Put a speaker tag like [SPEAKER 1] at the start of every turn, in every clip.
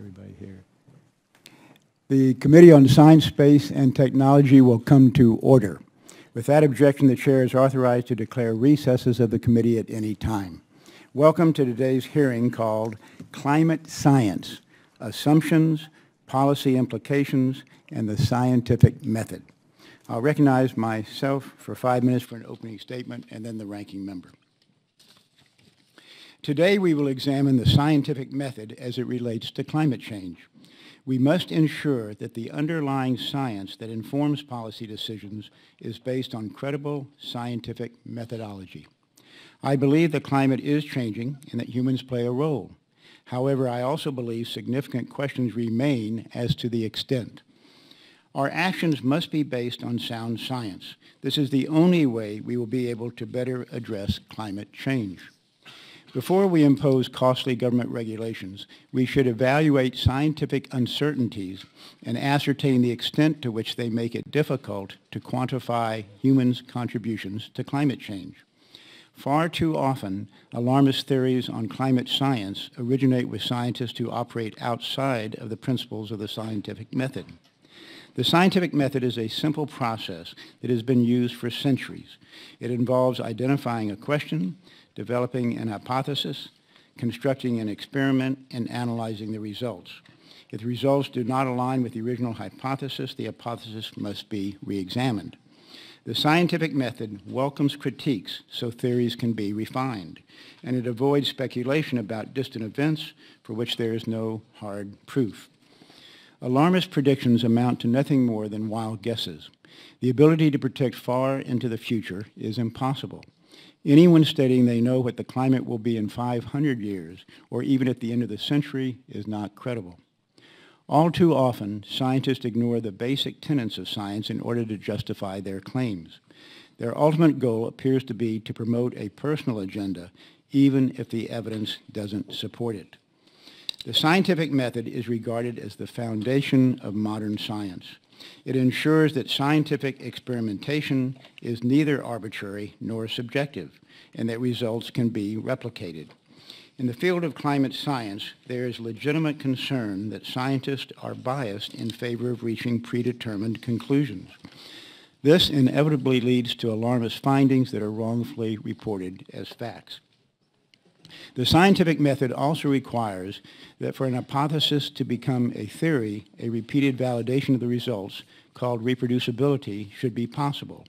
[SPEAKER 1] everybody here. The Committee on Science, Space, and Technology will come to order. With that objection, the chair is authorized to declare recesses of the committee at any time. Welcome to today's hearing called Climate Science, Assumptions, Policy Implications, and the Scientific Method. I'll recognize myself for five minutes for an opening statement and then the ranking member. Today we will examine the scientific method as it relates to climate change. We must ensure that the underlying science that informs policy decisions is based on credible scientific methodology. I believe the climate is changing and that humans play a role. However, I also believe significant questions remain as to the extent. Our actions must be based on sound science. This is the only way we will be able to better address climate change. Before we impose costly government regulations, we should evaluate scientific uncertainties and ascertain the extent to which they make it difficult to quantify humans' contributions to climate change. Far too often, alarmist theories on climate science originate with scientists who operate outside of the principles of the scientific method. The scientific method is a simple process that has been used for centuries. It involves identifying a question, developing an hypothesis, constructing an experiment, and analyzing the results. If the results do not align with the original hypothesis, the hypothesis must be re-examined. The scientific method welcomes critiques so theories can be refined, and it avoids speculation about distant events for which there is no hard proof. Alarmist predictions amount to nothing more than wild guesses. The ability to predict far into the future is impossible. Anyone stating they know what the climate will be in 500 years or even at the end of the century is not credible. All too often, scientists ignore the basic tenets of science in order to justify their claims. Their ultimate goal appears to be to promote a personal agenda, even if the evidence doesn't support it. The scientific method is regarded as the foundation of modern science. It ensures that scientific experimentation is neither arbitrary nor subjective, and that results can be replicated. In the field of climate science, there is legitimate concern that scientists are biased in favor of reaching predetermined conclusions. This inevitably leads to alarmist findings that are wrongfully reported as facts. The scientific method also requires that for an hypothesis to become a theory, a repeated validation of the results, called reproducibility, should be possible.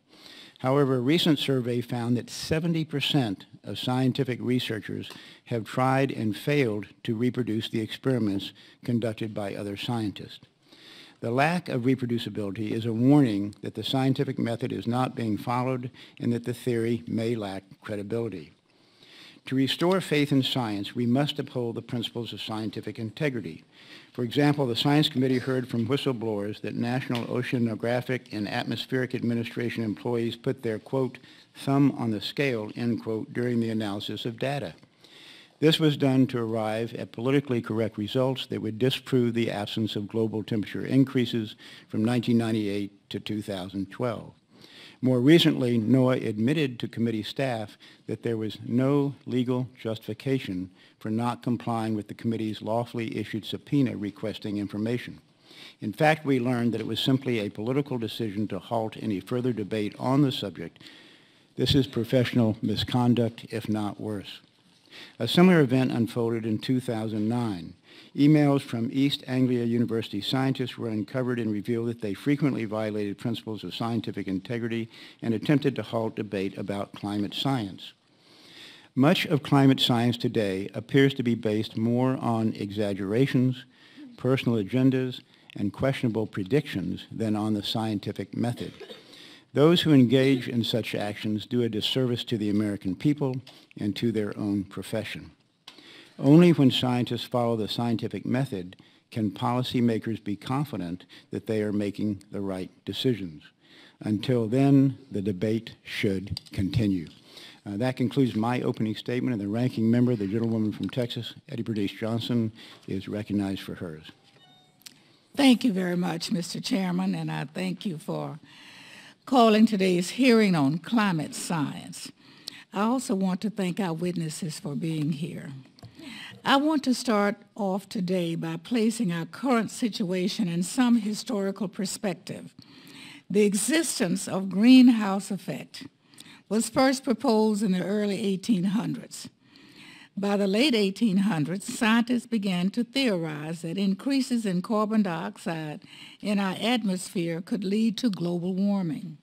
[SPEAKER 1] However, a recent survey found that 70% of scientific researchers have tried and failed to reproduce the experiments conducted by other scientists. The lack of reproducibility is a warning that the scientific method is not being followed and that the theory may lack credibility. To restore faith in science, we must uphold the principles of scientific integrity. For example, the Science Committee heard from whistleblowers that National Oceanographic and Atmospheric Administration employees put their, quote, thumb on the scale, end quote, during the analysis of data. This was done to arrive at politically correct results that would disprove the absence of global temperature increases from 1998 to 2012. More recently, NOAA admitted to committee staff that there was no legal justification for not complying with the committee's lawfully issued subpoena requesting information. In fact, we learned that it was simply a political decision to halt any further debate on the subject. This is professional misconduct, if not worse. A similar event unfolded in 2009. Emails from East Anglia University scientists were uncovered and revealed that they frequently violated principles of scientific integrity and attempted to halt debate about climate science. Much of climate science today appears to be based more on exaggerations, personal agendas, and questionable predictions than on the scientific method. Those who engage in such actions do a disservice to the American people and to their own profession. Only when scientists follow the scientific method can policymakers be confident that they are making the right decisions. Until then, the debate should continue. Uh, that concludes my opening statement, and the ranking member, the gentlewoman from Texas, Eddie Bernice Johnson, is recognized for hers.
[SPEAKER 2] Thank you very much, Mr. Chairman, and I thank you for calling today's hearing on climate science. I also want to thank our witnesses for being here. I want to start off today by placing our current situation in some historical perspective. The existence of greenhouse effect was first proposed in the early 1800s. By the late 1800s, scientists began to theorize that increases in carbon dioxide in our atmosphere could lead to global warming.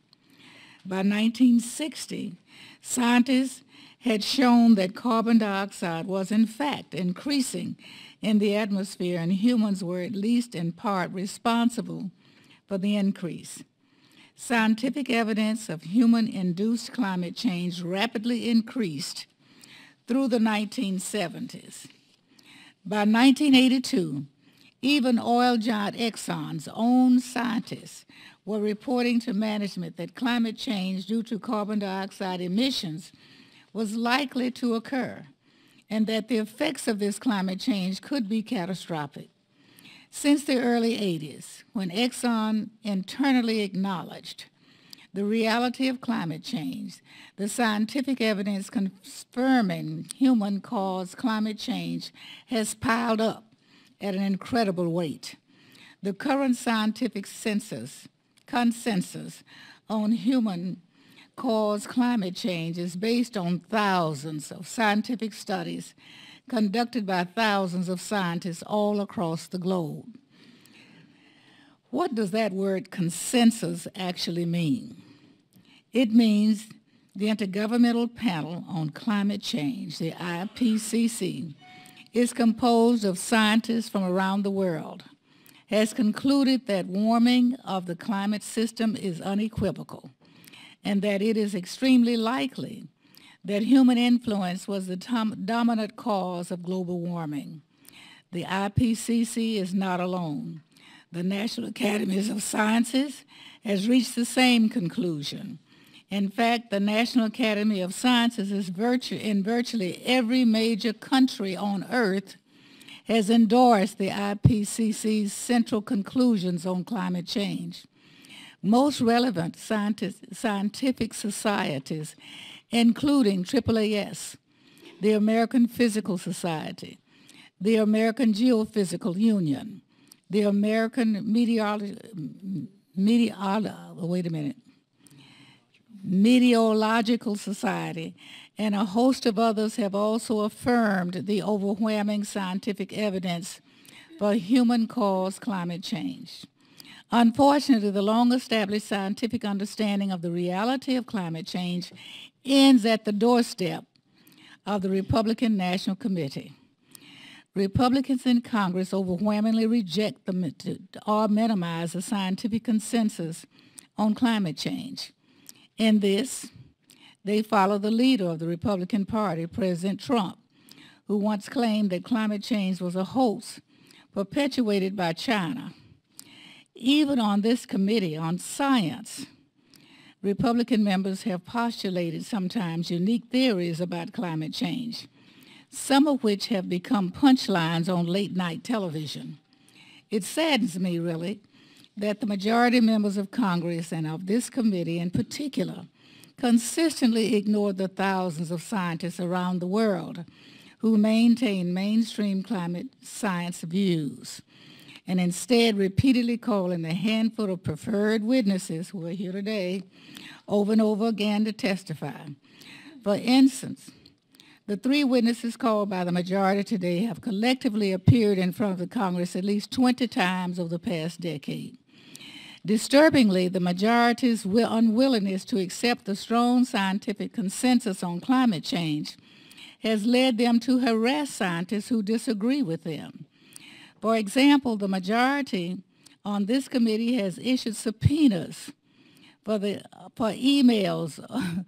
[SPEAKER 2] By 1960, scientists had shown that carbon dioxide was in fact increasing in the atmosphere and humans were at least in part responsible for the increase. Scientific evidence of human-induced climate change rapidly increased through the 1970s. By 1982, even oil giant Exxon's own scientists were reporting to management that climate change due to carbon dioxide emissions was likely to occur and that the effects of this climate change could be catastrophic. Since the early 80s, when Exxon internally acknowledged the reality of climate change, the scientific evidence confirming human-caused climate change has piled up at an incredible rate. The current scientific census, consensus on human cause climate change is based on thousands of scientific studies conducted by thousands of scientists all across the globe. What does that word consensus actually mean? It means the Intergovernmental Panel on Climate Change, the IPCC, is composed of scientists from around the world, has concluded that warming of the climate system is unequivocal and that it is extremely likely that human influence was the dominant cause of global warming. The IPCC is not alone. The National Academies of Sciences has reached the same conclusion. In fact, the National Academy of Sciences is virtu in virtually every major country on earth has endorsed the IPCC's central conclusions on climate change. Most relevant scientific societies, including AAAS, the American Physical Society, the American Geophysical Union, the American Meteorological, wait a minute, Meteorological Society, and a host of others have also affirmed the overwhelming scientific evidence for human-caused climate change. Unfortunately, the long-established scientific understanding of the reality of climate change ends at the doorstep of the Republican National Committee. Republicans in Congress overwhelmingly reject the, or minimize the scientific consensus on climate change. In this, they follow the leader of the Republican Party, President Trump, who once claimed that climate change was a hoax perpetuated by China even on this committee on science, Republican members have postulated sometimes unique theories about climate change, some of which have become punchlines on late night television. It saddens me, really, that the majority members of Congress and of this committee in particular consistently ignore the thousands of scientists around the world who maintain mainstream climate science views and instead repeatedly calling the handful of preferred witnesses who are here today over and over again to testify. For instance, the three witnesses called by the majority today have collectively appeared in front of the Congress at least 20 times over the past decade. Disturbingly, the majority's unwillingness to accept the strong scientific consensus on climate change has led them to harass scientists who disagree with them. For example, the majority on this committee has issued subpoenas for the for emails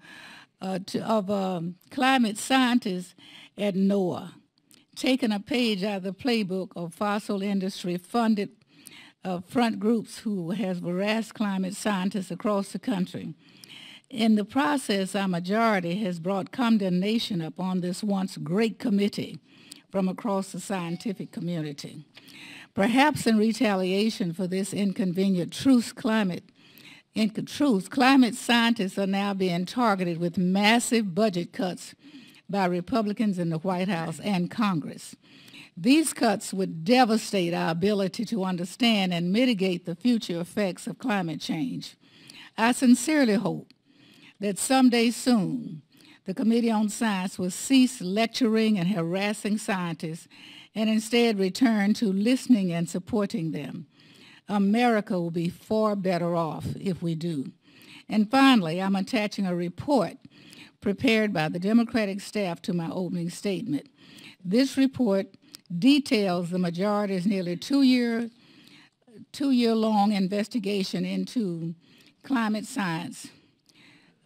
[SPEAKER 2] uh, to, of um, climate scientists at NOAA, taking a page out of the playbook of fossil industry funded uh, front groups who has harassed climate scientists across the country. In the process, our majority has brought condemnation upon this once great committee from across the scientific community. Perhaps in retaliation for this inconvenient truth climate, in truth, climate scientists are now being targeted with massive budget cuts by Republicans in the White House and Congress. These cuts would devastate our ability to understand and mitigate the future effects of climate change. I sincerely hope that someday soon the Committee on Science will cease lecturing and harassing scientists and instead return to listening and supporting them. America will be far better off if we do. And finally, I'm attaching a report prepared by the Democratic staff to my opening statement. This report details the majority's nearly two-year two-year long investigation into climate science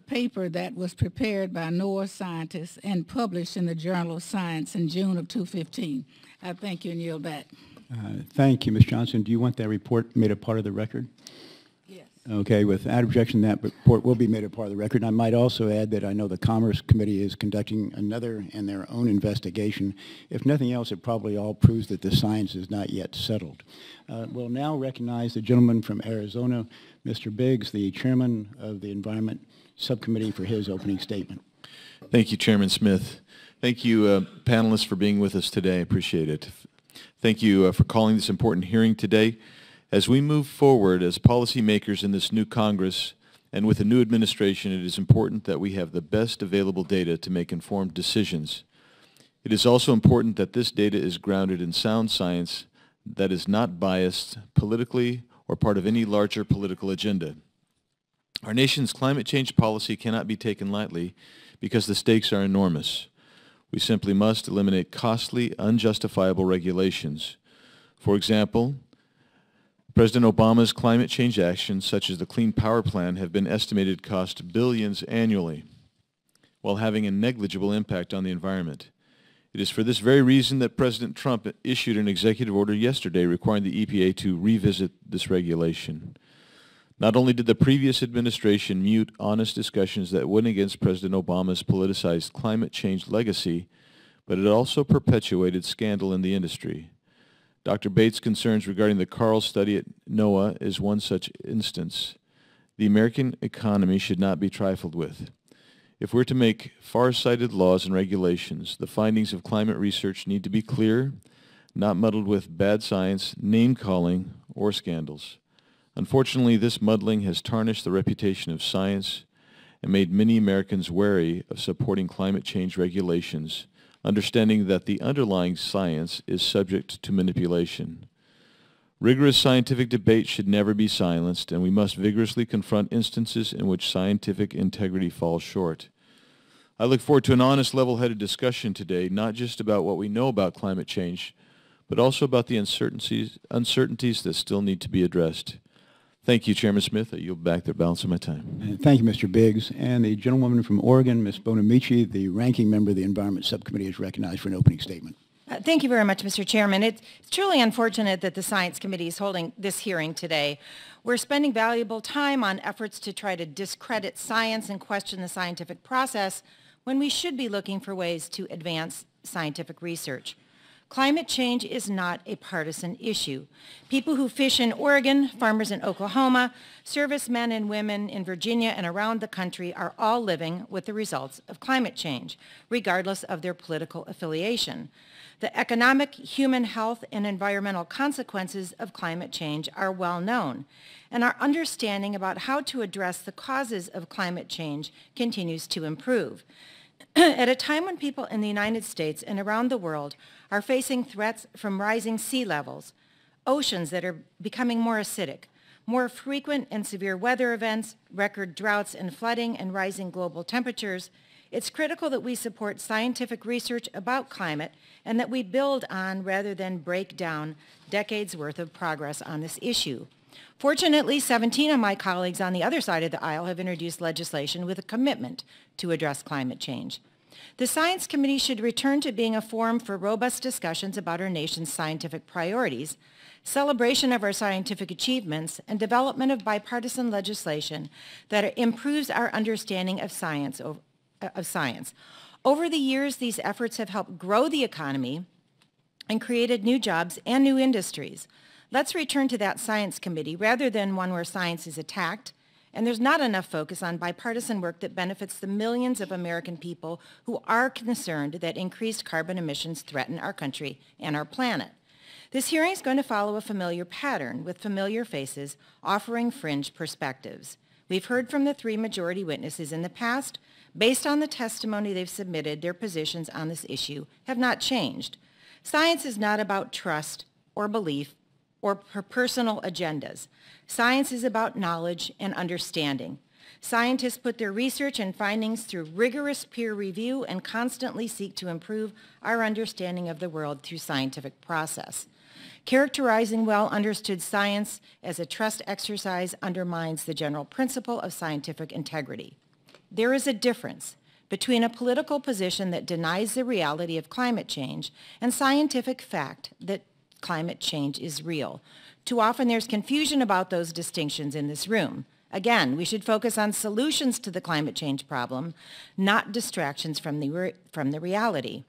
[SPEAKER 2] paper that was prepared by NOAA scientists and published in the Journal of Science in June of 2015. I thank you and yield back.
[SPEAKER 1] Uh, thank you, Ms. Johnson. Do you want that report made a part of the record? Okay, without objection, that report will be made a part of the record. I might also add that I know the Commerce Committee is conducting another and their own investigation. If nothing else, it probably all proves that the science is not yet settled. Uh, we'll now recognize the gentleman from Arizona, Mr. Biggs, the chairman of the Environment Subcommittee for his opening statement.
[SPEAKER 3] Thank you, Chairman Smith. Thank you, uh, panelists, for being with us today. I appreciate it. Thank you uh, for calling this important hearing today. As we move forward as policymakers in this new Congress and with a new administration, it is important that we have the best available data to make informed decisions. It is also important that this data is grounded in sound science that is not biased politically or part of any larger political agenda. Our nation's climate change policy cannot be taken lightly because the stakes are enormous. We simply must eliminate costly, unjustifiable regulations. For example, President Obama's climate change actions, such as the Clean Power Plan, have been estimated to cost billions annually, while having a negligible impact on the environment. It is for this very reason that President Trump issued an executive order yesterday requiring the EPA to revisit this regulation. Not only did the previous administration mute honest discussions that went against President Obama's politicized climate change legacy, but it also perpetuated scandal in the industry. Dr. Bates' concerns regarding the Karl study at NOAA is one such instance. The American economy should not be trifled with. If we're to make far-sighted laws and regulations, the findings of climate research need to be clear, not muddled with bad science, name-calling, or scandals. Unfortunately, this muddling has tarnished the reputation of science and made many Americans wary of supporting climate change regulations, understanding that the underlying science is subject to manipulation. Rigorous scientific debate should never be silenced, and we must vigorously confront instances in which scientific integrity falls short. I look forward to an honest, level-headed discussion today, not just about what we know about climate change, but also about the uncertainties, uncertainties that still need to be addressed. Thank you, Chairman Smith. I yield back the balance of my time.
[SPEAKER 1] Thank you, Mr. Biggs. And the gentlewoman from Oregon, Ms. Bonamici, the ranking member of the Environment Subcommittee, is recognized for an opening statement.
[SPEAKER 4] Uh, thank you very much, Mr. Chairman. It's truly unfortunate that the Science Committee is holding this hearing today. We're spending valuable time on efforts to try to discredit science and question the scientific process when we should be looking for ways to advance scientific research. Climate change is not a partisan issue. People who fish in Oregon, farmers in Oklahoma, servicemen and women in Virginia and around the country are all living with the results of climate change, regardless of their political affiliation. The economic, human health, and environmental consequences of climate change are well known, and our understanding about how to address the causes of climate change continues to improve. At a time when people in the United States and around the world are facing threats from rising sea levels, oceans that are becoming more acidic, more frequent and severe weather events, record droughts and flooding, and rising global temperatures, it's critical that we support scientific research about climate and that we build on rather than break down decades worth of progress on this issue. Fortunately, 17 of my colleagues on the other side of the aisle have introduced legislation with a commitment to address climate change. The Science Committee should return to being a forum for robust discussions about our nation's scientific priorities, celebration of our scientific achievements, and development of bipartisan legislation that improves our understanding of science. Uh, of science. Over the years, these efforts have helped grow the economy and created new jobs and new industries. Let's return to that science committee rather than one where science is attacked and there's not enough focus on bipartisan work that benefits the millions of American people who are concerned that increased carbon emissions threaten our country and our planet. This hearing is going to follow a familiar pattern with familiar faces offering fringe perspectives. We've heard from the three majority witnesses in the past. Based on the testimony they've submitted, their positions on this issue have not changed. Science is not about trust or belief or per personal agendas. Science is about knowledge and understanding. Scientists put their research and findings through rigorous peer review and constantly seek to improve our understanding of the world through scientific process. Characterizing well understood science as a trust exercise undermines the general principle of scientific integrity. There is a difference between a political position that denies the reality of climate change and scientific fact that climate change is real. Too often there's confusion about those distinctions in this room. Again, we should focus on solutions to the climate change problem, not distractions from the, from the reality.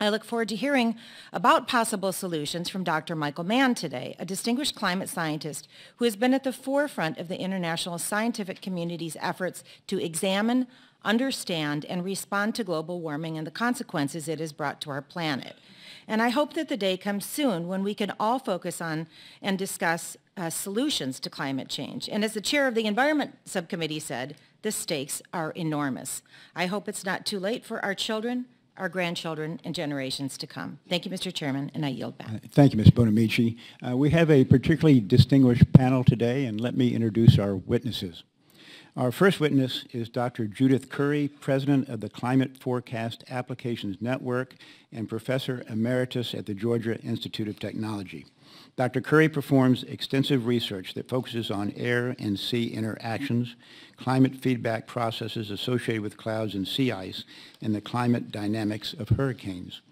[SPEAKER 4] I look forward to hearing about possible solutions from Dr. Michael Mann today, a distinguished climate scientist who has been at the forefront of the international scientific community's efforts to examine, understand, and respond to global warming and the consequences it has brought to our planet. And I hope that the day comes soon when we can all focus on and discuss uh, solutions to climate change. And as the chair of the Environment Subcommittee said, the stakes are enormous. I hope it's not too late for our children, our grandchildren and generations to come. Thank you, Mr. Chairman, and I yield back.
[SPEAKER 1] Uh, thank you, Ms. Bonamici. Uh, we have a particularly distinguished panel today, and let me introduce our witnesses. Our first witness is Dr. Judith Curry, President of the Climate Forecast Applications Network and Professor Emeritus at the Georgia Institute of Technology. Dr. Curry performs extensive research that focuses on air and sea interactions, climate feedback processes associated with clouds and sea ice, and the climate dynamics of hurricanes.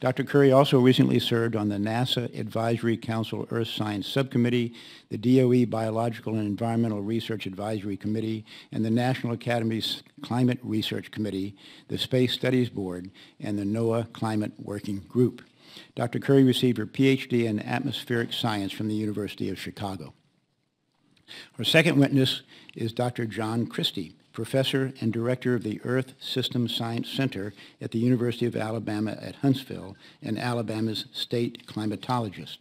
[SPEAKER 1] Dr. Curry also recently served on the NASA Advisory Council Earth Science Subcommittee, the DOE Biological and Environmental Research Advisory Committee, and the National Academy's Climate Research Committee, the Space Studies Board, and the NOAA Climate Working Group. Dr. Curry received her PhD in atmospheric science from the University of Chicago. Our second witness is Dr. John Christy, professor and director of the Earth System Science Center at the University of Alabama at Huntsville and Alabama's state climatologist.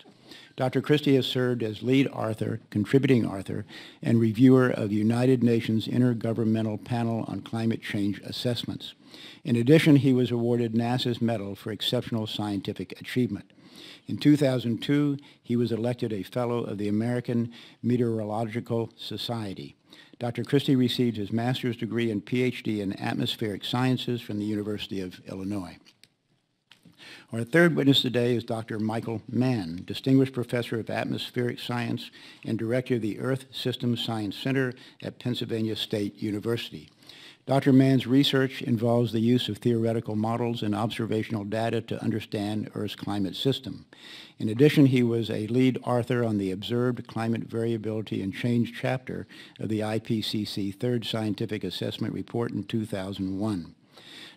[SPEAKER 1] Dr. Christy has served as lead author, contributing author, and reviewer of the United Nations Intergovernmental Panel on Climate Change Assessments. In addition, he was awarded NASA's Medal for Exceptional Scientific Achievement. In 2002, he was elected a Fellow of the American Meteorological Society. Dr. Christy received his master's degree and PhD in atmospheric sciences from the University of Illinois. Our third witness today is Dr. Michael Mann, Distinguished Professor of Atmospheric Science and Director of the Earth System Science Center at Pennsylvania State University. Dr. Mann's research involves the use of theoretical models and observational data to understand Earth's climate system. In addition, he was a lead author on the Observed Climate Variability and Change chapter of the IPCC Third Scientific Assessment Report in 2001.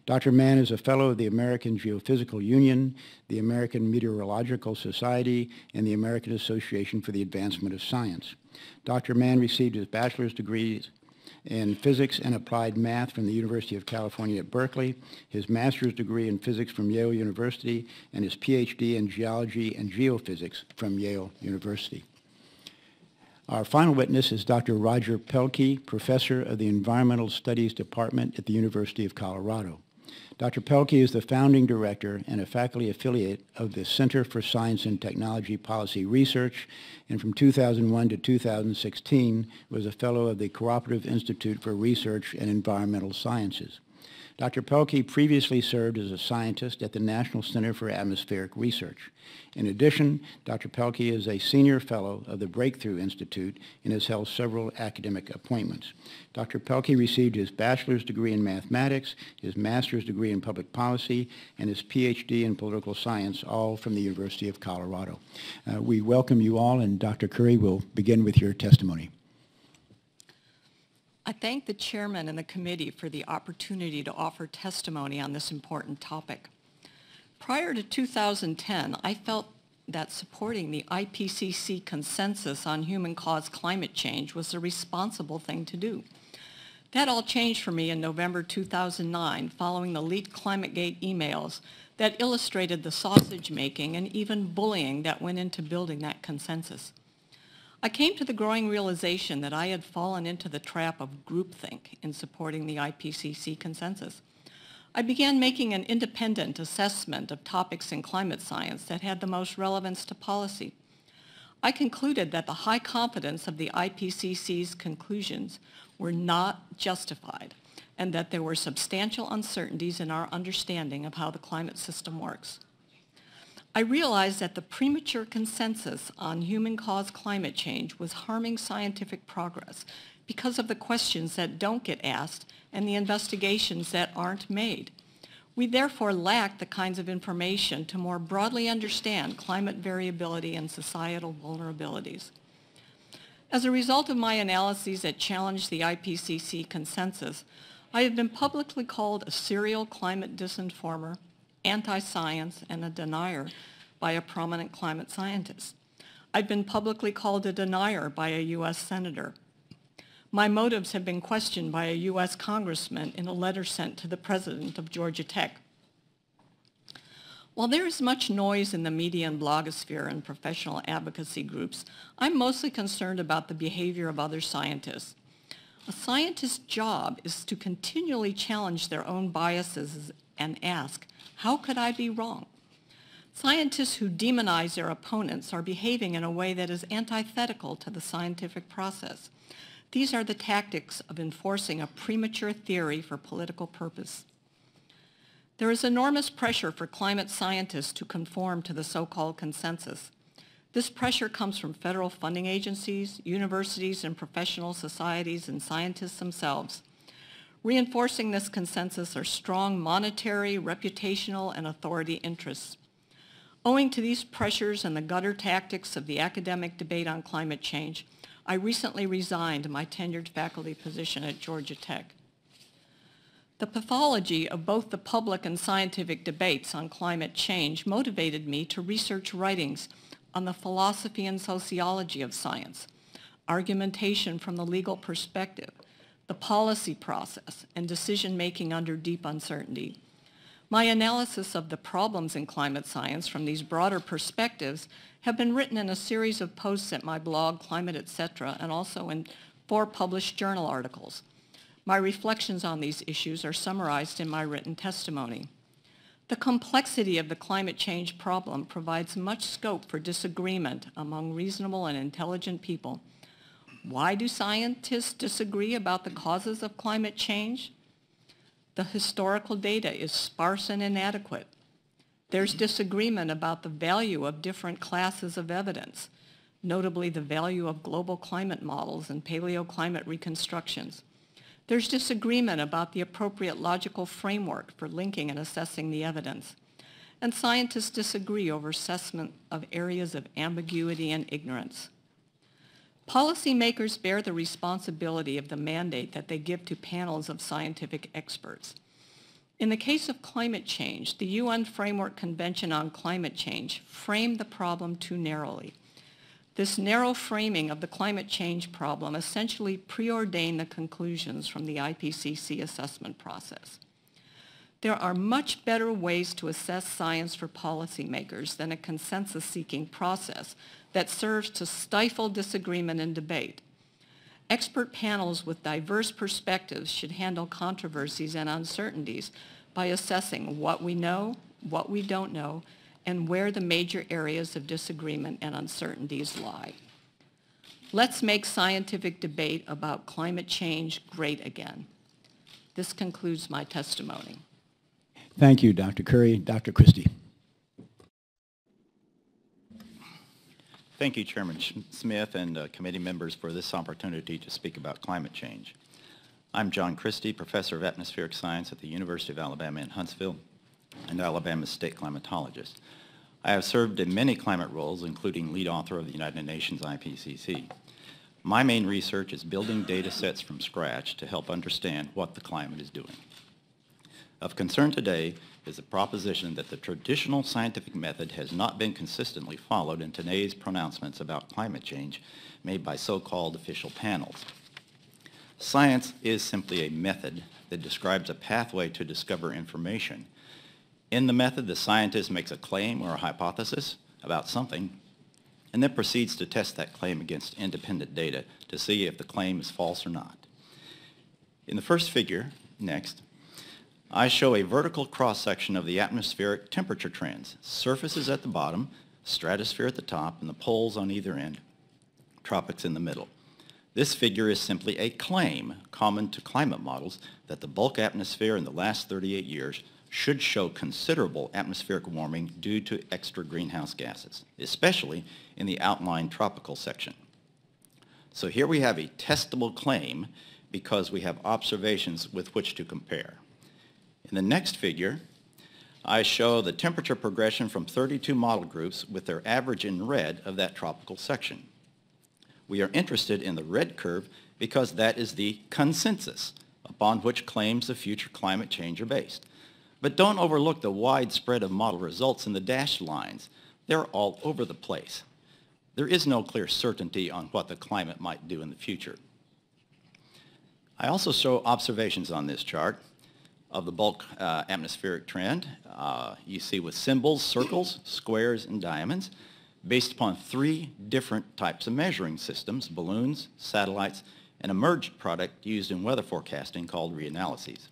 [SPEAKER 1] Dr. Mann is a fellow of the American Geophysical Union, the American Meteorological Society, and the American Association for the Advancement of Science. Dr. Mann received his bachelor's degree in physics and applied math from the University of California at Berkeley, his master's degree in physics from Yale University, and his PhD in geology and geophysics from Yale University. Our final witness is Dr. Roger Pielke, professor of the Environmental Studies Department at the University of Colorado. Dr. Pielke is the founding director and a faculty affiliate of the Center for Science and Technology Policy Research, and from 2001 to 2016 was a fellow of the Cooperative Institute for Research and Environmental Sciences. Dr. Pielke previously served as a scientist at the National Center for Atmospheric Research. In addition, Dr. Pielke is a senior fellow of the Breakthrough Institute and has held several academic appointments. Dr. Pielke received his bachelor's degree in mathematics, his master's degree in public policy, and his PhD in political science, all from the University of Colorado. Uh, we welcome you all, and Dr. Curry will begin with your testimony.
[SPEAKER 5] I thank the chairman and the committee for the opportunity to offer testimony on this important topic. Prior to 2010, I felt that supporting the IPCC consensus on human-caused climate change was the responsible thing to do. That all changed for me in November 2009 following the leaked ClimateGate emails that illustrated the sausage making and even bullying that went into building that consensus. I came to the growing realization that I had fallen into the trap of groupthink in supporting the IPCC consensus. I began making an independent assessment of topics in climate science that had the most relevance to policy. I concluded that the high confidence of the IPCC's conclusions were not justified and that there were substantial uncertainties in our understanding of how the climate system works. I realized that the premature consensus on human-caused climate change was harming scientific progress because of the questions that don't get asked and the investigations that aren't made. We therefore lack the kinds of information to more broadly understand climate variability and societal vulnerabilities. As a result of my analyses that challenged the IPCC consensus, I have been publicly called a serial climate disinformer, anti-science, and a denier by a prominent climate scientist. I've been publicly called a denier by a U.S. senator. My motives have been questioned by a U.S. congressman in a letter sent to the president of Georgia Tech. While there is much noise in the media and blogosphere and professional advocacy groups, I'm mostly concerned about the behavior of other scientists. A scientist's job is to continually challenge their own biases and ask, how could I be wrong? Scientists who demonize their opponents are behaving in a way that is antithetical to the scientific process. These are the tactics of enforcing a premature theory for political purpose. There is enormous pressure for climate scientists to conform to the so-called consensus. This pressure comes from federal funding agencies, universities, and professional societies and scientists themselves. Reinforcing this consensus are strong monetary, reputational, and authority interests. Owing to these pressures and the gutter tactics of the academic debate on climate change, I recently resigned my tenured faculty position at Georgia Tech. The pathology of both the public and scientific debates on climate change motivated me to research writings on the philosophy and sociology of science, argumentation from the legal perspective, the policy process, and decision-making under deep uncertainty. My analysis of the problems in climate science from these broader perspectives have been written in a series of posts at my blog, Climate Etc., and also in four published journal articles. My reflections on these issues are summarized in my written testimony. The complexity of the climate change problem provides much scope for disagreement among reasonable and intelligent people. Why do scientists disagree about the causes of climate change? The historical data is sparse and inadequate. There's disagreement about the value of different classes of evidence, notably the value of global climate models and paleoclimate reconstructions. There's disagreement about the appropriate logical framework for linking and assessing the evidence. And scientists disagree over assessment of areas of ambiguity and ignorance. Policymakers bear the responsibility of the mandate that they give to panels of scientific experts. In the case of climate change, the UN Framework Convention on Climate Change framed the problem too narrowly. This narrow framing of the climate change problem essentially preordained the conclusions from the IPCC assessment process. There are much better ways to assess science for policymakers than a consensus-seeking process that serves to stifle disagreement and debate. Expert panels with diverse perspectives should handle controversies and uncertainties by assessing what we know, what we don't know, and where the major areas of disagreement and uncertainties lie. Let's make scientific debate about climate change great again. This concludes my testimony.
[SPEAKER 1] Thank you, Dr. Curry. Dr. Christy.
[SPEAKER 6] Thank you, Chairman Smith and uh, committee members for this opportunity to speak about climate change. I'm John Christy, Professor of Atmospheric Science at the University of Alabama in Huntsville and Alabama's state climatologist. I have served in many climate roles, including lead author of the United Nations IPCC. My main research is building data sets from scratch to help understand what the climate is doing. Of concern today is the proposition that the traditional scientific method has not been consistently followed in today's pronouncements about climate change made by so-called official panels. Science is simply a method that describes a pathway to discover information. In the method, the scientist makes a claim or a hypothesis about something and then proceeds to test that claim against independent data to see if the claim is false or not. In the first figure, next, I show a vertical cross-section of the atmospheric temperature trends. Surfaces at the bottom, stratosphere at the top, and the poles on either end, tropics in the middle. This figure is simply a claim common to climate models that the bulk atmosphere in the last 38 years should show considerable atmospheric warming due to extra greenhouse gases, especially in the outlined tropical section. So here we have a testable claim because we have observations with which to compare. In the next figure, I show the temperature progression from 32 model groups with their average in red of that tropical section. We are interested in the red curve because that is the consensus upon which claims of future climate change are based. But don't overlook the wide spread of model results in the dashed lines. They're all over the place. There is no clear certainty on what the climate might do in the future. I also show observations on this chart of the bulk uh, atmospheric trend. Uh, you see with symbols, circles, squares, and diamonds, based upon three different types of measuring systems, balloons, satellites, and a merged product used in weather forecasting called reanalyses.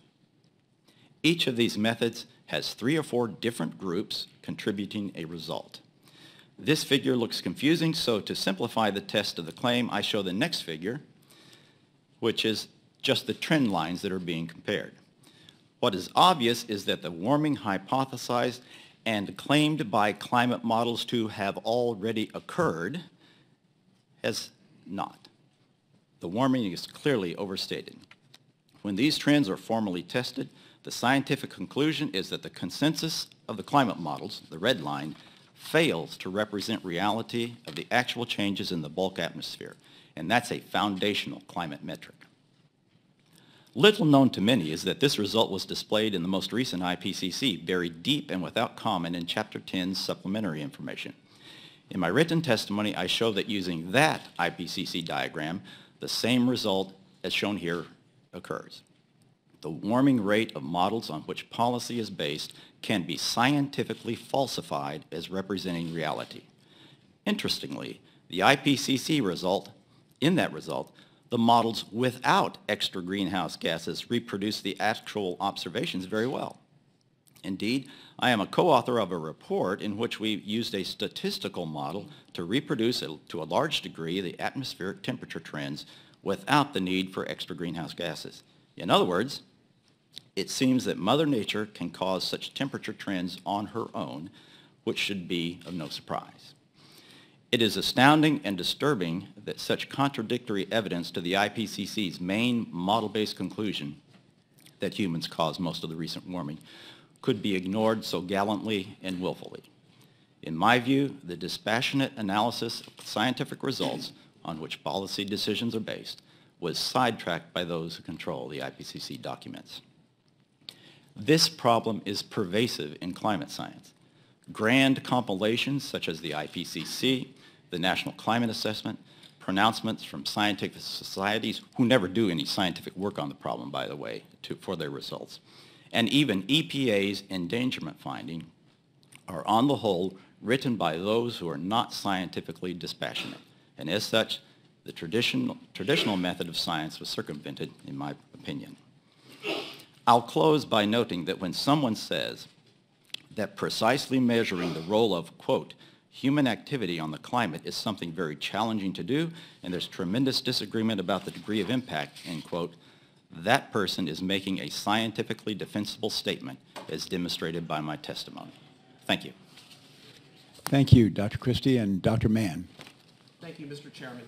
[SPEAKER 6] Each of these methods has three or four different groups contributing a result. This figure looks confusing, so to simplify the test of the claim, I show the next figure, which is just the trend lines that are being compared. What is obvious is that the warming hypothesized and claimed by climate models to have already occurred has not. The warming is clearly overstated. When these trends are formally tested, the scientific conclusion is that the consensus of the climate models, the red line, fails to represent reality of the actual changes in the bulk atmosphere, and that's a foundational climate metric. Little known to many is that this result was displayed in the most recent IPCC, buried deep and without comment in Chapter 10's supplementary information. In my written testimony, I show that using that IPCC diagram, the same result as shown here occurs. The warming rate of models on which policy is based can be scientifically falsified as representing reality. Interestingly, the IPCC result, in that result, the models without extra greenhouse gases reproduce the actual observations very well. Indeed, I am a co-author of a report in which we used a statistical model to reproduce uh, to a large degree the atmospheric temperature trends without the need for extra greenhouse gases. In other words, it seems that Mother Nature can cause such temperature trends on her own, which should be of no surprise. It is astounding and disturbing that such contradictory evidence to the IPCC's main model-based conclusion that humans cause most of the recent warming could be ignored so gallantly and willfully. In my view, the dispassionate analysis of scientific results on which policy decisions are based was sidetracked by those who control the IPCC documents. This problem is pervasive in climate science. Grand compilations such as the IPCC, the National Climate Assessment, pronouncements from scientific societies who never do any scientific work on the problem, by the way, to, for their results, and even EPA's endangerment finding are on the whole written by those who are not scientifically dispassionate. And as such, the traditional, traditional method of science was circumvented, in my opinion. I'll close by noting that when someone says that precisely measuring the role of, quote, human activity on the climate is something very challenging to do, and there's tremendous disagreement about the degree of impact, end quote, that person is making a scientifically defensible statement as demonstrated by my testimony. Thank you.
[SPEAKER 1] Thank you, Dr. Christy and Dr. Mann.
[SPEAKER 7] Thank you, Mr. Chairman.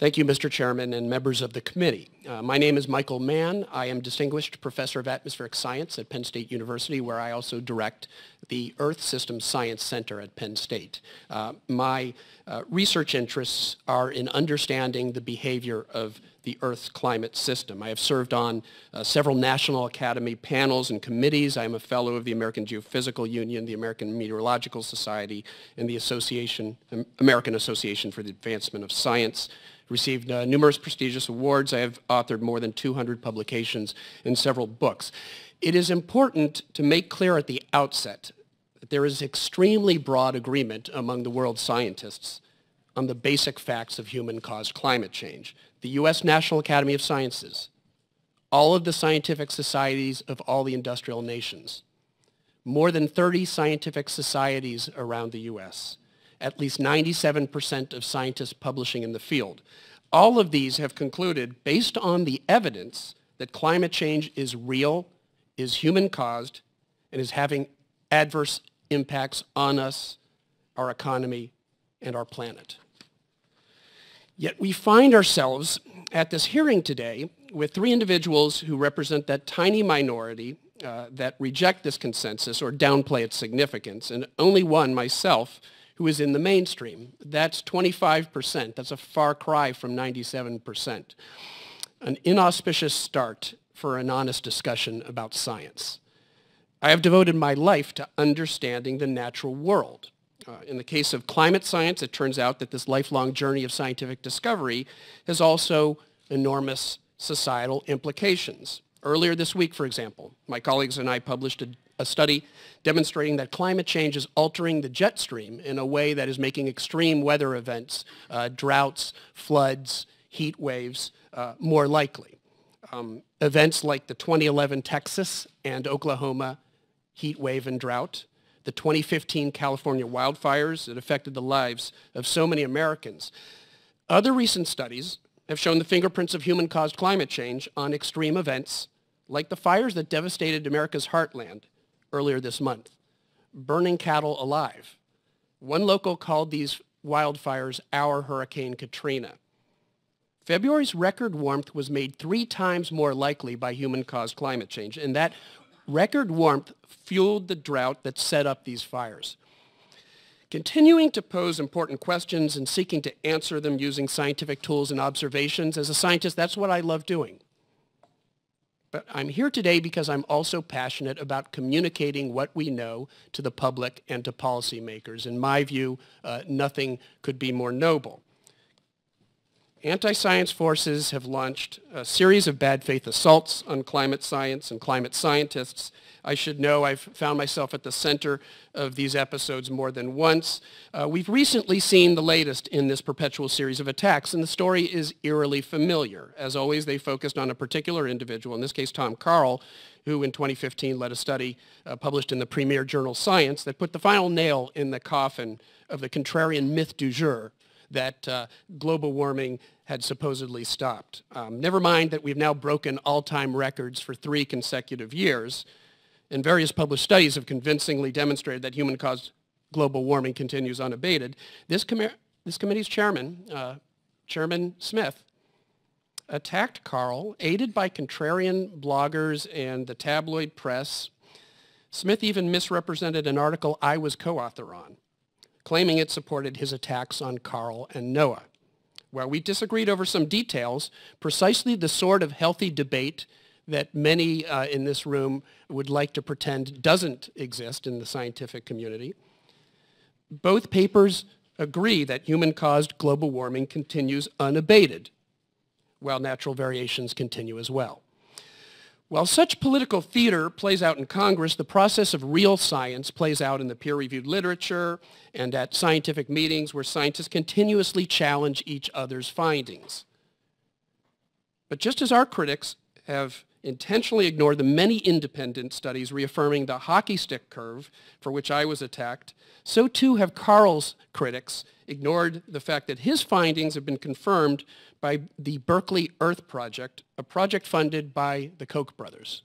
[SPEAKER 7] Thank you, Mr. Chairman and members of the committee. Uh, my name is Michael Mann. I am Distinguished Professor of Atmospheric Science at Penn State University, where I also direct the Earth Systems Science Center at Penn State. Uh, my uh, research interests are in understanding the behavior of the Earth's climate system. I have served on uh, several National Academy panels and committees. I am a fellow of the American Geophysical Union, the American Meteorological Society, and the Association, American Association for the Advancement of Science. Received uh, numerous prestigious awards. I have authored more than 200 publications and several books. It is important to make clear at the outset that there is extremely broad agreement among the world's scientists on the basic facts of human-caused climate change. The U.S. National Academy of Sciences, all of the scientific societies of all the industrial nations, more than 30 scientific societies around the U.S., at least 97% of scientists publishing in the field. All of these have concluded, based on the evidence, that climate change is real, is human-caused, and is having adverse impacts on us, our economy, and our planet. Yet we find ourselves at this hearing today with three individuals who represent that tiny minority uh, that reject this consensus or downplay its significance, and only one, myself, who is in the mainstream. That's 25%. That's a far cry from 97%. An inauspicious start for an honest discussion about science. I have devoted my life to understanding the natural world. Uh, in the case of climate science, it turns out that this lifelong journey of scientific discovery has also enormous societal implications. Earlier this week, for example, my colleagues and I published a, a study demonstrating that climate change is altering the jet stream in a way that is making extreme weather events, uh, droughts, floods, heat waves, uh, more likely. Um, events like the 2011 Texas and Oklahoma heat wave and drought, the 2015 California wildfires that affected the lives of so many Americans. Other recent studies have shown the fingerprints of human-caused climate change on extreme events like the fires that devastated America's heartland earlier this month, burning cattle alive. One local called these wildfires our Hurricane Katrina. February's record warmth was made three times more likely by human-caused climate change, and that record warmth fueled the drought that set up these fires. Continuing to pose important questions and seeking to answer them using scientific tools and observations, as a scientist, that's what I love doing. But I'm here today because I'm also passionate about communicating what we know to the public and to policymakers. In my view, uh, nothing could be more noble. Anti-science forces have launched a series of bad faith assaults on climate science and climate scientists. I should know I've found myself at the center of these episodes more than once. Uh, we've recently seen the latest in this perpetual series of attacks, and the story is eerily familiar. As always, they focused on a particular individual, in this case Tom Karl, who in 2015 led a study uh, published in the premier journal Science that put the final nail in the coffin of the contrarian myth du jour that uh, global warming had supposedly stopped. Um, never mind that we've now broken all-time records for three consecutive years, and various published studies have convincingly demonstrated that human-caused global warming continues unabated. This, com this committee's chairman, uh, Chairman Smith, attacked Karl, aided by contrarian bloggers and the tabloid press. Smith even misrepresented an article I was co-author on claiming it supported his attacks on Karl and NOAA. Where we disagreed over some details, precisely the sort of healthy debate that many uh, in this room would like to pretend doesn't exist in the scientific community. Both papers agree that human-caused global warming continues unabated, while natural variations continue as well. While such political theater plays out in Congress, the process of real science plays out in the peer-reviewed literature and at scientific meetings where scientists continuously challenge each other's findings. But just as our critics have intentionally ignored the many independent studies reaffirming the hockey stick curve for which I was attacked, so too have Karl's critics ignored the fact that his findings have been confirmed by the Berkeley Earth Project, a project funded by the Koch brothers.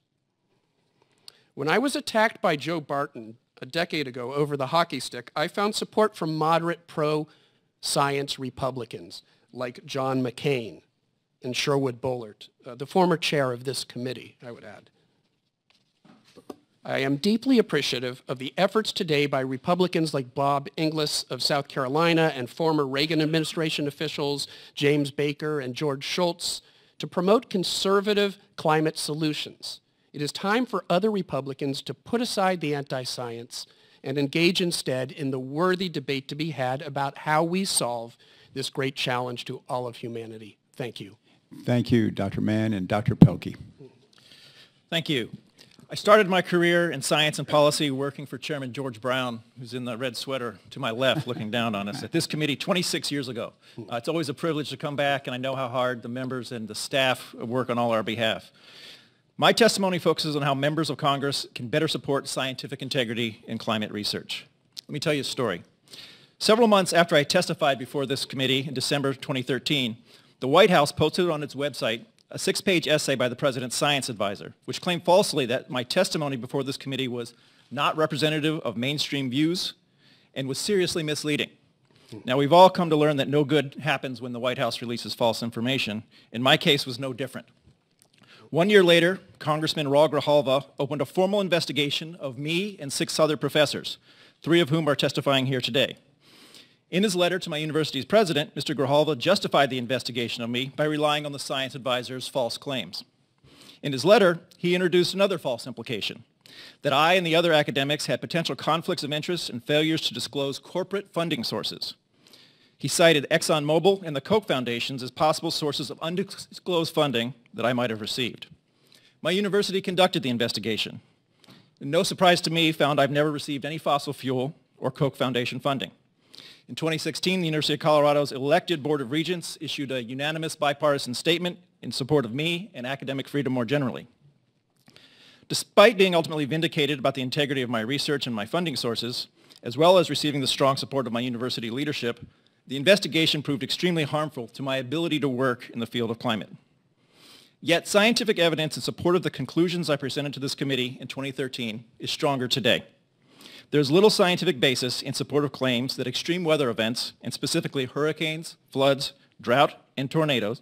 [SPEAKER 7] When I was attacked by Joe Barton a decade ago over the hockey stick, I found support from moderate pro-science Republicans like John McCain and Sherwood Boehlert, uh, the former chair of this committee, I would add. I am deeply appreciative of the efforts today by Republicans like Bob Inglis of South Carolina and former Reagan administration officials James Baker and George Shultz to promote conservative climate solutions. It is time for other Republicans to put aside the anti-science and engage instead in the worthy debate to be had about how we solve this great challenge to all of humanity. Thank you.
[SPEAKER 1] Thank you, Dr. Mann and Dr. Pielke.
[SPEAKER 8] Thank you. I started my career in science and policy working for Chairman George Brown, who's in the red sweater to my left looking down on us, at this committee 26 years ago. Uh, it's always a privilege to come back, and I know how hard the members and the staff work on all our behalf. My testimony focuses on how members of Congress can better support scientific integrity in climate research. Let me tell you a story. Several months after I testified before this committee in December 2013, the White House posted on its website a six-page essay by the President's science advisor, which claimed falsely that my testimony before this committee was not representative of mainstream views and was seriously misleading. Now, we've all come to learn that no good happens when the White House releases false information, and my case was no different. One year later, Congressman Raul Grijalva opened a formal investigation of me and six other professors, three of whom are testifying here today. In his letter to my university's president, Mr. Grijalva justified the investigation of me by relying on the science advisor's false claims. In his letter, he introduced another false implication, that I and the other academics had potential conflicts of interest and failures to disclose corporate funding sources. He cited ExxonMobil and the Koch foundations as possible sources of undisclosed funding that I might have received. My university conducted the investigation. No surprise to me, found I've never received any fossil fuel or Koch Foundation funding. In 2016, the University of Colorado's elected Board of Regents issued a unanimous bipartisan statement in support of me and academic freedom more generally. Despite being ultimately vindicated about the integrity of my research and my funding sources, as well as receiving the strong support of my university leadership, the investigation proved extremely harmful to my ability to work in the field of climate. Yet scientific evidence in support of the conclusions I presented to this committee in 2013 is stronger today. There's little scientific basis in support of claims that extreme weather events, and specifically hurricanes, floods, drought, and tornadoes,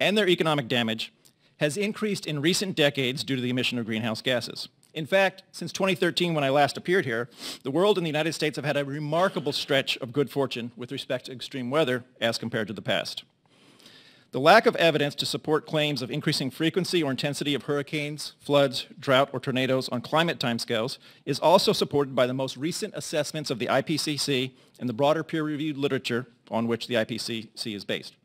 [SPEAKER 8] and their economic damage, has increased in recent decades due to the emission of greenhouse gases. In fact, since 2013 when I last appeared here, the world and the United States have had a remarkable stretch of good fortune with respect to extreme weather as compared to the past. The lack of evidence to support claims of increasing frequency or intensity of hurricanes, floods, drought, or tornadoes on climate timescales is also supported by the most recent assessments of the IPCC and the broader peer-reviewed literature on which the IPCC is based.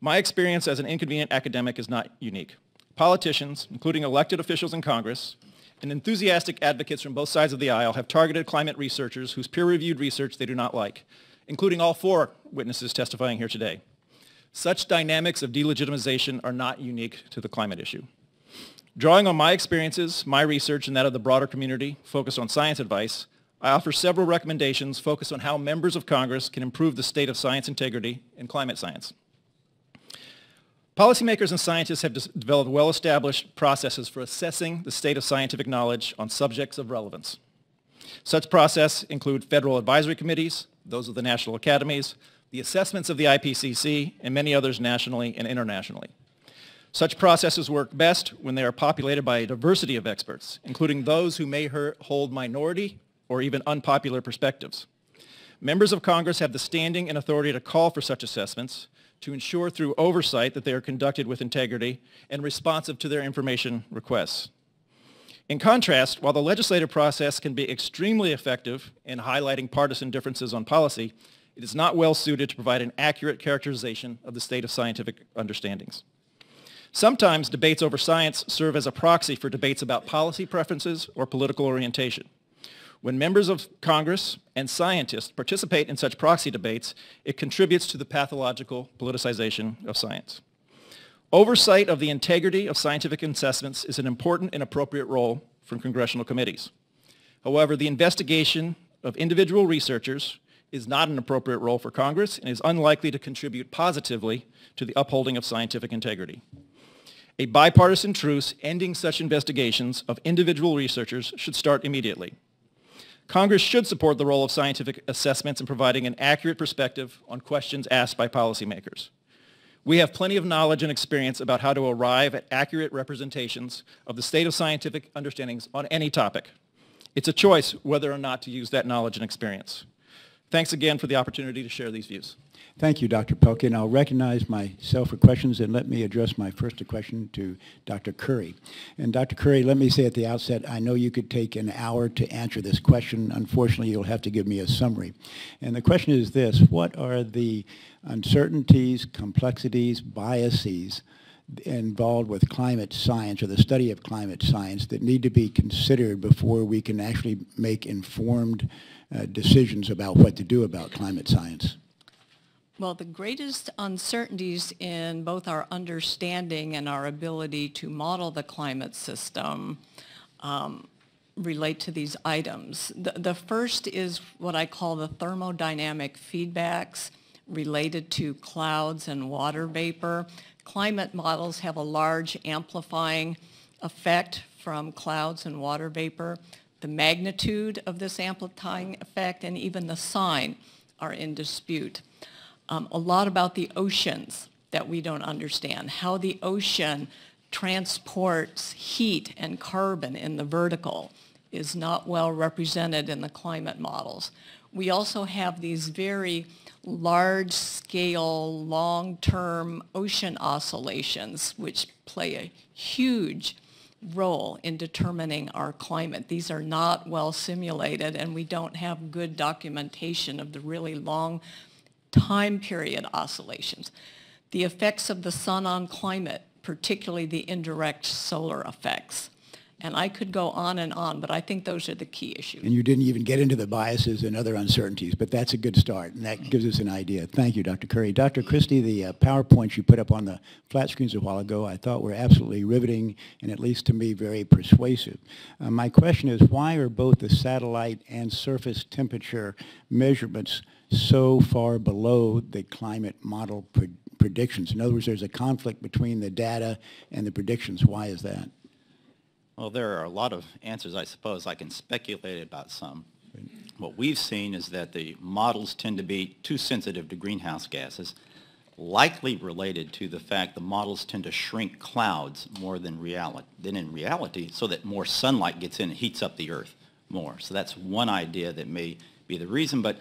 [SPEAKER 8] My experience as an inconvenient academic is not unique. Politicians, including elected officials in Congress, and enthusiastic advocates from both sides of the aisle have targeted climate researchers whose peer-reviewed research they do not like, including all four witnesses testifying here today. Such dynamics of delegitimization are not unique to the climate issue. Drawing on my experiences, my research, and that of the broader community focused on science advice, I offer several recommendations focused on how members of Congress can improve the state of science integrity in climate science. Policymakers and scientists have developed well-established processes for assessing the state of scientific knowledge on subjects of relevance. Such processes include federal advisory committees, those of the national academies, the assessments of the IPCC, and many others nationally and internationally. Such processes work best when they are populated by a diversity of experts, including those who may hold minority or even unpopular perspectives. Members of Congress have the standing and authority to call for such assessments to ensure through oversight that they are conducted with integrity and responsive to their information requests. In contrast, while the legislative process can be extremely effective in highlighting partisan differences on policy, it is not well suited to provide an accurate characterization of the state of scientific understandings. Sometimes debates over science serve as a proxy for debates about policy preferences or political orientation. When members of Congress and scientists participate in such proxy debates, it contributes to the pathological politicization of science. Oversight of the integrity of scientific assessments is an important and appropriate role from congressional committees. However, the investigation of individual researchers is not an appropriate role for Congress and is unlikely to contribute positively to the upholding of scientific integrity. A bipartisan truce ending such investigations of individual researchers should start immediately. Congress should support the role of scientific assessments in providing an accurate perspective on questions asked by policymakers. We have plenty of knowledge and experience about how to arrive at accurate representations of the state of scientific understandings on any topic. It's a choice whether or not to use that knowledge and experience. Thanks again for the opportunity to share these views.
[SPEAKER 1] Thank you, Dr. Pielke, I'll recognize myself for questions and let me address my first question to Dr. Curry. And Dr. Curry, let me say at the outset, I know you could take an hour to answer this question. Unfortunately, you'll have to give me a summary. And the question is this, what are the uncertainties, complexities, biases involved with climate science or the study of climate science that need to be considered before we can actually make informed uh, decisions about what to do about climate science?
[SPEAKER 5] Well, the greatest uncertainties in both our understanding and our ability to model the climate system um, relate to these items. The, the first is what I call the thermodynamic feedbacks related to clouds and water vapor. Climate models have a large amplifying effect from clouds and water vapor. The magnitude of this amplifying effect and even the sign are in dispute. Um, a lot about the oceans that we don't understand, how the ocean transports heat and carbon in the vertical is not well represented in the climate models. We also have these very large-scale, long-term ocean oscillations, which play a huge role in determining our climate. These are not well simulated, and we don't have good documentation of the really long time period oscillations. The effects of the sun on climate, particularly the indirect solar effects. And I could go on and on, but I think those are the key issues.
[SPEAKER 1] And you didn't even get into the biases and other uncertainties, but that's a good start, and that gives us an idea. Thank you, Dr. Curry. Dr. Christy, the uh, PowerPoints you put up on the flat screens a while ago, I thought were absolutely riveting and at least to me very persuasive. Uh, my question is, why are both the satellite and surface temperature measurements so far below the climate model pre predictions? In other words, there's a conflict between the data and the predictions. Why is that?
[SPEAKER 6] Well, there are a lot of answers, I suppose. I can speculate about some. What we've seen is that the models tend to be too sensitive to greenhouse gases, likely related to the fact the models tend to shrink clouds more than, reality, than in reality so that more sunlight gets in and heats up the earth more. So that's one idea that may be the reason, but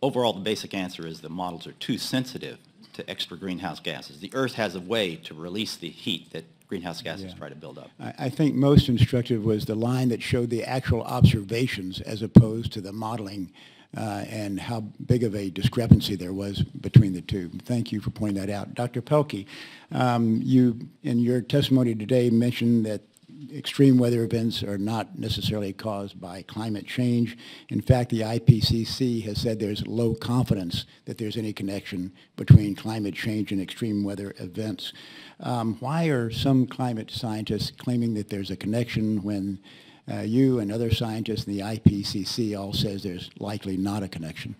[SPEAKER 6] overall the basic answer is the models are too sensitive to extra greenhouse gases. The earth has a way to release the heat that greenhouse gases yeah. try to build up.
[SPEAKER 1] I, I, think most instructive was the line that showed the actual observations as opposed to the modeling uh, and how big of a discrepancy there was between the two. Thank you for pointing that out. Dr. Pielke, um, you in your testimony today mentioned that extreme weather events are not necessarily caused by climate change. In fact, the IPCC has said there's low confidence that there's any connection between climate change and extreme weather events. Um, why are some climate scientists claiming that there's a connection when uh, you and other scientists in the IPCC all says there's likely not a connection?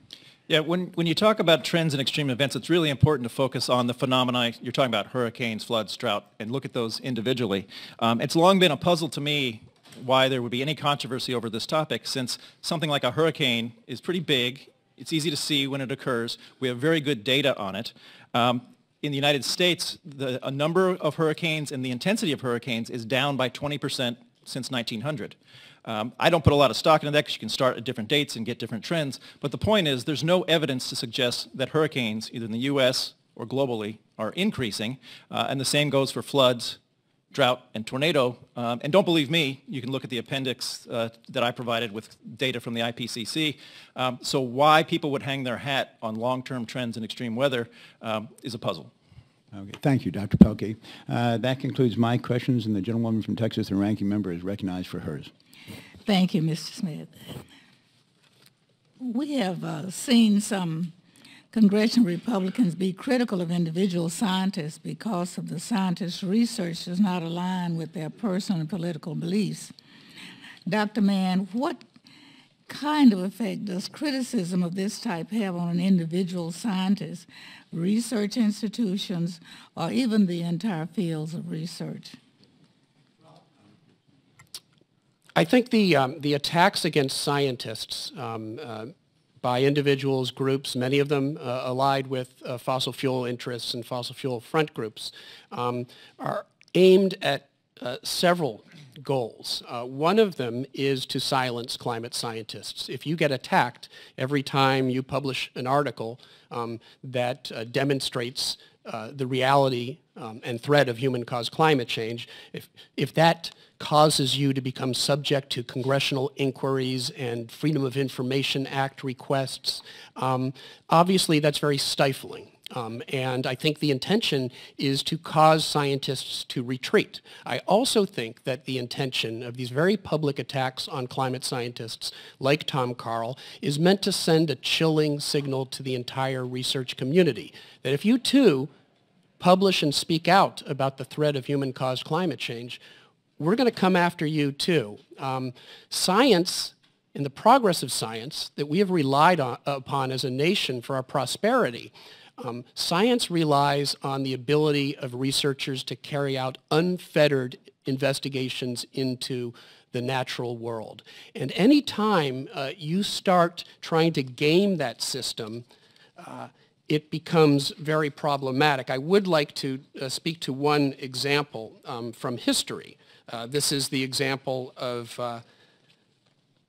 [SPEAKER 8] Yeah, when, when you talk about trends and extreme events, it's really important to focus on the phenomena. You're talking about hurricanes, floods, drought, and look at those individually. Um, it's long been a puzzle to me why there would be any controversy over this topic since something like a hurricane is pretty big. It's easy to see when it occurs. We have very good data on it. Um, in the United States, the a number of hurricanes and the intensity of hurricanes is down by 20% since 1900. Um, I don't put a lot of stock into that because you can start at different dates and get different trends. But the point is there's no evidence to suggest that hurricanes, either in the U.S. or globally, are increasing. Uh, and the same goes for floods, drought, and tornado. Um, and don't believe me, you can look at the appendix uh, that I provided with data from the IPCC. Um, so why people would hang their hat on long-term trends in extreme weather um, is a puzzle.
[SPEAKER 1] Okay, thank you, Dr. Pielke. Uh, that concludes my questions, and the gentlewoman from Texas, the ranking member, is recognized for hers.
[SPEAKER 2] Thank you, Mr. Smith. We have uh, seen some congressional Republicans be critical of individual scientists because of the scientists' research does not align with their personal and political beliefs. Dr. Mann, what kind of effect does criticism of this type have on an individual scientist, research institutions, or even the entire fields of research?
[SPEAKER 7] I think the, um, the attacks against scientists um, uh, by individuals, groups, many of them uh, allied with uh, fossil fuel interests and fossil fuel front groups, um, are aimed at uh, several goals. Uh, one of them is to silence climate scientists. If you get attacked every time you publish an article um, that uh, demonstrates the reality um, and threat of human-caused climate change, if, if that causes you to become subject to congressional inquiries and Freedom of Information Act requests, um, obviously that's very stifling. Um, and I think the intention is to cause scientists to retreat. I also think that the intention of these very public attacks on climate scientists like Tom Karl is meant to send a chilling signal to the entire research community that if you too publish and speak out about the threat of human-caused climate change, we're going to come after you too. Um, science and the progress of science that we have relied on, upon as a nation for our prosperity um, science relies on the ability of researchers to carry out unfettered investigations into the natural world. And any time uh, you start trying to game that system, uh, it becomes very problematic. I would like to uh, speak to one example um, from history. Uh, this is the example of uh,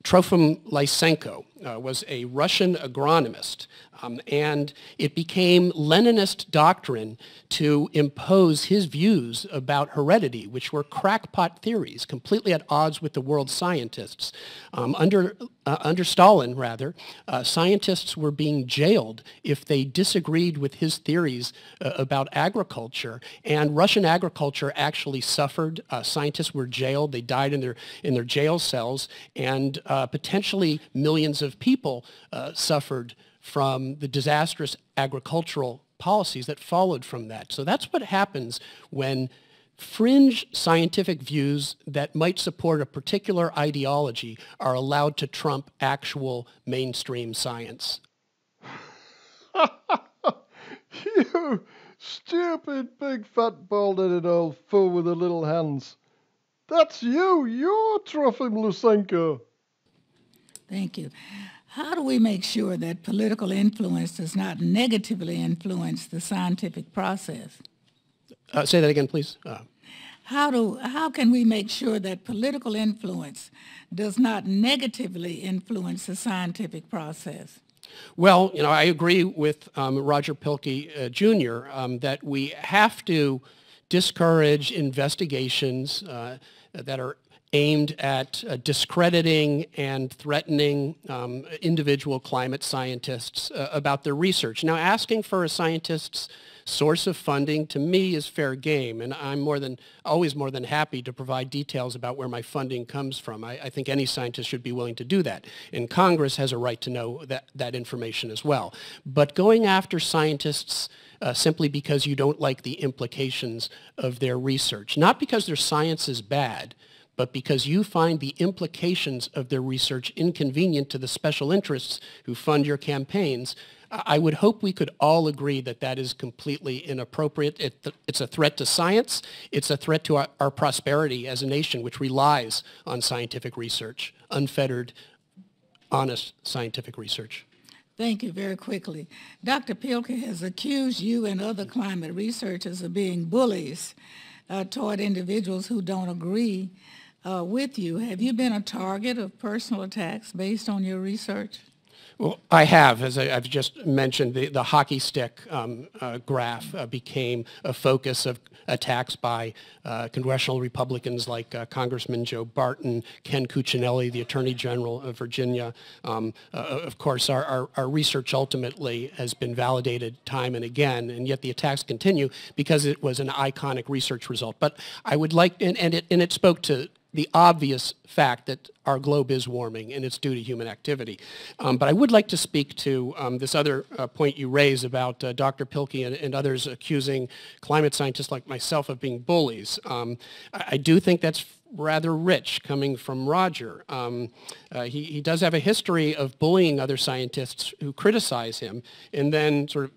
[SPEAKER 7] Trofim Lysenko uh, was a Russian agronomist, um, and it became Leninist doctrine to impose his views about heredity, which were crackpot theories, completely at odds with the world's scientists. Um, under, uh, under Stalin, rather, uh, scientists were being jailed if they disagreed with his theories uh, about agriculture, and Russian agriculture actually suffered. Uh, scientists were jailed. They died in their, in their jail cells, and uh, potentially millions of people suffered from the disastrous agricultural policies that followed from that. So that's what happens when fringe scientific views that might support a particular ideology are allowed to trump actual mainstream science.
[SPEAKER 9] you stupid big fat bald-headed old fool with the little hands. That's you. You're Trofim Lysenko.
[SPEAKER 2] Thank you. How do we make sure that political influence does not negatively influence the scientific process?
[SPEAKER 7] Uh, say that again, please. Uh.
[SPEAKER 2] How, do, how can we make sure that political influence does not negatively influence the scientific process?
[SPEAKER 7] Well, you know, I agree with um, Roger Pielke uh, Jr. Um, that we have to discourage investigations uh, that are aimed at uh, discrediting and threatening um, individual climate scientists uh, about their research. Now, asking for a scientist's source of funding to me is fair game, and I'm more than always more than happy to provide details about where my funding comes from. I, I think any scientist should be willing to do that, and Congress has a right to know that, that information as well. But going after scientists uh, simply because you don't like the implications of their research, not because their science is bad, but because you find the implications of their research inconvenient to the special interests who fund your campaigns, I would hope we could all agree that that is completely inappropriate. It, it's a threat to science. It's a threat to our, our, prosperity as a nation, which relies on scientific research, unfettered, honest scientific research.
[SPEAKER 2] Thank you very quickly. Dr. Pielke has accused you and other climate researchers of being bullies uh, toward individuals who don't agree uh, with you. Have you been a target of personal attacks based on your research?
[SPEAKER 7] Well, I have. As I, have just mentioned, the, the hockey stick um, uh, graph uh, became a focus of attacks by uh, congressional Republicans like uh, Congressman Joe Barton, Ken Cuccinelli, the Attorney General of Virginia. Um, uh, of course, our, our, our, research ultimately has been validated time and again, and yet the attacks continue because it was an iconic research result. But I would like, and, and, it, and it spoke to the obvious fact that our globe is warming and it's due to human activity. Um, but I would like to speak to um, this other uh, point you raised about uh, Dr. Pielke and, and, others accusing climate scientists like myself of being bullies. Um, I, I, do think that's rather rich coming from Roger. Um, uh, he, he does have a history of bullying other scientists who criticize him and then sort of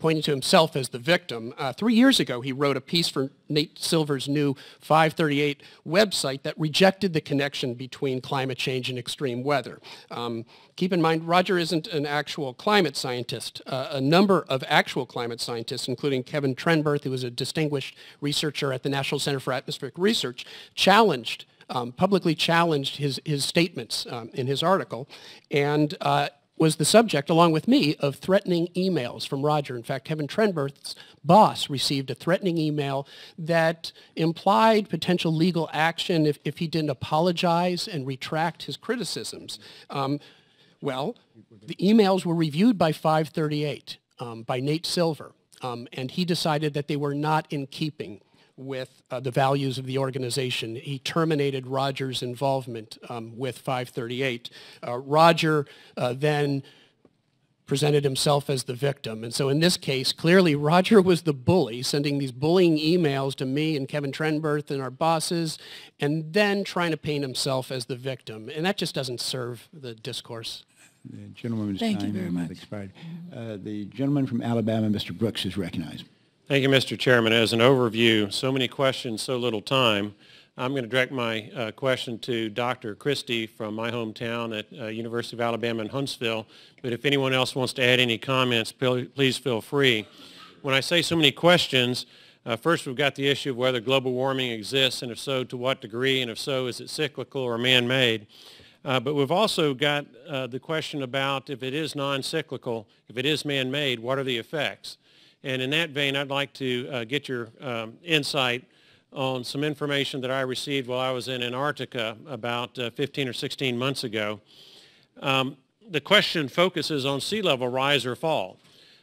[SPEAKER 7] pointing to himself as the victim. Uh, three years ago, he wrote a piece for Nate Silver's new 538 website that rejected the connection between climate change and extreme weather. Um, keep in mind, Roger isn't an actual climate scientist. Uh, a number of actual climate scientists, including Kevin Trenberth, who was a distinguished researcher at the National Center for Atmospheric Research, challenged um, publicly challenged his, his statements um, in his article. And uh, was the subject, along with me, of threatening emails from Roger. In fact, Kevin Trenberth's boss received a threatening email that implied potential legal action if, if he didn't apologize and retract his criticisms. Um, well, the emails were reviewed by 538, um, by Nate Silver, um, and he decided that they were not in keeping with uh, the values of the organization. He terminated Roger's involvement um, with 538. Uh, Roger uh, then presented himself as the victim. And so in this case, clearly Roger was the bully, sending these bullying emails to me and Kevin Trenberth and our bosses, and then trying to paint himself as the victim. And that just doesn't serve the discourse.
[SPEAKER 1] The gentleman's
[SPEAKER 2] Thank you very
[SPEAKER 1] has
[SPEAKER 2] much.
[SPEAKER 1] expired. Uh, the gentleman from Alabama, Mr. Brooks, is recognized.
[SPEAKER 10] Thank you, Mr. Chairman. As an overview, so many questions, so little time. I'm going to direct my uh, question to Dr. Christy from my hometown at uh, University of Alabama in Huntsville. But if anyone else wants to add any comments, please feel free. When I say so many questions, uh, first we've got the issue of whether global warming exists, and if so, to what degree, and if so, is it cyclical or man-made? Uh, but we've also got uh, the question about if it is non-cyclical, if it is man-made, what are the effects? And in that vein, I'd like to uh, get your um, insight on some information that I received while I was in Antarctica about uh, 15 or 16 months ago. Um, the question focuses on sea level rise or fall.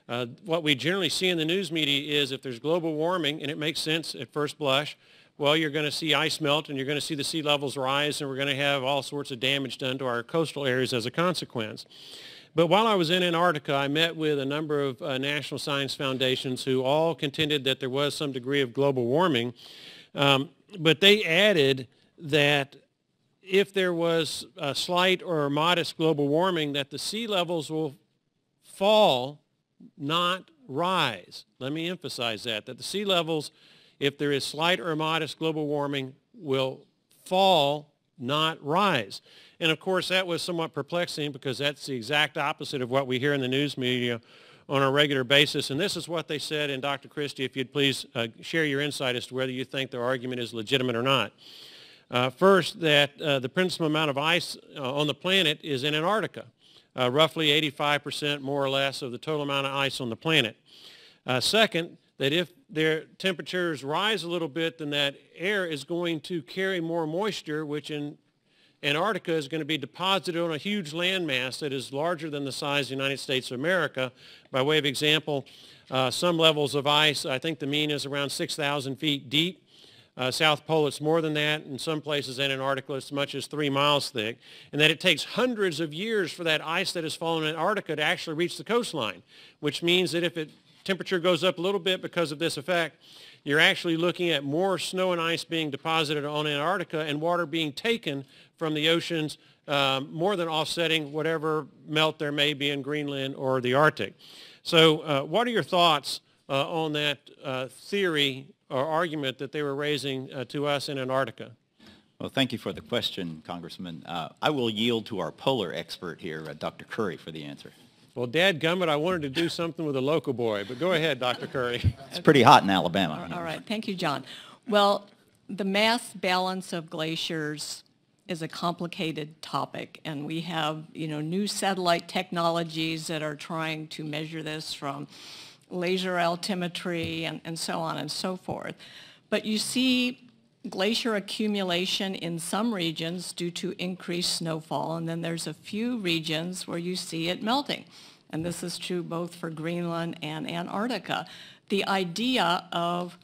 [SPEAKER 10] Uh, what we generally see in the news media is if there's global warming, and it makes sense at first blush, well, you're going to see ice melt and you're going to see the sea levels rise and we're going to have all sorts of damage done to our coastal areas as a consequence. But while I was in Antarctica, I met with a number of uh, national science foundations who all contended that there was some degree of global warming. Um, but they added that if there was a slight or modest global warming, that the sea levels will fall, not rise. Let me emphasize that, that the sea levels, if there is slight or modest global warming, will fall, not rise. And of course, that was somewhat perplexing because that's the exact opposite of what we hear in the news media on a regular basis. And this is what they said. And Dr. Christy, if you'd please uh, share your insight as to whether you think their argument is legitimate or not. Uh, first, that uh, the principal amount of ice uh, on the planet is in Antarctica, uh, roughly 85% more or less of the total amount of ice on the planet. Uh, second, that if their temperatures rise a little bit, then that air is going to carry more moisture, which in Antarctica is going to be deposited on a huge landmass that is larger than the size of the United States of America. By way of example, uh, some levels of ice, I think the mean is around 6,000 feet deep. Uh, South Pole, it's more than that. In some places in Antarctica, as much as three miles thick. And that it takes hundreds of years for that ice that has fallen in Antarctica to actually reach the coastline, which means that if it temperature goes up a little bit because of this effect, you're actually looking at more snow and ice being deposited on Antarctica and water being taken from the oceans, um, more than offsetting whatever melt there may be in Greenland or the Arctic. So uh, what are your thoughts uh, on that uh, theory or argument that they were raising uh, to us in Antarctica?
[SPEAKER 6] Well, thank you for the question, Congressman. Uh, I will yield to our polar expert here, uh, Dr. Curry, for the answer.
[SPEAKER 10] Well, Dad Gummit, I wanted to do something with a local boy, but go ahead, Dr. Curry.
[SPEAKER 6] It's pretty hot in Alabama.
[SPEAKER 5] All right, thank you, John. Well, the mass balance of glaciers is a complicated topic, and we have, you know, new satellite technologies that are trying to measure this from laser altimetry and, and so on and so forth. But you see glacier accumulation in some regions due to increased snowfall, and then there's a few regions where you see it melting. And this is true both for Greenland and Antarctica. The idea of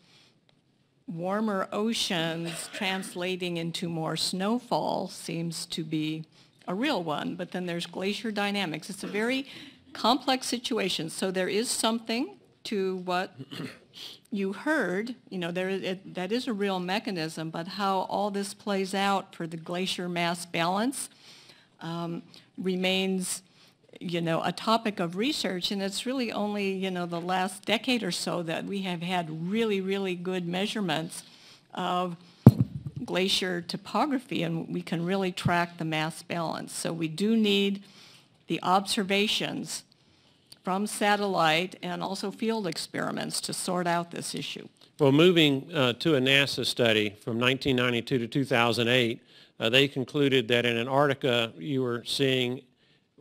[SPEAKER 5] warmer oceans translating into more snowfall seems to be a real one, but then there's glacier dynamics. It's a very complex situation. So there is something to what you heard, you know, there it, that is a real mechanism, but how all this plays out for the glacier mass balance um, remains you know, a topic of research, and it's really only, you know, the last decade or so that we have had really, really good measurements of glacier topography, and we can really track the mass balance. So we do need the observations from satellite and also field experiments to sort out this issue.
[SPEAKER 10] Well, moving uh, to a NASA study from 1992 to 2008, uh, they concluded that in Antarctica you were seeing,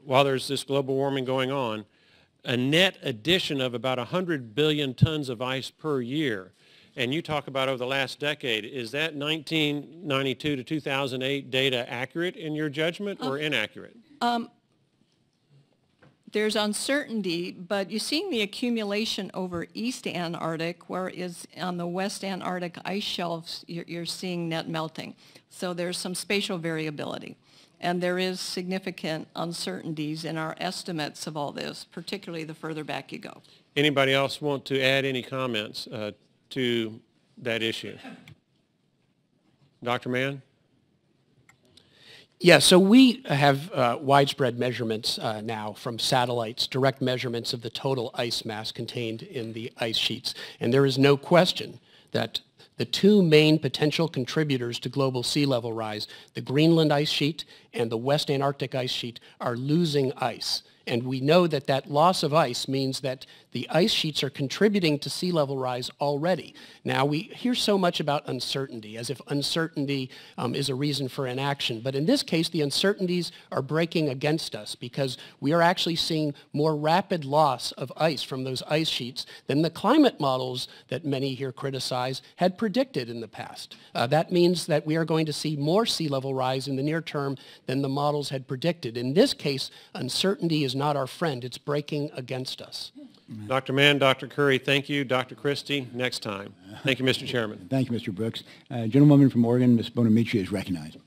[SPEAKER 10] while there's this global warming going on, a net addition of about 100 billion tons of ice per year. And you talk about over the last decade. Is that 1992 to 2008 data accurate in your judgment or inaccurate?
[SPEAKER 5] Um, there's uncertainty, but you're seeing the accumulation over East Antarctic, whereas on the West Antarctic ice shelves, you're, you're seeing net melting. So there's some spatial variability. And there is significant uncertainties in our estimates of all this, particularly the further back you go.
[SPEAKER 10] Anybody else want to add any comments uh, to that issue? Dr. Mann?
[SPEAKER 7] Yeah, so we have uh, widespread measurements uh, now from satellites, direct measurements of the total ice mass contained in the ice sheets. And there is no question that the two main potential contributors to global sea level rise, the Greenland ice sheet and the West Antarctic ice sheet, are losing ice. And we know that that loss of ice means that the ice sheets are contributing to sea level rise already. Now, we hear so much about uncertainty, as if uncertainty um, is a reason for inaction. But in this case, the uncertainties are breaking against us because we are actually seeing more rapid loss of ice from those ice sheets than the climate models that many here criticize had predicted in the past. Uh, that means that we are going to see more sea level rise in the near term than the models had predicted. In this case, uncertainty is not our friend. It's breaking against us.
[SPEAKER 10] Dr. Mann, Dr. Curry, thank you. Dr. Christy, next time. Thank you, Mr. Chairman.
[SPEAKER 1] Thank you, Mr. Brooks. Uh, gentlewoman from Oregon, Ms. Bonamici is recognized.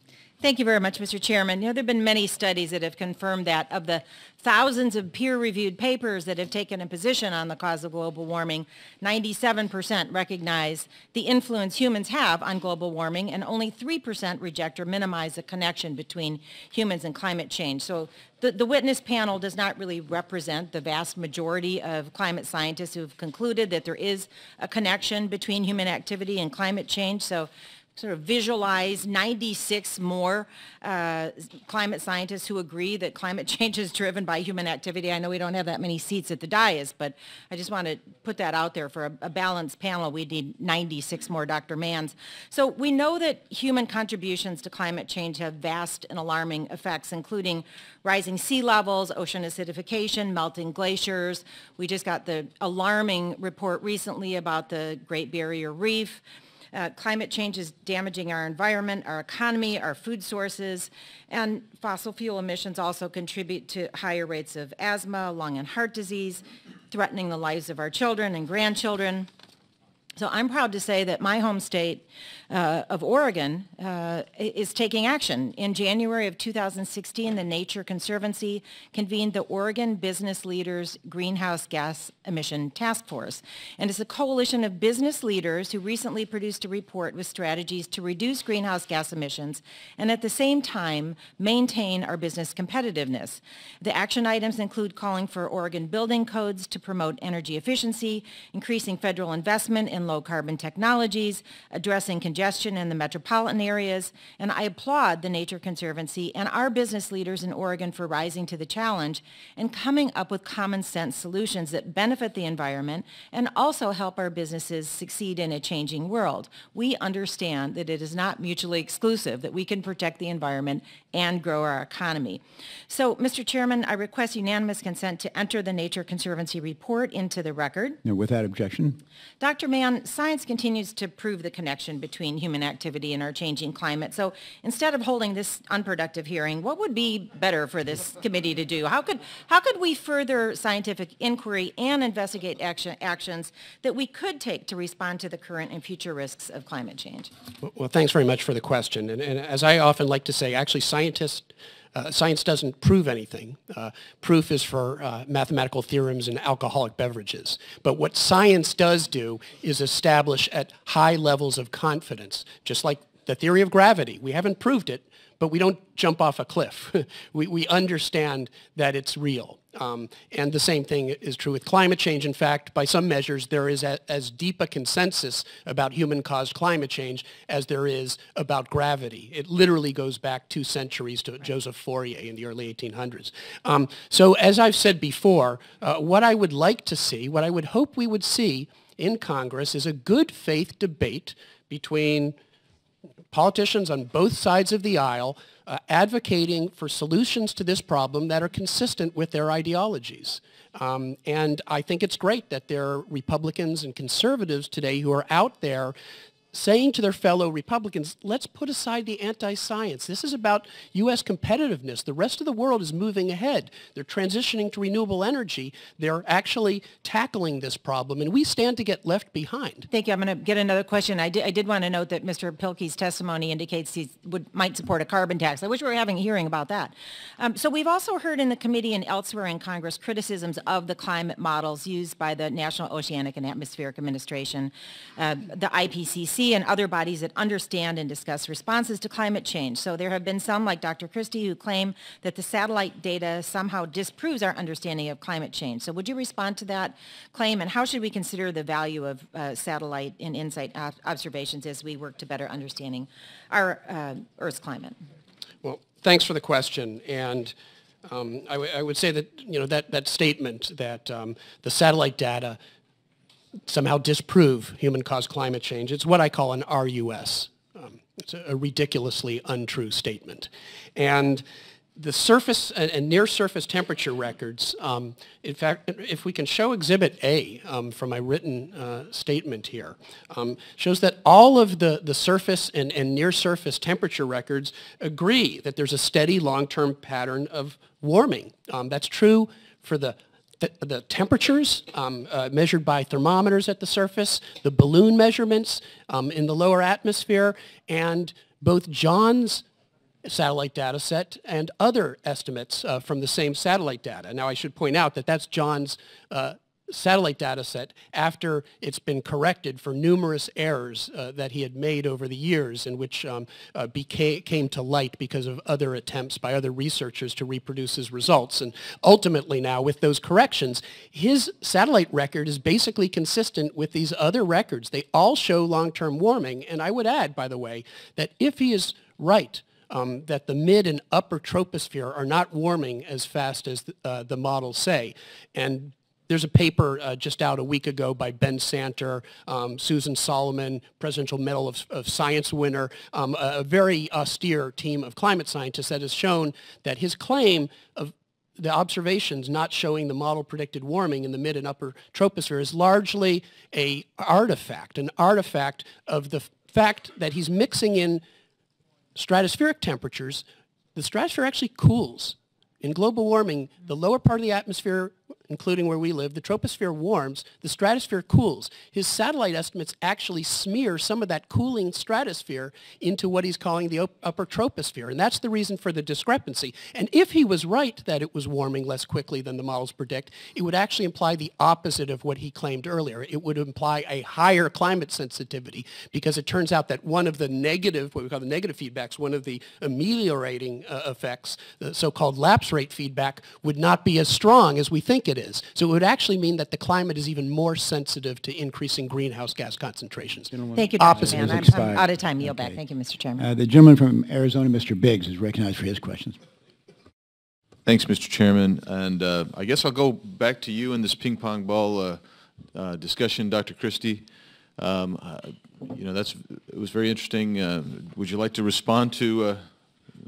[SPEAKER 4] Thank you very much, Mr. Chairman. You know, there have been many studies that have confirmed that of the thousands of peer-reviewed papers that have taken a position on the cause of global warming, 97% recognize the influence humans have on global warming, and only 3% reject or minimize the connection between humans and climate change. So the, the witness panel does not really represent the vast majority of climate scientists who have concluded that there is a connection between human activity and climate change. So sort of visualize 96 more uh, climate scientists who agree that climate change is driven by human activity. I know we don't have that many seats at the dais, but I just want to put that out there for a, a balanced panel. We need 96 more Dr. Manns. So we know that human contributions to climate change have vast and alarming effects, including rising sea levels, ocean acidification, melting glaciers. We just got the alarming report recently about the Great Barrier Reef. Uh, climate change is damaging our environment, our economy, our food sources, and fossil fuel emissions also contribute to higher rates of asthma, lung and heart disease, threatening the lives of our children and grandchildren. So I'm proud to say that my home state uh, of Oregon uh, is taking action. In January of 2016, the Nature Conservancy convened the Oregon Business Leaders Greenhouse Gas Emission Task Force. And it's a coalition of business leaders who recently produced a report with strategies to reduce greenhouse gas emissions and at the same time maintain our business competitiveness. The action items include calling for Oregon building codes to promote energy efficiency, increasing federal investment in low carbon technologies, addressing congestion in the metropolitan areas, and I applaud the Nature Conservancy and our business leaders in Oregon for rising to the challenge and coming up with common sense solutions that benefit the environment and also help our businesses succeed in a changing world. We understand that it is not mutually exclusive, that we can protect the environment and grow our economy. So, Mr. Chairman, I request unanimous consent to enter the Nature Conservancy report into the record.
[SPEAKER 1] No, without objection.
[SPEAKER 4] Dr. Mann, science continues to prove the connection between between human activity and our changing climate. So instead of holding this unproductive hearing, what would be better for this committee to do? How could, how could we further scientific inquiry and investigate action, actions that we could take to respond to the current and future risks of climate change?
[SPEAKER 7] Well, thanks very much for the question. And, and as I often like to say, actually scientists uh, science doesn't prove anything. Uh, proof is for uh, mathematical theorems and alcoholic beverages. But what science does do is establish at high levels of confidence, just like the theory of gravity. We haven't proved it, but we don't jump off a cliff. we, we understand that it's real. Um, and the same thing is true with climate change. In fact, by some measures, there is a, as deep a consensus about human-caused climate change as there is about gravity. It literally goes back two centuries to Joseph Fourier in the early 1800s. Um, so as I've said before, uh, what I would like to see, what I would hope we would see in Congress is a good faith debate between politicians on both sides of the aisle uh, advocating for solutions to this problem that are consistent with their ideologies. Um, and I think it's great that there are Republicans and conservatives today who are out there saying to their fellow Republicans, let's put aside the anti-science. This is about U.S. competitiveness. The rest of the world is moving ahead. They're transitioning to renewable energy. They're actually tackling this problem, and we stand to get left behind.
[SPEAKER 4] Thank you. I'm going to get another question. I did, I did want to note that Mr. Pielke's testimony indicates he would, might support a carbon tax. I wish we were having a hearing about that. Um, so we've also heard in the committee and elsewhere in Congress criticisms of the climate models used by the National Oceanic and Atmospheric Administration, uh, the IPCC, and other bodies that understand and discuss responses to climate change. So there have been some, like Dr. Christy, who claim that the satellite data somehow disproves our understanding of climate change. So would you respond to that claim, and how should we consider the value of uh, satellite and in situ observations as we work to better understanding our uh, Earth's climate?
[SPEAKER 7] Well, thanks for the question. And um, I, would say that, you know, that, that statement that um, the satellite data somehow disprove human-caused climate change. It's what I call an RUS. Um, it's a, a, ridiculously untrue statement. And the surface and, and near surface temperature records, um, in fact, if we can show Exhibit A um, from my written uh, statement here, um, shows that all of the, the surface and, and near surface temperature records agree that there's a steady long-term pattern of warming. Um, that's true for the the, temperatures um, uh, measured by thermometers at the surface, the balloon measurements um, in the lower atmosphere, and both John's satellite data set and other estimates uh, from the same satellite data. Now I should point out that that's John's uh, satellite data set after it's been corrected for numerous errors uh, that he had made over the years and which um, uh, became, came to light because of other attempts by other researchers to reproduce his results. And ultimately now with those corrections, his satellite record is basically consistent with these other records. They all show long-term warming. And I would add, by the way, that if he is right um, that the mid and upper troposphere are not warming as fast as uh, the models say. And there's a paper uh, just out a week ago by Ben Santer, um, Susan Solomon, Presidential Medal of, of Science winner, um, a, a, very austere team of climate scientists that has shown that his claim of the observations not showing the model predicted warming in the mid and upper troposphere is largely a artifact, an artifact of the fact that he's mixing in stratospheric temperatures. The stratosphere actually cools. In global warming, the lower part of the atmosphere including where we live, the troposphere warms, the stratosphere cools. His satellite estimates actually smear some of that cooling stratosphere into what he's calling the upper troposphere, and that's the reason for the discrepancy. And if he was right that it was warming less quickly than the models predict, it would actually imply the opposite of what he claimed earlier. It would imply a higher climate sensitivity because it turns out that one of the negative, what we call the negative feedbacks, one of the ameliorating uh, effects, the so-called lapse rate feedback, would not be as strong as we think it it is. So it would actually mean that the climate is even more sensitive to increasing greenhouse gas concentrations.
[SPEAKER 4] Thank you, Dr. Mann. I'm, I'm, out of time. Yield okay. back. Thank you, Mr. Chairman.
[SPEAKER 1] Uh, the gentleman from Arizona, Mr. Biggs, is recognized for his questions.
[SPEAKER 3] Thanks, Mr. Chairman. And uh, I guess I'll go back to you in this ping pong ball uh, uh discussion, Dr. Christy. Um, uh, you know, that's it was very interesting. Uh, would you like to respond to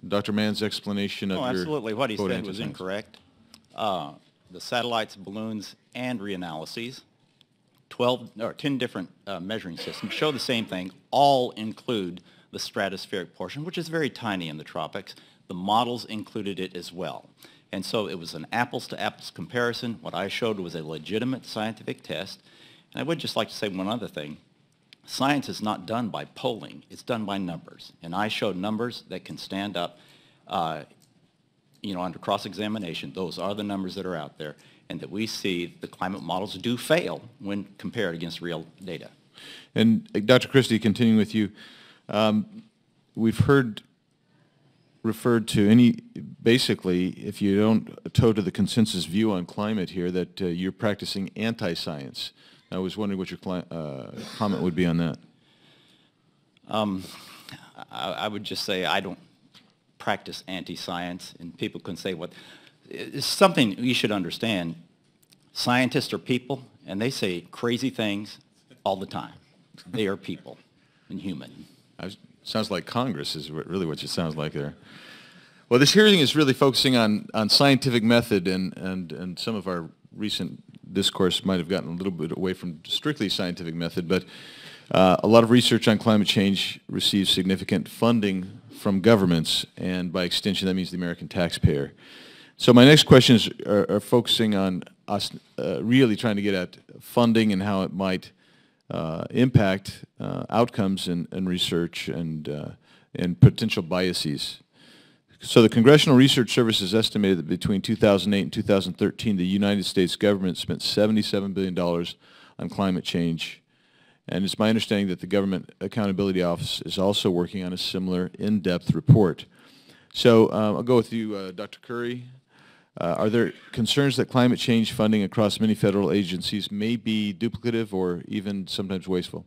[SPEAKER 3] Dr. Mann's explanation of
[SPEAKER 6] oh,
[SPEAKER 3] your
[SPEAKER 6] absolutely. What he said was incorrect the satellites, balloons, and reanalyses, 12 or 10 different uh, measuring systems show the same thing, all include the stratospheric portion, which is very tiny in the tropics. The models included it as well. And so it was an apples to apples comparison. What I showed was a legitimate scientific test. And I would just like to say one other thing. Science is not done by polling. It's done by numbers. And I showed numbers that can stand up uh, you know, under cross-examination, those are the numbers that are out there, and that we see the climate models do fail when compared against real data.
[SPEAKER 3] And uh, Dr. Christy, continuing with you, um, we've heard referred to any, basically, if you don't toe to the consensus view on climate here, that uh, you're practicing anti-science. I was wondering what your uh, comment would be on that.
[SPEAKER 6] Um, I, I, would just say I don't practice anti-science, and people can say what. It's something you should understand. Scientists are people, and they say crazy things all the time. They are people and human.
[SPEAKER 3] Was, sounds like Congress is really what it sounds like there. Well, this hearing is really focusing on, on scientific method, and, and, and some of our recent discourse might have gotten a little bit away from strictly scientific method, but uh, a lot of research on climate change receives significant funding from governments, and by extension, that means the American taxpayer. So my next questions are, are focusing on us uh, really trying to get at funding and how it might uh, impact uh, outcomes in, research and, uh, and potential biases. So the Congressional Research Service has estimated that between 2008 and 2013, the United States government spent $77 billion on climate change. And it's my understanding that the Government Accountability Office is also working on a similar in-depth report. So uh, I'll go with you, uh, Dr. Curry. Uh, are there concerns that climate change funding across many federal agencies may be duplicative or even sometimes wasteful?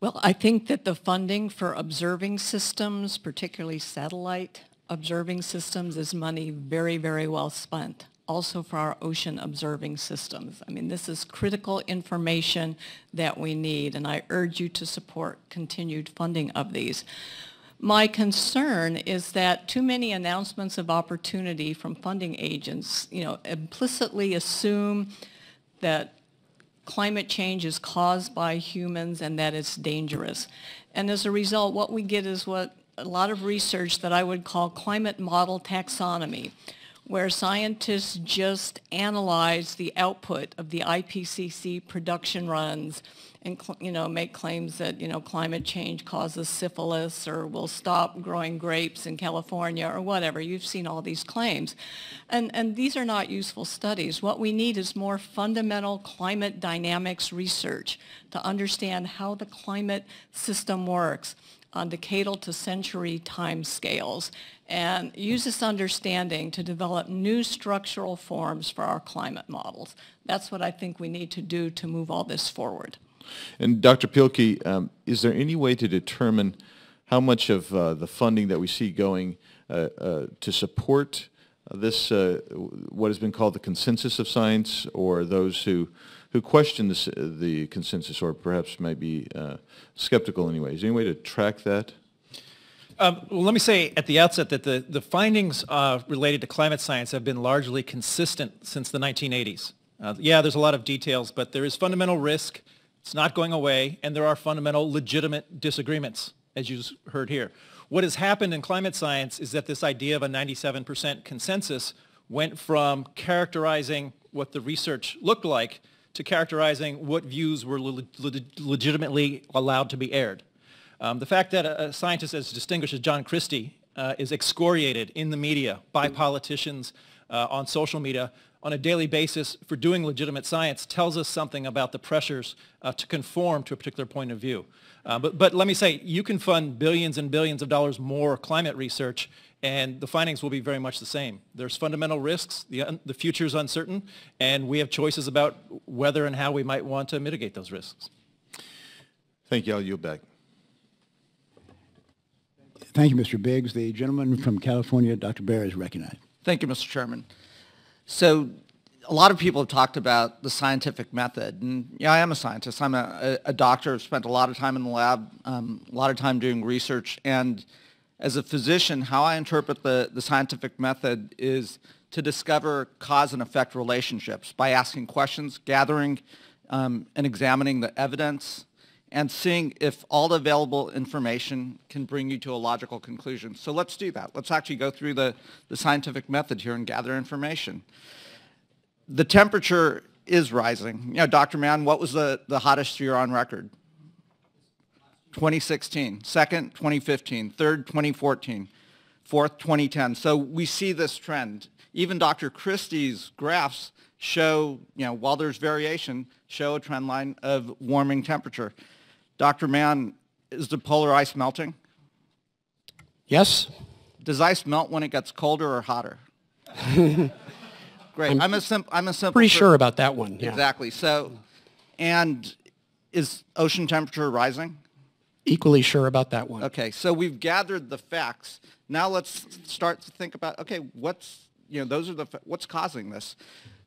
[SPEAKER 5] Well, I think that the funding for observing systems, particularly satellite observing systems, is money very, very well spent. Also for our ocean observing systems. I mean, this is critical information that we need, and I urge you to support continued funding of these. My concern is that too many announcements of opportunity from funding agents, you know, implicitly assume that climate change is caused by humans and that it's dangerous. And as a result, what we get is what a lot of research that I would call climate model taxonomy, where scientists just analyze the output of the IPCC production runs and you know make claims that you know climate change causes syphilis or will stop growing grapes in California or whatever. You've seen all these claims, and and these are not useful studies. What we need is more fundamental climate dynamics research to understand how the climate system works on decadal to century time scales and use this understanding to develop new structural forms for our climate models. That's what I think we need to do to move all this forward.
[SPEAKER 3] And Dr. Pielke, um, is there any way to determine how much of uh, the funding that we see going uh, uh, to support this, uh, what has been called the consensus of science, or those who, who question the consensus, or perhaps might be uh, skeptical anyway? Is there any way to track that?
[SPEAKER 8] Um, well, let me say at the outset that the, the findings uh, related to climate science have been largely consistent since the 1980s. yeah, there's a lot of details, but there is fundamental risk it's not going away, and there are fundamental legitimate disagreements, as you heard here. What has happened in climate science is that this idea of a 97% consensus went from characterizing what the research looked like to characterizing what views were le le legitimately allowed to be aired. Um, the fact that a, a, scientist as distinguished as John Christy uh, is excoriated in the media by politicians uh, on social media on a daily basis for doing legitimate science tells us something about the pressures uh, to conform to a particular point of view. Uh, but, but let me say, you can fund billions and billions of dollars more climate research and the findings will be very much the same. There's fundamental risks, the, the future is uncertain, and we have choices about whether and how we might want to mitigate those risks.
[SPEAKER 3] Thank you. I'll yield back.
[SPEAKER 1] Thank you, Mr. Biggs. The gentleman from California, Dr. Bera, is recognized.
[SPEAKER 11] Thank you, Mr. Chairman. So a lot of people have talked about the scientific method. And yeah, I am a scientist. I'm a, a doctor. I've spent a lot of time in the lab, um, a lot of time doing research. And as a physician, how I interpret the, the scientific method is to discover cause and effect relationships by asking questions, gathering um, and examining the evidence, and seeing if all the available information can bring you to a logical conclusion. So let's do that. Let's actually go through the, the scientific method here and gather information. The temperature is rising. You know, Dr. Mann, what was the, the hottest year on record? 2016. Second, 2015. Third, 2014. Fourth, 2010. So we see this trend. Even Dr. Christy's graphs show, you know, while there's variation, show a trend line of warming temperature. Dr. Mann, is the polar ice melting?
[SPEAKER 7] Yes?
[SPEAKER 11] Does ice melt when it gets colder or hotter? Great. I'm, a simp- I'm a simple.
[SPEAKER 7] Pretty sure about that one, yeah.
[SPEAKER 11] Exactly. So, and is ocean temperature rising?
[SPEAKER 7] Equally sure about that one.
[SPEAKER 11] Okay, so we've gathered the facts. Now let's start to think about, okay, what's, you know, those are the, what's causing this?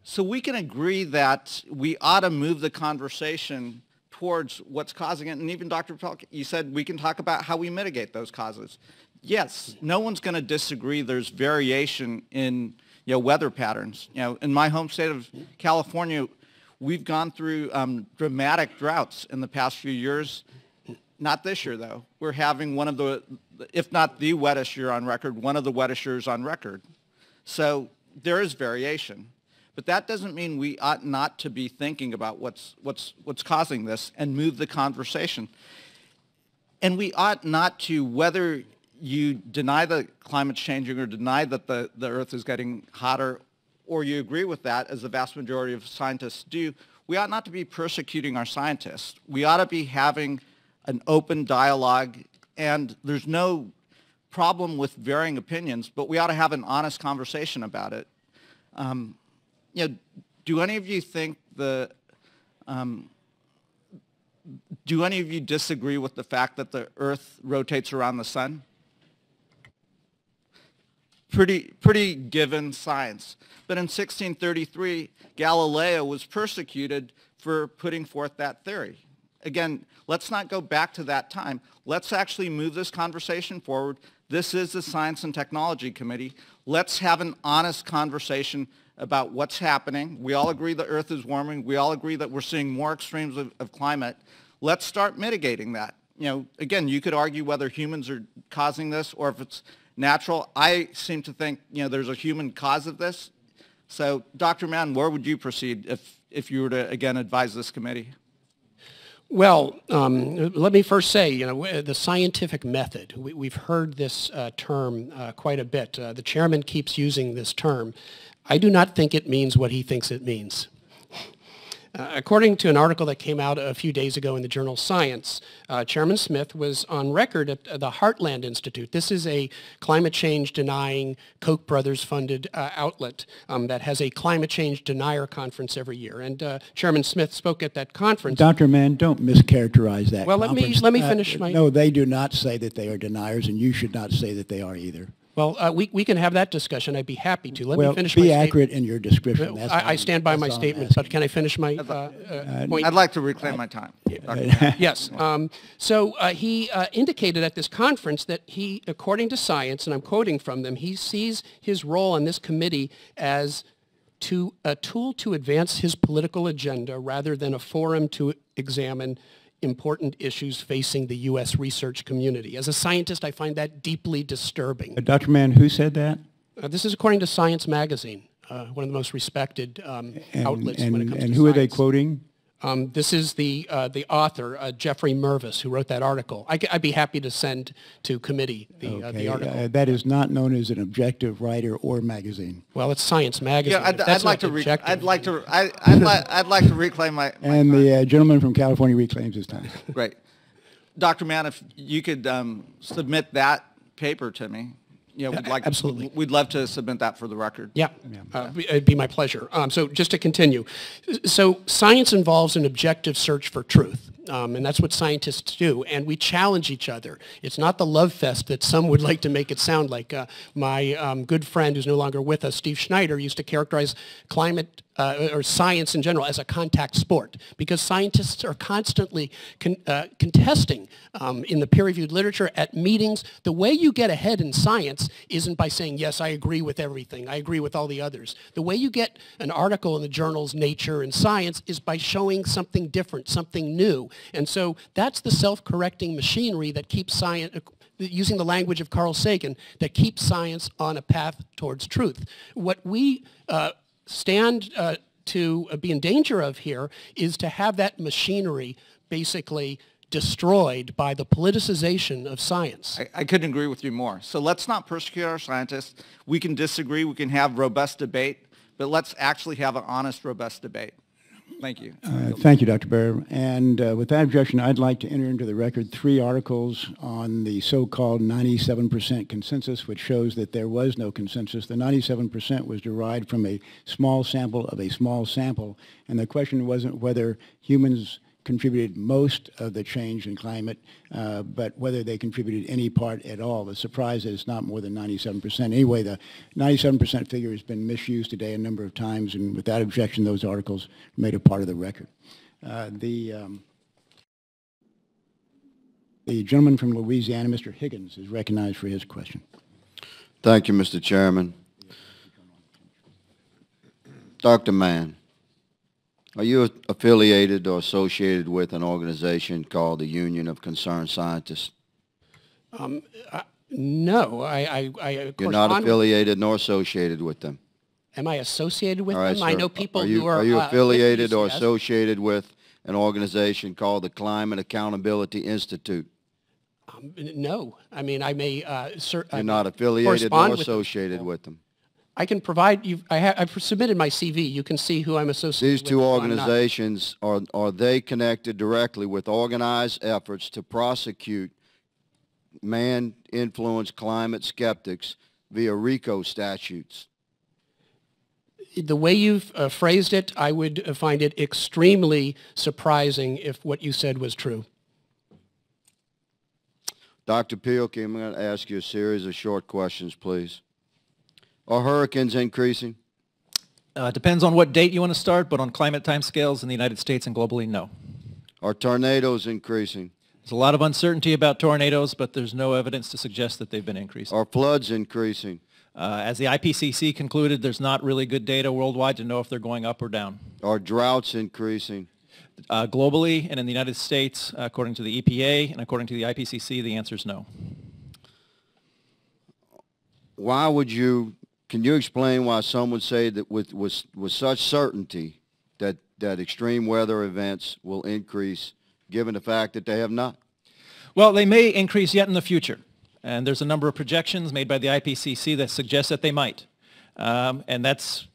[SPEAKER 11] So we can agree that we ought to move the conversation towards what's causing it. And even Dr. Pielke, you said we can talk about how we mitigate those causes. Yes, no one's going to disagree there's variation in, you know, weather patterns. You know, in my home state of California, we've gone through um, dramatic droughts in the past few years. Not this year, though. We're having one of the, if not the wettest year on record, one of the wettest years on record. So there is variation. But that doesn't mean we ought not to be thinking about what's, what's, what's causing this and move the conversation. And we ought not to, whether you deny that climate's changing or deny that the, the earth is getting hotter, or you agree with that, as the vast majority of scientists do, we ought not to be persecuting our scientists. We ought to be having an open dialogue, and there's no problem with varying opinions, but we ought to have an honest conversation about it. Um, you know, do any of you think the, um, do any of you disagree with the fact that the Earth rotates around the sun? Pretty, pretty given science. But in 1633, Galileo was persecuted for putting forth that theory. Again, let's not go back to that time. Let's actually move this conversation forward. This is the Science and Technology Committee. Let's have an honest conversation about what's happening. We all agree the Earth is warming. We all agree that we're seeing more extremes of, of climate. Let's start mitigating that. You know, again, you could argue whether humans are causing this or if it's natural. I seem to think, you know, there's a human cause of this. So, Dr. Mann, where would you proceed if, if you were to, again, advise this committee?
[SPEAKER 7] Well, um, let me first say, you know, the scientific method, we, have heard this uh, term uh, quite a bit. Uh, the chairman keeps using this term. I do not think it means what he thinks it means. Uh, according to an article that came out a few days ago in the journal Science, uh, Chairman Smith was on record at the Heartland Institute. This is a climate change denying Koch brothers funded uh, outlet um, that has a climate change denier conference every year. And uh, Chairman Smith spoke at that conference.
[SPEAKER 1] Dr. Mann, don't mischaracterize that
[SPEAKER 7] Well, let me, let me
[SPEAKER 1] Uh,
[SPEAKER 7] finish my...
[SPEAKER 1] No, they do not say that they are deniers, and you should not say that they are either.
[SPEAKER 7] Well, uh, we, we can have that discussion. I'd be happy to. Let
[SPEAKER 1] well,
[SPEAKER 7] me finish
[SPEAKER 1] be
[SPEAKER 7] my statement.
[SPEAKER 1] accurate in your description. That's
[SPEAKER 7] I, I stand by my statement, but can I finish my uh, uh, point?
[SPEAKER 11] I'd like to reclaim my time.
[SPEAKER 7] yes. Um, so uh, he uh, indicated at this conference that he, according to science, and I'm quoting from them, he sees his role on this committee as to a tool to advance his political agenda rather than a forum to examine important issues facing the U.S. research community. As a scientist, I find that deeply disturbing.
[SPEAKER 1] Uh, Dr. Mann, who said that?
[SPEAKER 7] Uh, this is according to Science Magazine, uh, one of the most respected um,
[SPEAKER 1] And,
[SPEAKER 7] outlets
[SPEAKER 1] and,
[SPEAKER 7] when it comes
[SPEAKER 1] and
[SPEAKER 7] to
[SPEAKER 1] who are they quoting?
[SPEAKER 7] Um, this is the, uh, the author, uh, Jeffrey Mervis, who wrote that article. I, would be happy to send to committee the, uh, the
[SPEAKER 1] Okay,
[SPEAKER 7] article.
[SPEAKER 1] uh, that is not known as an objective writer or magazine.
[SPEAKER 7] well, it's Science Magazine.
[SPEAKER 11] Yeah, I'd,
[SPEAKER 7] If
[SPEAKER 11] I'd like to. Re-
[SPEAKER 7] objective-
[SPEAKER 11] I'd like to. I, I'd, li- I'd like to reclaim my. my
[SPEAKER 1] And
[SPEAKER 11] time.
[SPEAKER 1] the uh, gentleman from California reclaims his time.
[SPEAKER 11] Great, Dr. Mann, if you could um, submit that paper to me, you know, we'd like.
[SPEAKER 7] absolutely.
[SPEAKER 11] We'd love to submit that for the record.
[SPEAKER 7] Yeah, uh, it'd be my pleasure. Um, so just to continue, so science involves an objective search for truth. Um, and that's what scientists do, and we challenge each other. It's not the love fest that some would like to make it sound like. Uh, my um, good friend, who's no longer with us, Steve Schneider, used to characterize climate uh, or science in general as a contact sport because scientists are constantly con- uh, contesting um, in the peer-reviewed literature at meetings. The way you get ahead in science isn't by saying, yes, I agree with everything. I agree with all the others. The way you get an article in the journals Nature and Science is by showing something different, something new. And so that's the self-correcting machinery that keeps science, using the language of Carl Sagan, that keeps science on a path towards truth. What we uh, stand uh, to be in danger of here is to have that machinery basically destroyed by the politicization of science.
[SPEAKER 11] I, I couldn't agree with you more. So let's not persecute our scientists. We can disagree. We can have robust debate, but let's actually have an honest, robust debate. Thank you.
[SPEAKER 1] Uh, Thank you, Dr. Bera. And uh, with that objection, I'd like to enter into the record three articles on the so-called 97% consensus, which shows that there was no consensus. The 97% was derived from a small sample of a small sample, and the question wasn't whether humans contributed most of the change in climate, uh, but whether they contributed any part at all. The surprise is not more than 97%. Anyway, the 97% figure has been misused today a number of times, and without objection, those articles made a part of the record. Uh, the, um, the gentleman from Louisiana, Mr. Higgins, is recognized for his question.
[SPEAKER 12] Thank you, Mr. Chairman. Dr. Mann, are you affiliated or associated with an organization called the Union of Concerned Scientists?
[SPEAKER 7] Um, uh, no, I, I, I of
[SPEAKER 12] You're
[SPEAKER 7] course,
[SPEAKER 12] not
[SPEAKER 7] on-
[SPEAKER 12] affiliated nor associated with them.
[SPEAKER 7] Am I associated with
[SPEAKER 12] All right,
[SPEAKER 7] them? I
[SPEAKER 12] sir.
[SPEAKER 7] know people
[SPEAKER 12] are you,
[SPEAKER 7] who are.
[SPEAKER 12] Are you
[SPEAKER 7] uh,
[SPEAKER 12] affiliated or associated with an organization called the Climate Accountability Institute?
[SPEAKER 7] Um, no, I mean I may. Uh, cer- I
[SPEAKER 12] You're
[SPEAKER 7] may
[SPEAKER 12] not affiliated
[SPEAKER 7] correspond
[SPEAKER 12] nor
[SPEAKER 7] with them.
[SPEAKER 12] associated with them.
[SPEAKER 7] I can provide you. I have. I've submitted my CV. You can see who I'm associated with.
[SPEAKER 12] These
[SPEAKER 7] with.
[SPEAKER 12] two
[SPEAKER 7] and who I'm not.
[SPEAKER 12] organizations, are, are they connected directly with organized efforts to prosecute man-influenced climate skeptics via RICO statutes?
[SPEAKER 7] the way you've uh, phrased it, I would uh, find it extremely surprising if what you said was true.
[SPEAKER 12] Dr. Pielke, I'm going to ask you a series of short questions, please. Are hurricanes increasing?
[SPEAKER 8] Uh, depends on what date you want to start, but on climate timescales in the United States and globally, no.
[SPEAKER 12] Are tornadoes increasing?
[SPEAKER 8] There's a lot of uncertainty about tornadoes, but there's no evidence to suggest that they've been increasing.
[SPEAKER 12] Are floods increasing?
[SPEAKER 8] Uh, as the IPCC concluded, there's not really good data worldwide to know if they're going up or down.
[SPEAKER 12] Are droughts increasing?
[SPEAKER 8] Uh, globally and in the United States, according to the EPA and according to the IPCC, the answer is no.
[SPEAKER 12] Why would you, can you explain why some would say that with, with, with such certainty that, that extreme weather events will increase given the fact that they have not?
[SPEAKER 8] Well, they may increase yet in the future. And there's a number of projections made by the IPCC that suggest that they might. Um, and that's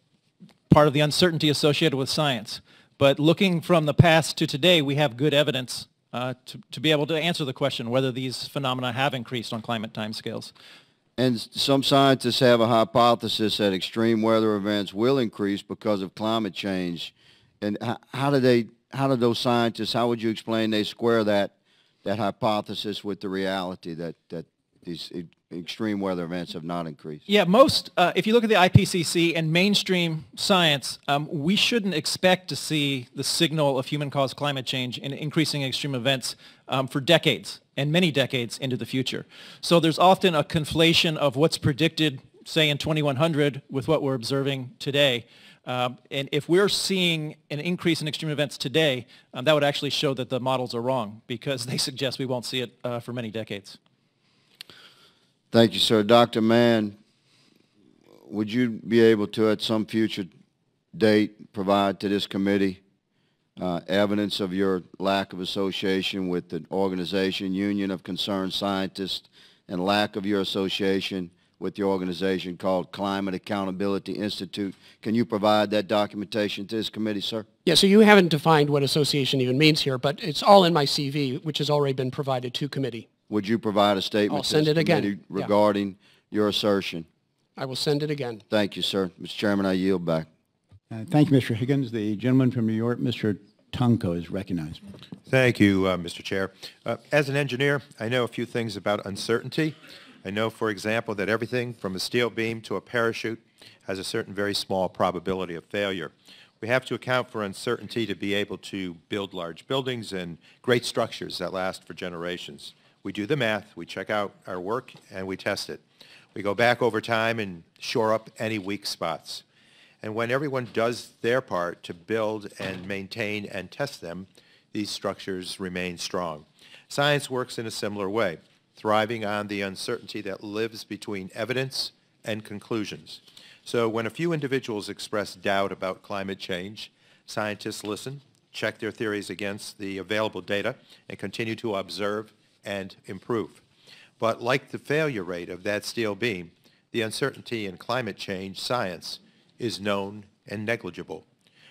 [SPEAKER 8] part of the uncertainty associated with science. But looking from the past to today, we have good evidence uh, to, to be able to answer the question whether these phenomena have increased on climate timescales.
[SPEAKER 12] And some scientists have a hypothesis that extreme weather events will increase because of climate change. And how do they, how do those scientists, how would you explain they square that, that hypothesis with the reality that, that these extreme weather events have not increased?
[SPEAKER 8] Yeah, most, uh, if you look at the IPCC and mainstream science, um, we shouldn't expect to see the signal of human-caused climate change in increasing extreme events um, for decades and many decades into the future. So there's often a conflation of what's predicted, say, in 2100 with what we're observing today. Um, and if we're seeing an increase in extreme events today, um, that would actually show that the models are wrong because they suggest we won't see it uh, for many decades.
[SPEAKER 12] Thank you, sir. Dr. Mann, would you be able to, at some future date, provide to this committee uh, evidence of your lack of association with the organization Union of Concerned Scientists and lack of your association with the organization called Climate Accountability Institute? Can you provide that documentation to this committee, sir?
[SPEAKER 7] Yeah, so you haven't defined what association even means here, but it's all in my CV, which has already been provided to committee.
[SPEAKER 12] Would you provide a statement
[SPEAKER 7] I'll
[SPEAKER 12] to
[SPEAKER 7] send
[SPEAKER 12] this
[SPEAKER 7] it again.
[SPEAKER 12] committee
[SPEAKER 7] Yeah.
[SPEAKER 12] regarding your assertion?
[SPEAKER 7] I will send it again.
[SPEAKER 12] Thank you, sir. Mr. Chairman, I yield back.
[SPEAKER 1] Uh, Thank you, Mr. Higgins. The gentleman from New York, Mr. Tonko, is recognized.
[SPEAKER 13] Thank you, uh, Mr. Chair. Uh, As an engineer, I know a few things about uncertainty. I know, for example, that everything from a steel beam to a parachute has a certain very small probability of failure. We have to account for uncertainty to be able to build large buildings and great structures that last for generations. We do the math, we check out our work, and we test it. We go back over time and shore up any weak spots. And when everyone does their part to build and maintain and test them, these structures remain strong. Science works in a similar way, thriving on the uncertainty that lives between evidence and conclusions. So when a few individuals express doubt about climate change, scientists listen, check their theories against the available data, and continue to observe and improve. But like the failure rate of that steel beam, the uncertainty in climate change science is known and negligible.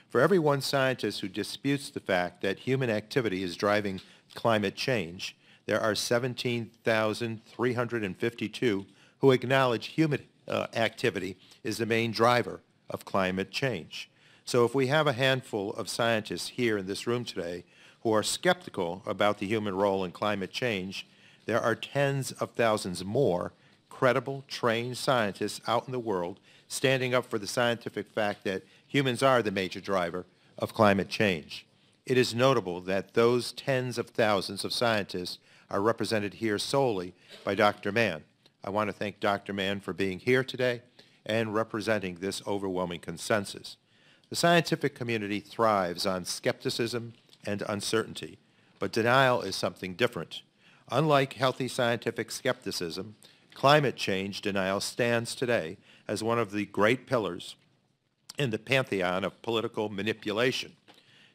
[SPEAKER 13] For every one scientist who disputes the fact that human activity is driving climate change, there are 17,352 who acknowledge human uh, activity is the main driver of climate change. So if we have a handful of scientists here in this room today who are skeptical about the human role in climate change, there are tens of thousands more credible, trained scientists out in the world standing up for the scientific fact that humans are the major driver of climate change. It is notable that those tens of thousands of scientists are represented here solely by Dr. Mann. I want to thank Dr. Mann for being here today and representing this overwhelming consensus. The scientific community thrives on skepticism and uncertainty, but denial is something different. Unlike healthy scientific skepticism, climate change denial stands today as one of the great pillars in the pantheon of political manipulation.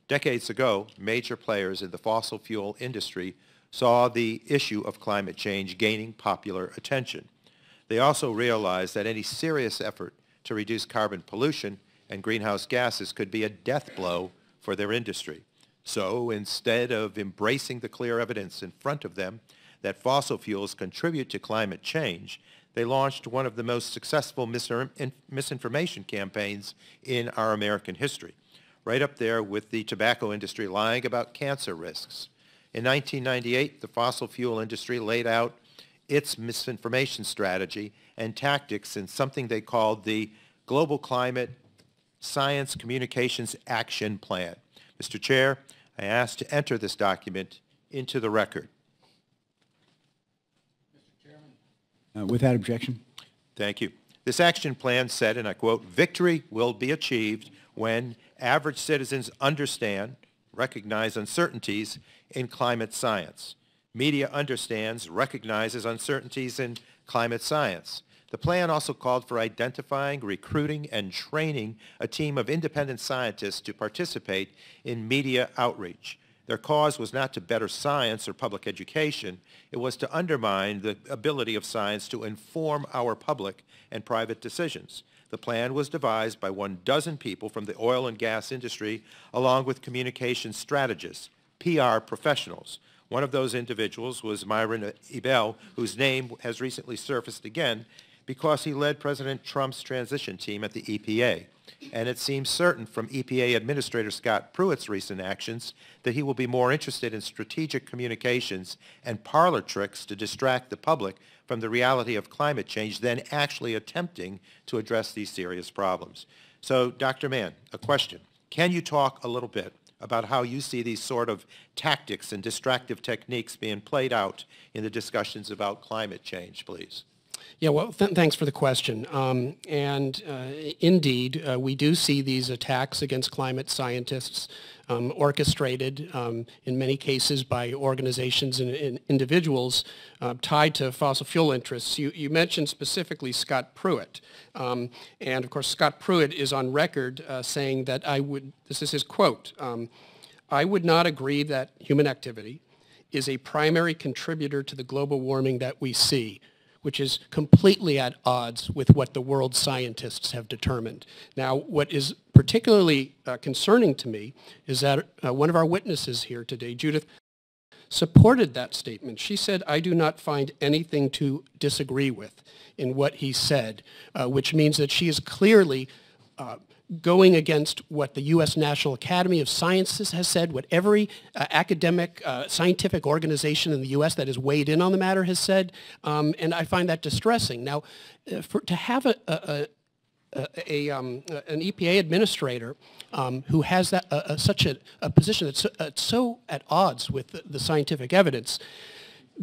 [SPEAKER 13] Decades ago, major players in the fossil fuel industry saw the issue of climate change gaining popular attention. They also realized that any serious effort to reduce carbon pollution and greenhouse gases could be a death blow for their industry. So instead of embracing the clear evidence in front of them that fossil fuels contribute to climate change, they launched one of the most successful misinformation campaigns in our American history, right up there with the tobacco industry lying about cancer risks. In 1998, the fossil fuel industry laid out its misinformation strategy and tactics in something they called the Global Climate Science Communications Action Plan. Mr. Chair, I ask to enter this document into the record.
[SPEAKER 1] Uh, without objection.
[SPEAKER 13] Thank you. This action plan said, and I quote, victory will be achieved when average citizens understand, recognize uncertainties in climate science. Media understands, recognizes uncertainties in climate science. The plan also called for identifying, recruiting, and training a team of independent scientists to participate in media outreach. Their cause was not to better science or public education. It was to undermine the ability of science to inform our public and private decisions. The plan was devised by one dozen people from the oil and gas industry, along with communication strategists, PR professionals. One of those individuals was Myron Ebell, whose name has recently surfaced again because he led President Trump's transition team at the EPA. And it seems certain from EPA Administrator Scott Pruitt's recent actions that he will be more interested in strategic communications and parlor tricks to distract the public from the reality of climate change than actually attempting to address these serious problems. So, Dr. Mann, a question. Can you talk a little bit about how you see these sort of tactics and distractive techniques being played out in the discussions about climate change, please?
[SPEAKER 7] Yeah, well, th thanks for the question. Um, and uh, indeed, uh, we do see these attacks against climate scientists um, orchestrated um, in many cases by organizations and, and individuals uh, tied to fossil fuel interests. You, you mentioned specifically Scott Pruitt. Um, and of course, Scott Pruitt is on record uh, saying that I would, this is his quote, um, I would not agree that human activity is a primary contributor to the global warming that we see which is completely at odds with what the world scientists have determined. Now, what is particularly uh, concerning to me is that uh, one of our witnesses here today, Judith, supported that statement. She said, I do not find anything to disagree with in what he said, uh, which means that she is clearly uh, going against what the U.S. National Academy of Sciences has said, what every uh, academic uh, scientific organization in the U.S. that has weighed in on the matter has said, um, and I find that distressing. Now, uh, for, to have a, a, a, a um, an EPA administrator um, who has that, such a, position that's so, uh, so, at odds with the, the scientific evidence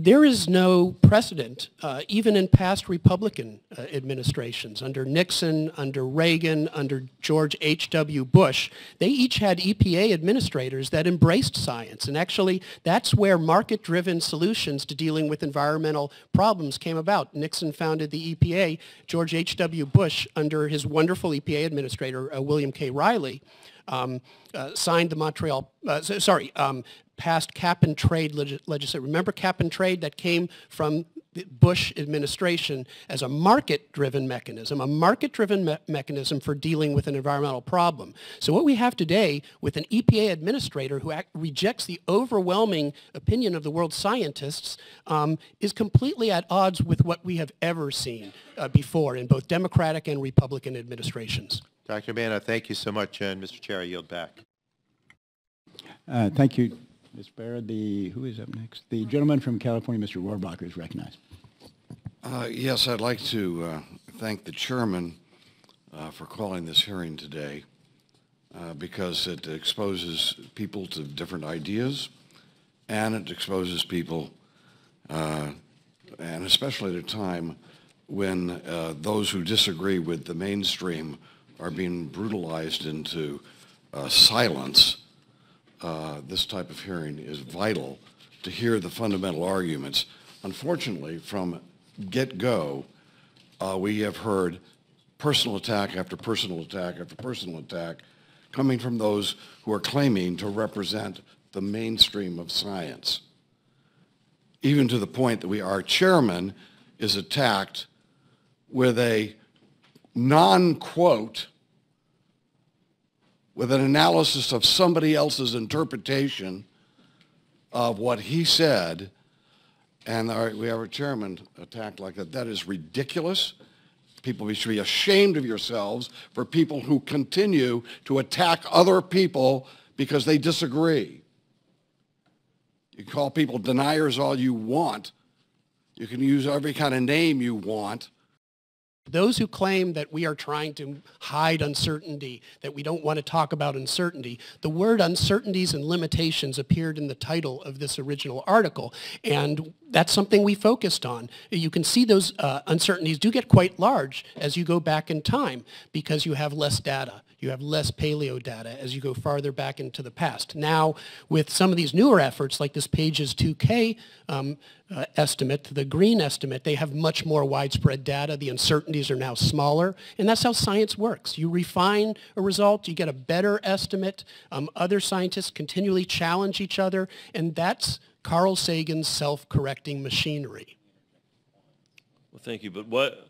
[SPEAKER 7] there is no precedent, uh, even in past Republican uh, administrations, under Nixon, under Reagan, under George H.W. Bush. They each had EPA administrators that embraced science. And actually, that's where market-driven solutions to dealing with environmental problems came about. Nixon founded the EPA. George H.W. Bush, under his wonderful EPA administrator, uh, William K. Reilly, um, uh, signed the Montreal, uh, sorry, um, past cap and trade leg- legislation. Remember cap and trade that came from the Bush administration as a market-driven mechanism, a market-driven me- mechanism for dealing with an environmental problem. So what we have today with an EPA administrator who act- rejects the overwhelming opinion of the world's scientists um, is completely at odds with what we have ever seen uh, before in both Democratic and Republican administrations.
[SPEAKER 13] Dr. Mann, I thank you so much, and Mr. Chair, I yield back.
[SPEAKER 1] Uh, Thank you, Ms. Barrett. The, who is up next? The gentleman from California, Mr. Rohrabacher, is recognized.
[SPEAKER 14] Uh, Yes, I'd like to uh, thank the chairman uh, for calling this hearing today uh, because it exposes people to different ideas and it exposes people, uh, and especially at a time when uh, those who disagree with the mainstream are being brutalized into uh, silence, uh, this type of hearing is vital to hear the fundamental arguments. Unfortunately, from get-go, uh, we have heard personal attack after personal attack after personal attack coming from those who are claiming to represent the mainstream of science. Even to the point that we, our chairman is attacked with a non-quote, with an analysis of somebody else's interpretation of what he said, and our, we have our chairman attacked like that. That is ridiculous. People should be ashamed of yourselves for people who continue to attack other people because they disagree. You can call people deniers all you want. You can use every kind of name you want.
[SPEAKER 7] Those who claim that we are trying to hide uncertainty, that we don't want to talk about uncertainty, the word uncertainties and limitations appeared in the title of this original article. And that's something we focused on. You can see those uh, uncertainties do get quite large as you go back in time because you have less data. You have less paleo data as you go farther back into the past. Now, with some of these newer efforts, like this Pages 2K um, uh, estimate, the green estimate, they have much more widespread data. The uncertainties are now smaller, and that's how science works. You refine a result, you get a better estimate. Um, other scientists continually challenge each other, and that's Carl Sagan's self-correcting machinery.
[SPEAKER 15] Well, thank you. But what,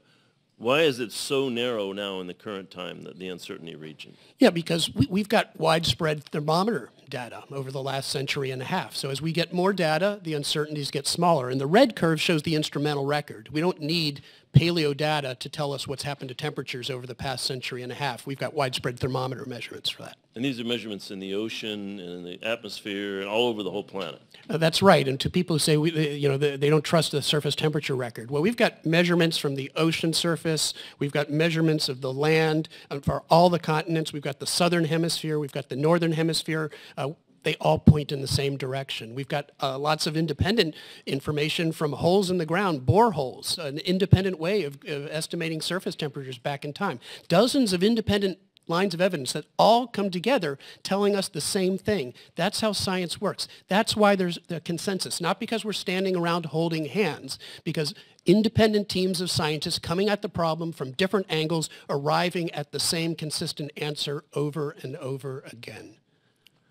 [SPEAKER 15] why is it so narrow now in the current time, the, the uncertainty region?
[SPEAKER 7] Yeah, because we, we've got widespread thermometer data over the last century and a half. So as we get more data, the uncertainties get smaller. And the red curve shows the instrumental record. We don't need paleo data to tell us what's happened to temperatures over the past century and a half. We've got widespread thermometer measurements for that.
[SPEAKER 15] And these are measurements in the ocean and in the atmosphere and all over the whole planet.
[SPEAKER 7] Uh, that's right. And to people who say, we, they- you know, they, they don't trust the surface temperature record. Well, we've got measurements from the ocean surface. We've got measurements of the land for all the continents. We've got the southern hemisphere. We've got the northern hemisphere. Uh, they all point in the same direction. We've got uh, lots of independent information from holes in the ground, boreholes, an independent way of, of estimating surface temperatures back in time. Dozens of independent lines of evidence that all come together telling us the same thing. That's how science works. That's why there's the consensus, not because we're standing around holding hands, because independent teams of scientists coming at the problem from different angles, arriving at the same consistent answer over and over again.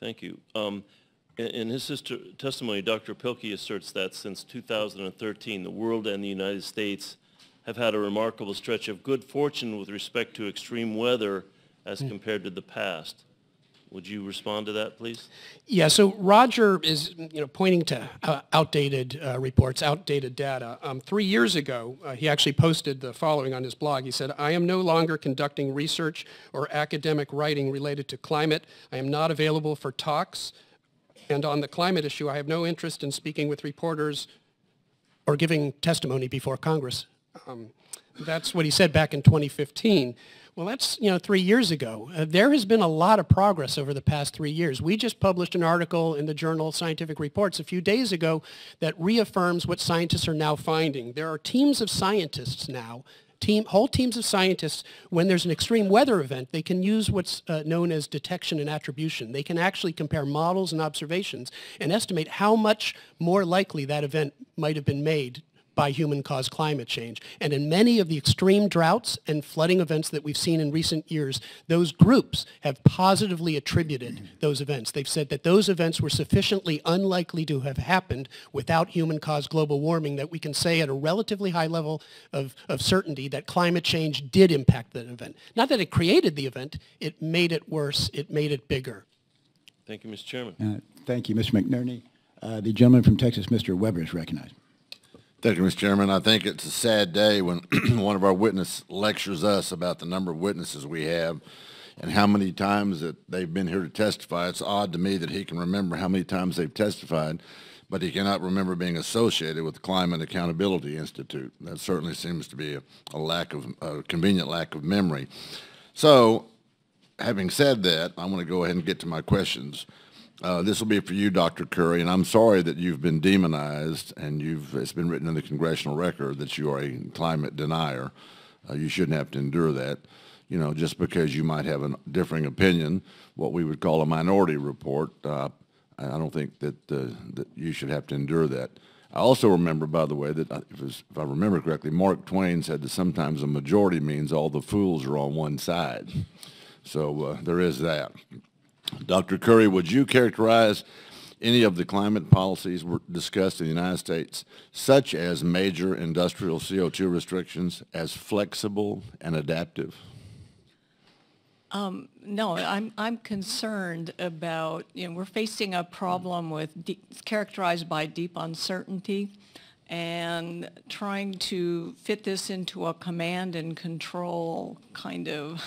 [SPEAKER 15] Thank you. Um, in, his sister, testimony, Dr. Pielke asserts that since 2013, the world and the United States have had a remarkable stretch of good fortune with respect to extreme weather as compared to the past. Would you respond to that, please?
[SPEAKER 7] Yeah, so Roger is, you know, pointing to uh, outdated uh, reports, outdated data. Um, three years ago, uh, he actually posted the following on his blog. He said, I am no longer conducting research or academic writing related to climate. I am not available for talks. And on the climate issue, I have no interest in speaking with reporters or giving testimony before Congress. Um, that's what he said back in 2015. Well, that's, you know, three years ago. Uh, there has been a lot of progress over the past three years. We just published an article in the journal Scientific Reports a few days ago that reaffirms what scientists are now finding. There are teams of scientists now team, whole teams of scientists, when there's an extreme weather event, they can use what's uh, known as detection and attribution. They can actually compare models and observations and estimate how much more likely that event might have been made by human-caused climate change. And in many of the extreme droughts and flooding events that we've seen in recent years, those groups have positively attributed those events. They've said that those events were sufficiently unlikely to have happened without human-caused global warming that we can say at a relatively high level of, of certainty that climate change did impact that event. Not that it created the event, it made it worse, it made it bigger.
[SPEAKER 15] Thank you, Mr. Chairman.
[SPEAKER 1] Uh, Thank you, Mr. McNerney. Uh, The gentleman from Texas, Mr. Weber, is recognized.
[SPEAKER 16] Thank you, Mr. Chairman. I think it's a sad day when one of our witnesses lectures us about the number of witnesses we have and how many times that they've been here to testify. It's odd to me that he can remember how many times they've testified, but he cannot remember being associated with the Climate Accountability Institute. That certainly seems to be a, a lack of, a convenient lack of memory. So, having said that, I want to go ahead and get to my questions. Uh, this will be for you, Dr. Curry, and I'm sorry that you've been demonized and you've, it's been written in the congressional record that you are a climate denier. Uh, you shouldn't have to endure that, you know, just because you might have a differing opinion, what we would call a minority report. Uh, I don't think that, uh, that you should have to endure that. I also remember, by the way, that uh, if, if I remember correctly, Mark Twain said that sometimes a majority means all the fools are on one side. So uh, there is that. Dr. Curry, would you characterize any of the climate policies discussed in the United States, such as major industrial CO2 restrictions, as flexible and adaptive?
[SPEAKER 5] Um, no, I'm, I'm concerned about, you know, we're facing a problem with, characterized by deep uncertainty and trying to fit this into a command and control kind of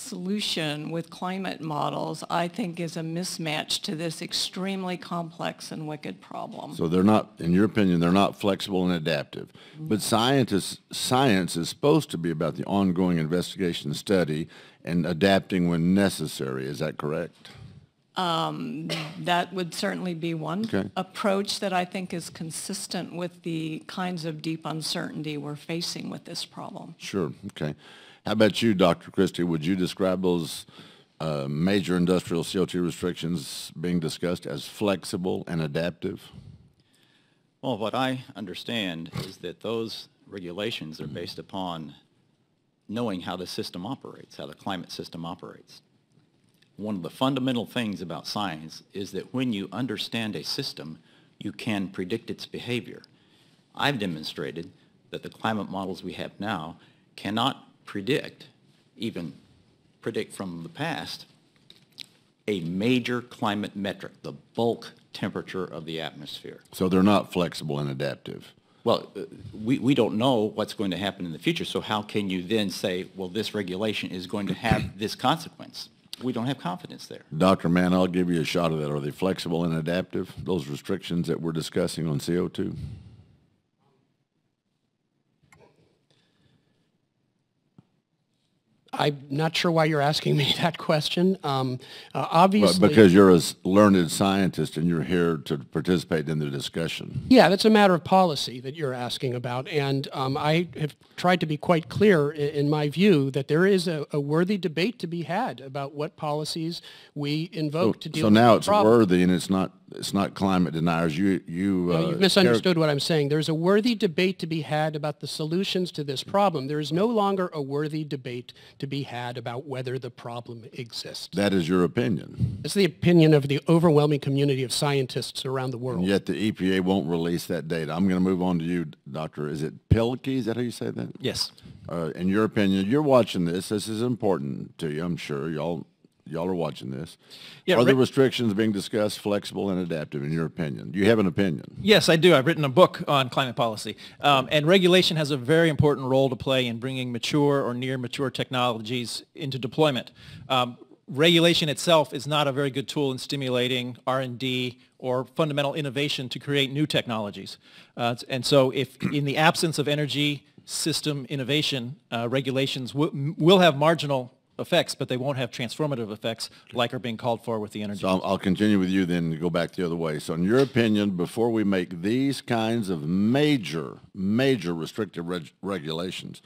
[SPEAKER 5] solution with climate models, I think is a mismatch to this extremely complex and wicked problem.
[SPEAKER 16] So they're not, in your opinion, they're not flexible and adaptive. But scientists, science is supposed to be about the ongoing investigation study and adapting when necessary. Is that correct?
[SPEAKER 5] Um, that would certainly be one
[SPEAKER 16] Okay.
[SPEAKER 5] approach that I think is consistent with the kinds of deep uncertainty we're facing with this problem.
[SPEAKER 16] Sure, okay. How about you, Dr. Christy? Would you describe those uh, major industrial CO2 restrictions being discussed as flexible and adaptive?
[SPEAKER 6] Well, what I understand is that those regulations are based upon knowing how the system operates, how the climate system operates. One of the fundamental things about science is that when you understand a system, you can predict its behavior. I've demonstrated that the climate models we have now cannot predict, even predict from the past, a major climate metric, the bulk temperature of the atmosphere.
[SPEAKER 16] So they're not flexible and adaptive.
[SPEAKER 6] Well, uh, we, we don't know what's going to happen in the future, so how can you then say, well, this regulation is going to have this consequence? We don't have confidence there.
[SPEAKER 16] Dr. Mann, I'll give you a shot of that. Are they flexible and adaptive, those restrictions that we're discussing on CO2?
[SPEAKER 7] I'm not sure why you're asking me that question. Um, uh, obviously,
[SPEAKER 16] But because you're a learned scientist and you're here to participate in the discussion.
[SPEAKER 7] Yeah, that's a matter of policy that you're asking about. And um, I have tried to be quite clear in, in my view that there is a, a worthy debate to be had about what policies we invoke to deal
[SPEAKER 16] So
[SPEAKER 7] with
[SPEAKER 16] now it's
[SPEAKER 7] problem.
[SPEAKER 16] worthy and it's not, it's not climate deniers. You, you.
[SPEAKER 7] No,
[SPEAKER 16] uh,
[SPEAKER 7] you've misunderstood what I'm saying. There's a worthy debate to be had about the solutions to this problem. There is no longer a worthy debate to be had about whether the problem exists.
[SPEAKER 16] That is your opinion.
[SPEAKER 7] It's the opinion of the overwhelming community of scientists around the world.
[SPEAKER 16] And yet the EPA won't release that data. I'm going to move on to you, Doctor. Is it Pielke? Is that how you say that?
[SPEAKER 8] Yes.
[SPEAKER 16] Uh, in your opinion, you're watching this. This is important to you, I'm sure. Y'all, y'all are watching this.
[SPEAKER 8] Yeah,
[SPEAKER 16] are the restrictions being discussed flexible and adaptive, in your opinion? Do you have an opinion?
[SPEAKER 8] Yes, I do. I've written a book on climate policy. Um, and regulation has a very important role to play in bringing mature or near mature technologies into deployment. Um, regulation itself is not a very good tool in stimulating R&D or fundamental innovation to create new technologies. Uh, and so if in the absence of energy system innovation, uh, regulations will have marginal effects, but they won't have transformative effects like are being called for with the energy.
[SPEAKER 16] So I'll, continue with you then go back the other way. So in your opinion, before we make these kinds of major, major restrictive reg- regulations,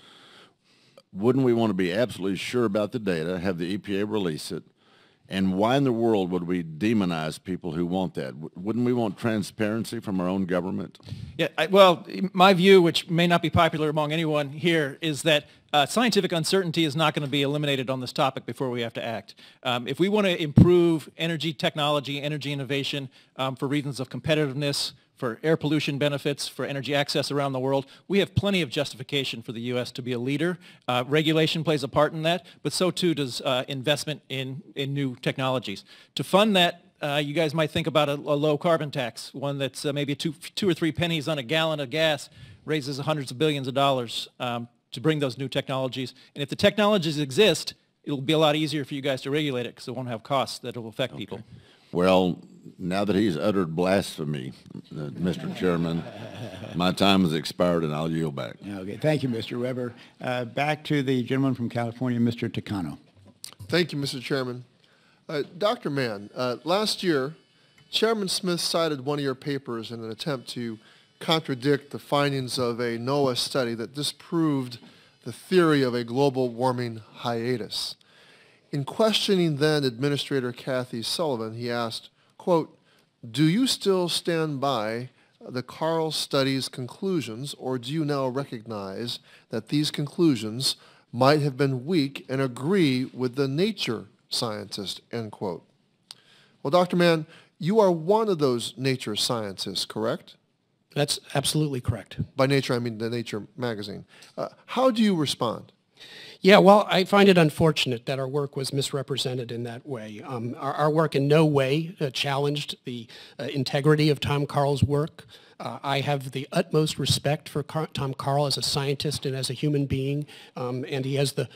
[SPEAKER 16] wouldn't we want to be absolutely sure about the data, have the EPA release it, And why in the world would we demonize people who want that? Wouldn't we want transparency from our own government?
[SPEAKER 8] Yeah, I, well, my view, which may not be popular among anyone here, is that uh, scientific uncertainty is not going to be eliminated on this topic before we have to act. Um, if we want to improve energy technology, energy innovation um, for reasons of competitiveness, for air pollution benefits, for energy access around the world. We have plenty of justification for the U.S. to be a leader. Uh, regulation plays a part in that, but so too does uh, investment in, in new technologies. To fund that, uh, you guys might think about a, a low carbon tax, one that's uh, maybe two, two or three pennies on a gallon of gas raises hundreds of billions of dollars um, to bring those new technologies. And if the technologies exist, it'll be a lot easier for you guys to regulate it because it won't have costs that will affect okay. people.
[SPEAKER 16] Well, now that he's uttered blasphemy, uh, Mr. Chairman, my time has expired and I'll yield back.
[SPEAKER 1] Okay, thank you, Mr. Weber. Uh, back to the gentleman from California, Mr. Takano.
[SPEAKER 9] Thank you, Mr. Chairman. Uh, Dr. Mann, uh, last year, Chairman Smith cited one of your papers in an attempt to contradict the findings of a NOAA study that disproved the theory of a global warming hiatus. In questioning then Administrator Kathy Sullivan, he asked, quote, do you still stand by the Karl study's conclusions, or do you now recognize that these conclusions might have been weak and agree with the nature scientist, end quote. Well, Dr. Mann, you are one of those nature scientists, correct?
[SPEAKER 7] That's absolutely correct.
[SPEAKER 9] By nature, I mean the Nature magazine. Uh, how do you respond?
[SPEAKER 7] Yeah, well, I find it unfortunate that our work was misrepresented in that way. Um, our, our, work in no way uh, challenged the uh, integrity of Tom Karl's work. Uh, I have the utmost respect for Car Tom Karl as a scientist and as a human being, um, and he has the,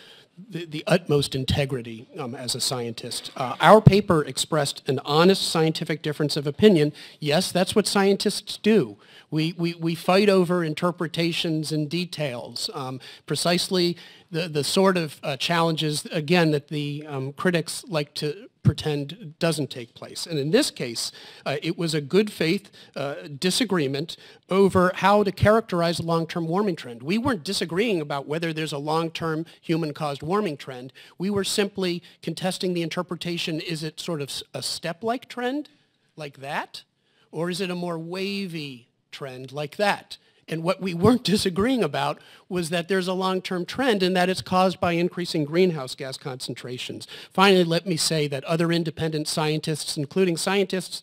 [SPEAKER 7] the, the utmost integrity um, as a scientist. Uh, our paper expressed an honest scientific difference of opinion. Yes, that's what scientists do. We, we, we fight over interpretations and details. Um, precisely the, the sort of uh, challenges, again, that the um, critics like to pretend doesn't take place. And in this case, uh, it was a good faith uh, disagreement over how to characterize a long-term warming trend. We weren't disagreeing about whether there's a long-term human-caused warming trend. We were simply contesting the interpretation, is it sort of a step-like trend, like that? Or is it a more wavy trend like that? And what we weren't disagreeing about was that there's a long-term trend and that it's caused by increasing greenhouse gas concentrations. Finally, let me say that other independent scientists, including scientists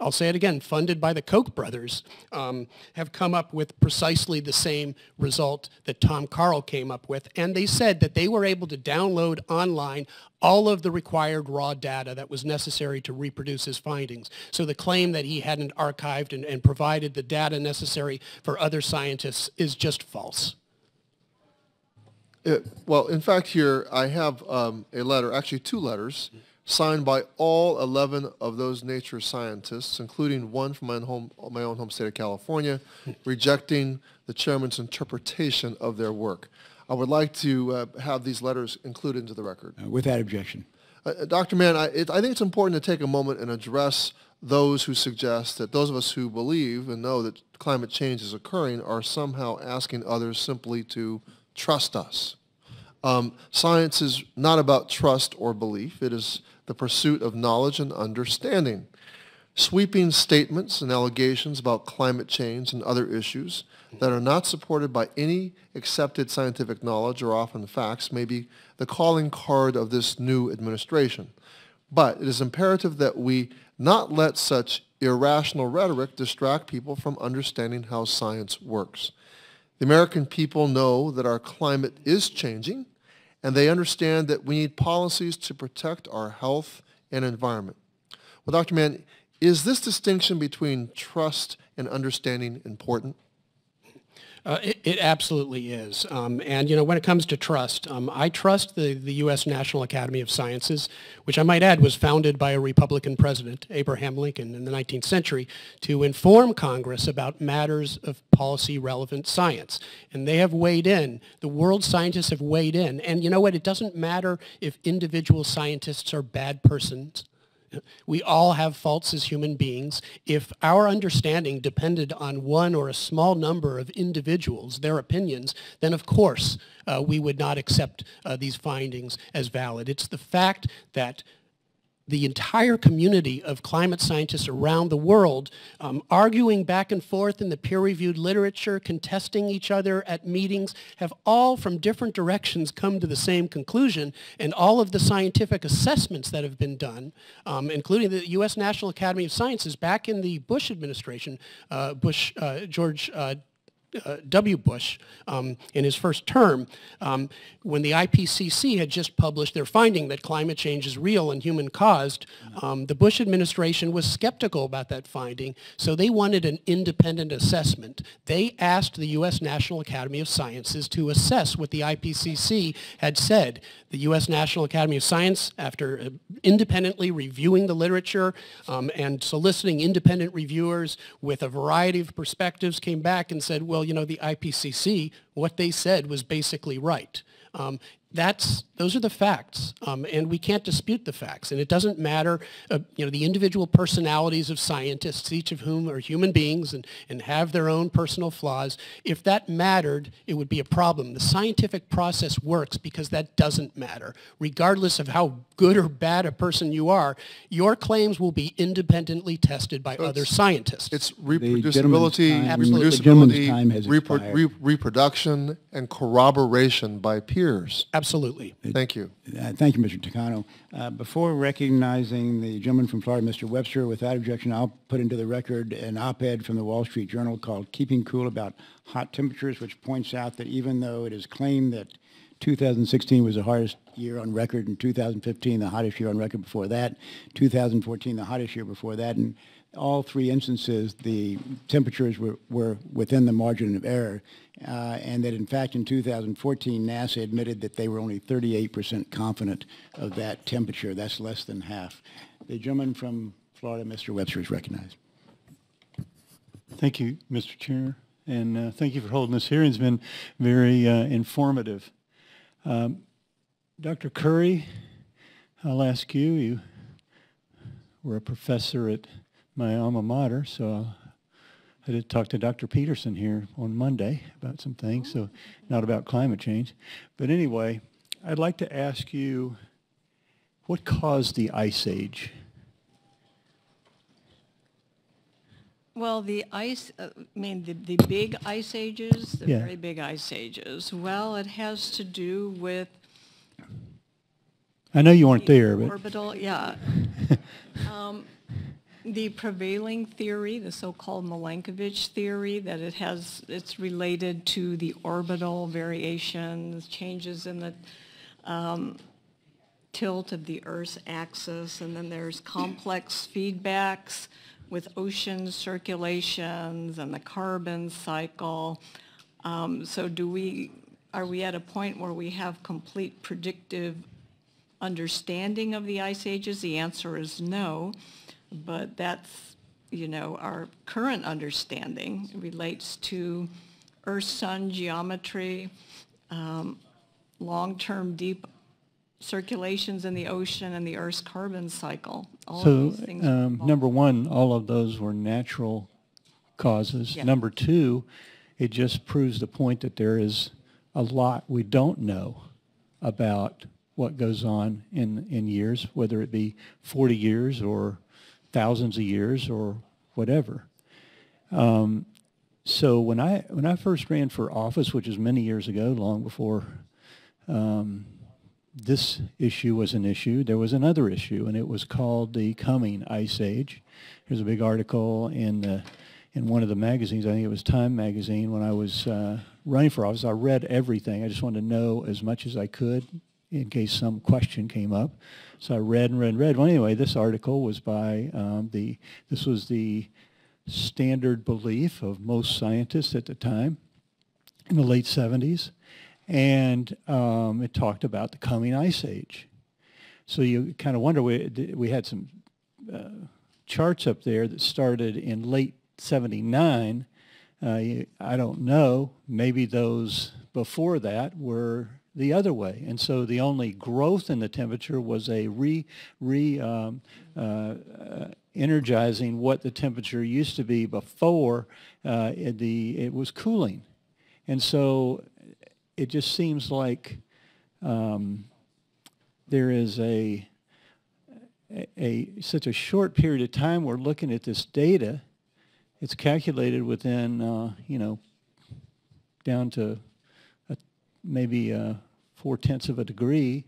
[SPEAKER 7] I'll say it again, funded by the Koch brothers, um, have come up with precisely the same result that Tom Karl came up with. And they said that they were able to download online all of the required raw data that was necessary to reproduce his findings. So the claim that he hadn't archived and, and provided the data necessary for other scientists is just false.
[SPEAKER 9] It, well, in fact, here I have um, a letter, actually two letters, signed by all 11 of those nature scientists, including one from my own home, my own home state of California, rejecting the chairman's interpretation of their work. I would like to uh, have these letters included into the record.
[SPEAKER 1] Uh, without objection.
[SPEAKER 9] Uh, uh Dr. Mann, I, it, I think it's important to take a moment and address those who suggest that those of us who believe and know that climate change is occurring are somehow asking others simply to trust us. Um, science is not about trust or belief. It is the pursuit of knowledge and understanding. Sweeping statements and allegations about climate change and other issues that are not supported by any accepted scientific knowledge or often facts may be the calling card of this new administration. But it is imperative that we not let such irrational rhetoric distract people from understanding how science works. The American people know that our climate is changing and they understand that we need policies to protect our health and environment. Well, Dr. Mann, is this distinction between trust and understanding important?
[SPEAKER 7] Uh, it, it, absolutely is. Um, and, you know, when it comes to trust, um, I trust the, the U.S. National Academy of Sciences, which I might add was founded by a Republican president, Abraham Lincoln, in the 19th century, to inform Congress about matters of policy relevant science. And they have weighed in. The world scientists have weighed in. And you know what? It doesn't matter if individual scientists are bad persons we all have faults as human beings. If our understanding depended on one or a small number of individuals, their opinions, then of course uh, we would not accept uh, these findings as valid. It's the fact that the entire community of climate scientists around the world um, arguing back and forth in the peer-reviewed literature, contesting each other at meetings, have all from different directions come to the same conclusion. And all of the scientific assessments that have been done, um, including the U.S. National Academy of Sciences back in the Bush administration, uh, Bush, uh, George uh, uh, W. Bush um, in his first term, um, when the IPCC had just published their finding that climate change is real and human caused, um, the Bush administration was skeptical about that finding, so they wanted an independent assessment. They asked the U.S. National Academy of Sciences to assess what the IPCC had said. The U.S. National Academy of Science, after uh, independently reviewing the literature um, and soliciting independent reviewers with a variety of perspectives, came back and said, well, you know, the IPCC, what they said was basically right. Um, that's, those are the facts, um, and we can't dispute the facts. And it doesn't matter, uh, you know, the individual personalities of scientists, each of whom are human beings and, and have their own personal flaws. If that mattered, it would be a problem. The scientific process works because that doesn't matter. Regardless of how good or bad a person you are, your claims will be independently tested by
[SPEAKER 9] So
[SPEAKER 7] other
[SPEAKER 9] it's-
[SPEAKER 7] scientists.
[SPEAKER 9] It's reproducibility,
[SPEAKER 1] time-
[SPEAKER 7] Absolutely.
[SPEAKER 1] the gentleman's
[SPEAKER 9] reproducibility,
[SPEAKER 1] time has
[SPEAKER 9] repro- re- reproduction, and corroboration by peers.
[SPEAKER 7] Absolutely.
[SPEAKER 9] Thank you.
[SPEAKER 1] Uh, Thank you, Mr. Takano. Uh, Before recognizing the gentleman from Florida, Mr. Webster, without objection, I'll put into the record an op-ed from the Wall Street Journal called Keeping Cool About Hot Temperatures, which points out that even though it is claimed that 2016 was the hottest year on record, and 2015 the hottest year on record before that, 2014 the hottest year before that, and all three instances, the temperatures were, were within the margin of error, uh, and that in fact in 2014 NASA admitted that they were only 38% confident of that temperature. That's less than half. The gentleman from Florida, Mr. Webster, is recognized.
[SPEAKER 17] Thank you, Mr. Chair, and uh, thank you for holding this hearing. It's been very uh, informative. Um, Dr. Curry, I'll ask you. You were a professor at my alma mater, so I did talk to Dr. Peterson here on Monday about some things, so not about climate change. But anyway, I'd like to ask you, what caused the ice age?
[SPEAKER 5] Well, the ice, uh, I mean, the, the big ice ages, the
[SPEAKER 17] Yeah.
[SPEAKER 5] very big ice ages, well, it has to do with
[SPEAKER 17] I know you weren't there, but
[SPEAKER 5] orbital, yeah. Um, The prevailing theory, the so-called Milankovitch theory, that it has, it's related to the orbital variations, changes in the um, tilt of the Earth's axis, and then there's complex feedbacks with ocean circulations and the carbon cycle. Um, So do we, are we at a point where we have complete predictive understanding of the ice ages? The answer is no, but that's, you know, our current understanding relates to Earth-Sun geometry, um, long-term deep circulations in the ocean and the Earth's carbon cycle. All of
[SPEAKER 17] So,
[SPEAKER 5] those things
[SPEAKER 17] um, number one, all of those were natural causes.
[SPEAKER 5] Yeah.
[SPEAKER 17] Number two, it just proves the point that there is a lot we don't know about what goes on in, in years, whether it be 40 years or thousands of years or whatever. Um, so when I, when I first ran for office, which was many years ago, long before um, this issue was an issue, there was another issue, and it was called the coming ice age. There's a big article in the, in one of the magazines, I think it was Time magazine, when I was uh, running for office. I read everything. I just wanted to know as much as I could in case some question came up. So I read and read and read. Well, anyway, this article was by um, the, this was the standard belief of most scientists at the time in the late 70s. And um, it talked about the coming ice age. So you kind of wonder, we, we had some uh, charts up there that started in late 79. Uh, I don't know, maybe those before that were the other way. And so the only growth in the temperature was a re, re um, uh, energizing what the temperature used to be before uh, it, the, it was cooling. And so it just seems like um, there is a a, a such a short period of time we're looking at this data, it's calculated within, uh, you know, down to maybe uh, four-tenths of a degree.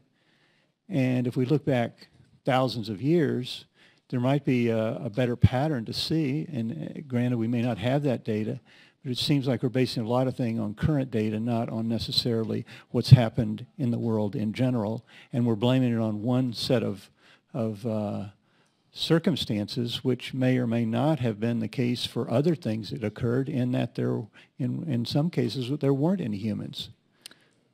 [SPEAKER 17] And if we look back thousands of years, there might be a, a better pattern to see. And uh, granted, we may not have that data, but it seems like we're basing a lot of things on current data, not on necessarily what's happened in the world in general. And we're blaming it on one set of, of uh, circumstances, which may or may not have been the case for other things that occurred, in that there, in, in some cases, there weren't any humans.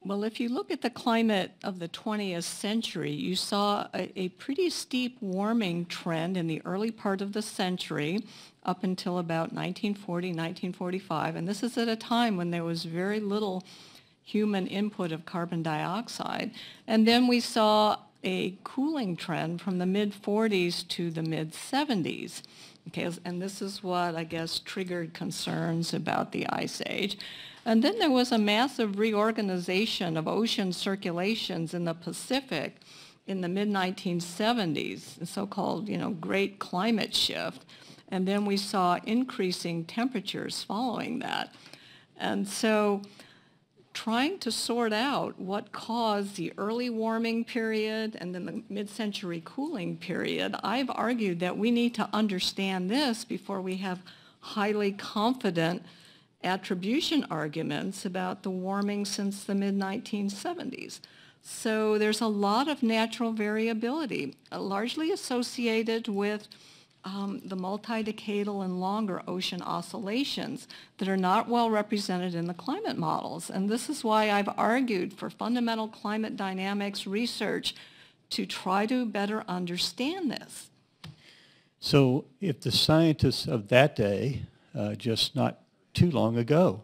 [SPEAKER 5] Well, if you look at the climate of the 20th century, you saw a, a, pretty steep warming trend in the early part of the century up until about 1940, 1945. And this is at a time when there was very little human input of carbon dioxide. And then we saw a cooling trend from the mid-40s to the mid-70s. Okay, and this is what I guess triggered concerns about the ice age. And then there was a massive reorganization of ocean circulations in the Pacific in the mid-1970s, the so-called, you know, great climate shift. And then we saw increasing temperatures following that. And so trying to sort out what caused the early warming period and then the mid-century cooling period, I've argued that we need to understand this before we have highly confident attribution arguments about the warming since the mid-1970s. So there's a lot of natural variability, uh, largely associated with um, the multi-decadal and longer ocean oscillations that are not well represented in the climate models. And this is why I've argued for fundamental climate dynamics research to try to better understand this.
[SPEAKER 17] So if the scientists of that day, uh, just not too long ago.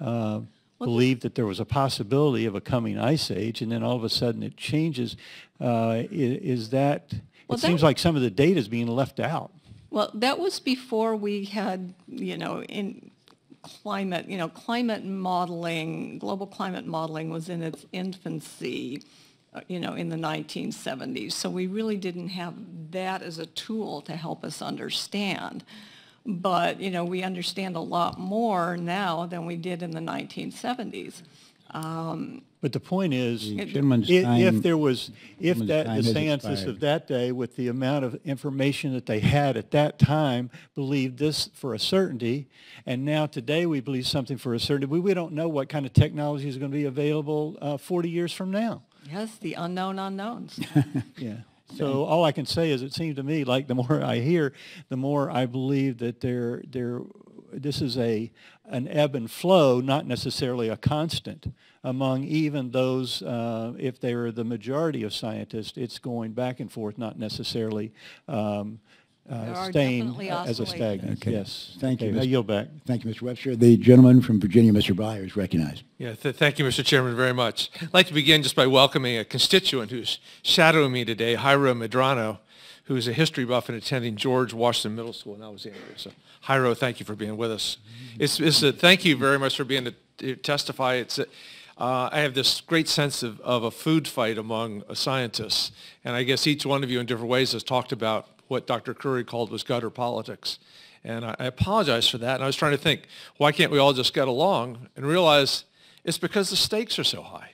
[SPEAKER 17] Uh, well, believed that there was a possibility of a coming ice age, and then all of a sudden it changes. Uh, is, is, that? Well, it that, seems like some of the data is being left out.
[SPEAKER 5] Well, that was before we had, you know, in climate, you know, climate modeling, global climate modeling was in its infancy, uh, you know, in the 1970s. So we really didn't have that as a tool to help us understand but you know we understand a lot more now than we did in the 1970s. Um,
[SPEAKER 17] but the point is, if, if, there was, if that the scientists of that day, with the amount of information that they had at that time, believed this for a certainty, and now today we believe something for a certainty, we, we don't know what kind of technology is going to be available uh, 40 years from now.
[SPEAKER 5] Yes, the unknown unknowns.
[SPEAKER 17] yeah. So all I can say is it seems to me like the more I hear, the more I believe that there, there, this is a, an ebb and flow, not necessarily a constant among even those, uh, if they are the majority of scientists, it's going back and forth, not necessarily um, uh, staying as a stagnant.
[SPEAKER 1] Okay.
[SPEAKER 17] Yes.
[SPEAKER 1] Thank
[SPEAKER 17] okay.
[SPEAKER 1] you.
[SPEAKER 17] I yield back.
[SPEAKER 1] Thank you, Mr. Webster. The gentleman from Virginia, Mr. Beyer, is recognized.
[SPEAKER 18] Yeah, th thank you, Mr. Chairman, very much. I'd like to begin just by welcoming a constituent who's shadowing me today, Jairo Medrano, who's a history buff and attending George Washington Middle School in Alexandria. So, Jairo, thank you for being with us. It's, it's a, thank you very much for being to, to testify. It's a, uh, I have this great sense of, of a food fight among scientists, and I guess each one of you in different ways has talked about what Dr. Curry called was gutter politics. And I, I apologize for that. And I was trying to think, why can't we all just get along and realize it's because the stakes are so high.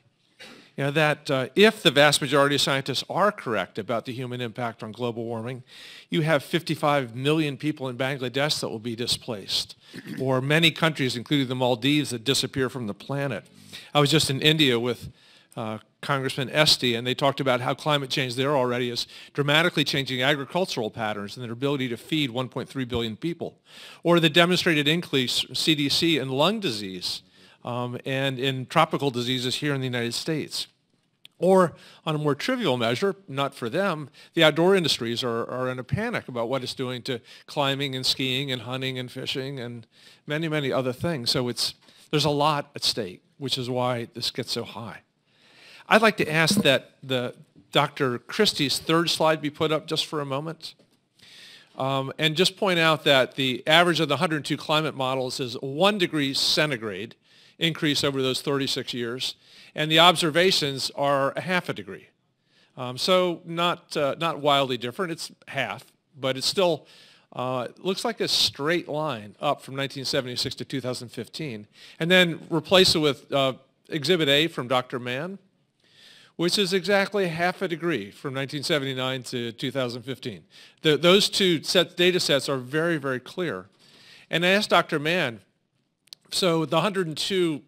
[SPEAKER 18] You know, that uh, if the vast majority of scientists are correct about the human impact on global warming, you have 55 million people in Bangladesh that will be displaced, or many countries, including the Maldives, that disappear from the planet. I was just in India with uh, Congressman Esty, and they talked about how climate change there already is dramatically changing agricultural patterns and their ability to feed 1.3 billion people, or the demonstrated increase CDC in lung disease um, and in tropical diseases here in the United States. Or on a more trivial measure, not for them, the outdoor industries are, are in a panic about what it's doing to climbing and skiing and hunting and fishing and many, many other things. So it's, there's a lot at stake, which is why this gets so high. I'd like to ask that the Dr. Christy's third slide be put up just for a moment. Um, and just point out that the average of the 102 climate models is one degree centigrade increase over those 36 years, and the observations are a half a degree. Um, so not, uh, not wildly different. It's half, but it's still uh, looks like a straight line up from 1976 to 2015. And then replace it with uh, Exhibit A from Dr. Mann, which is exactly half a degree from 1979 to 2015. The, those two set, data sets are very, very clear. And I asked Dr. Mann, so the 102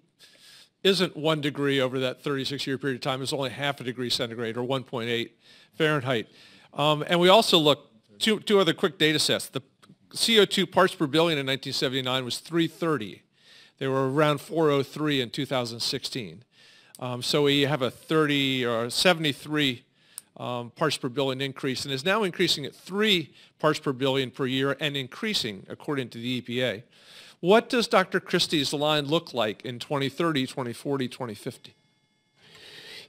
[SPEAKER 18] isn't one degree over that 36-year period of time. It's only half a degree centigrade or 1.8 Fahrenheit. Um, and we also looked two, two other quick data sets. The CO2 parts per billion in 1979 was 330. They were around 403 in 2016. Um, so we have a 30 or 73 um, parts per billion increase and is now increasing at 3 parts per billion per year and increasing according to the EPA. What does Dr. Christy's line look like in 2030, 2040, 2050?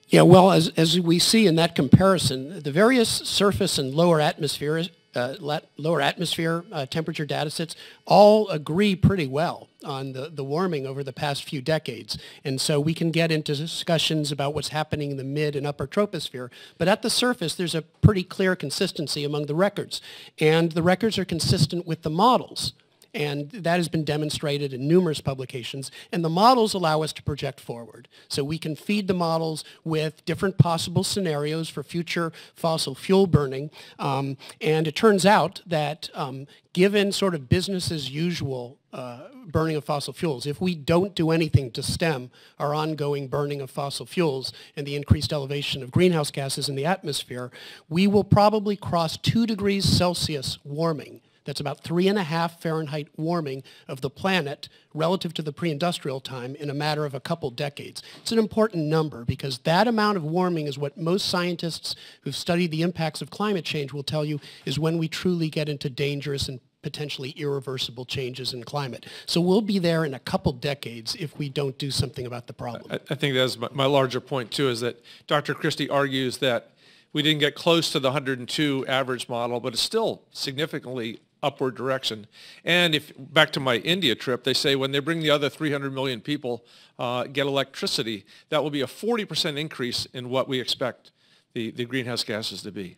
[SPEAKER 7] Yeah, well, as, as we see in that comparison, the various surface and lower atmosphere, uh, lower atmosphere uh, temperature data sets all agree pretty well on the, the warming over the past few decades. And so we can get into discussions about what's happening in the mid and upper troposphere. But at the surface, there's a pretty clear consistency among the records. And the records are consistent with the models and that has been demonstrated in numerous publications. And the models allow us to project forward. So we can feed the models with different possible scenarios for future fossil fuel burning. Um, and it turns out that um, given sort of business as usual uh, burning of fossil fuels, if we don't do anything to stem our ongoing burning of fossil fuels and the increased elevation of greenhouse gases in the atmosphere, we will probably cross 2 degrees Celsius warming that's about three and a half Fahrenheit warming of the planet relative to the pre-industrial time in a matter of a couple decades. It's an important number because that amount of warming is what most scientists who've studied the impacts of climate change will tell you is when we truly get into dangerous and potentially irreversible changes in climate. So we'll be there in a couple decades if we don't do something about the problem.
[SPEAKER 18] I, I think that's my, my larger point too, is that Dr. Christy argues that we didn't get close to the 102 average model, but it's still significantly upward direction. And if back to my India trip, they say when they bring the other 300 million people uh, get electricity, that will be a 40% increase in what we expect the, the greenhouse gases to be.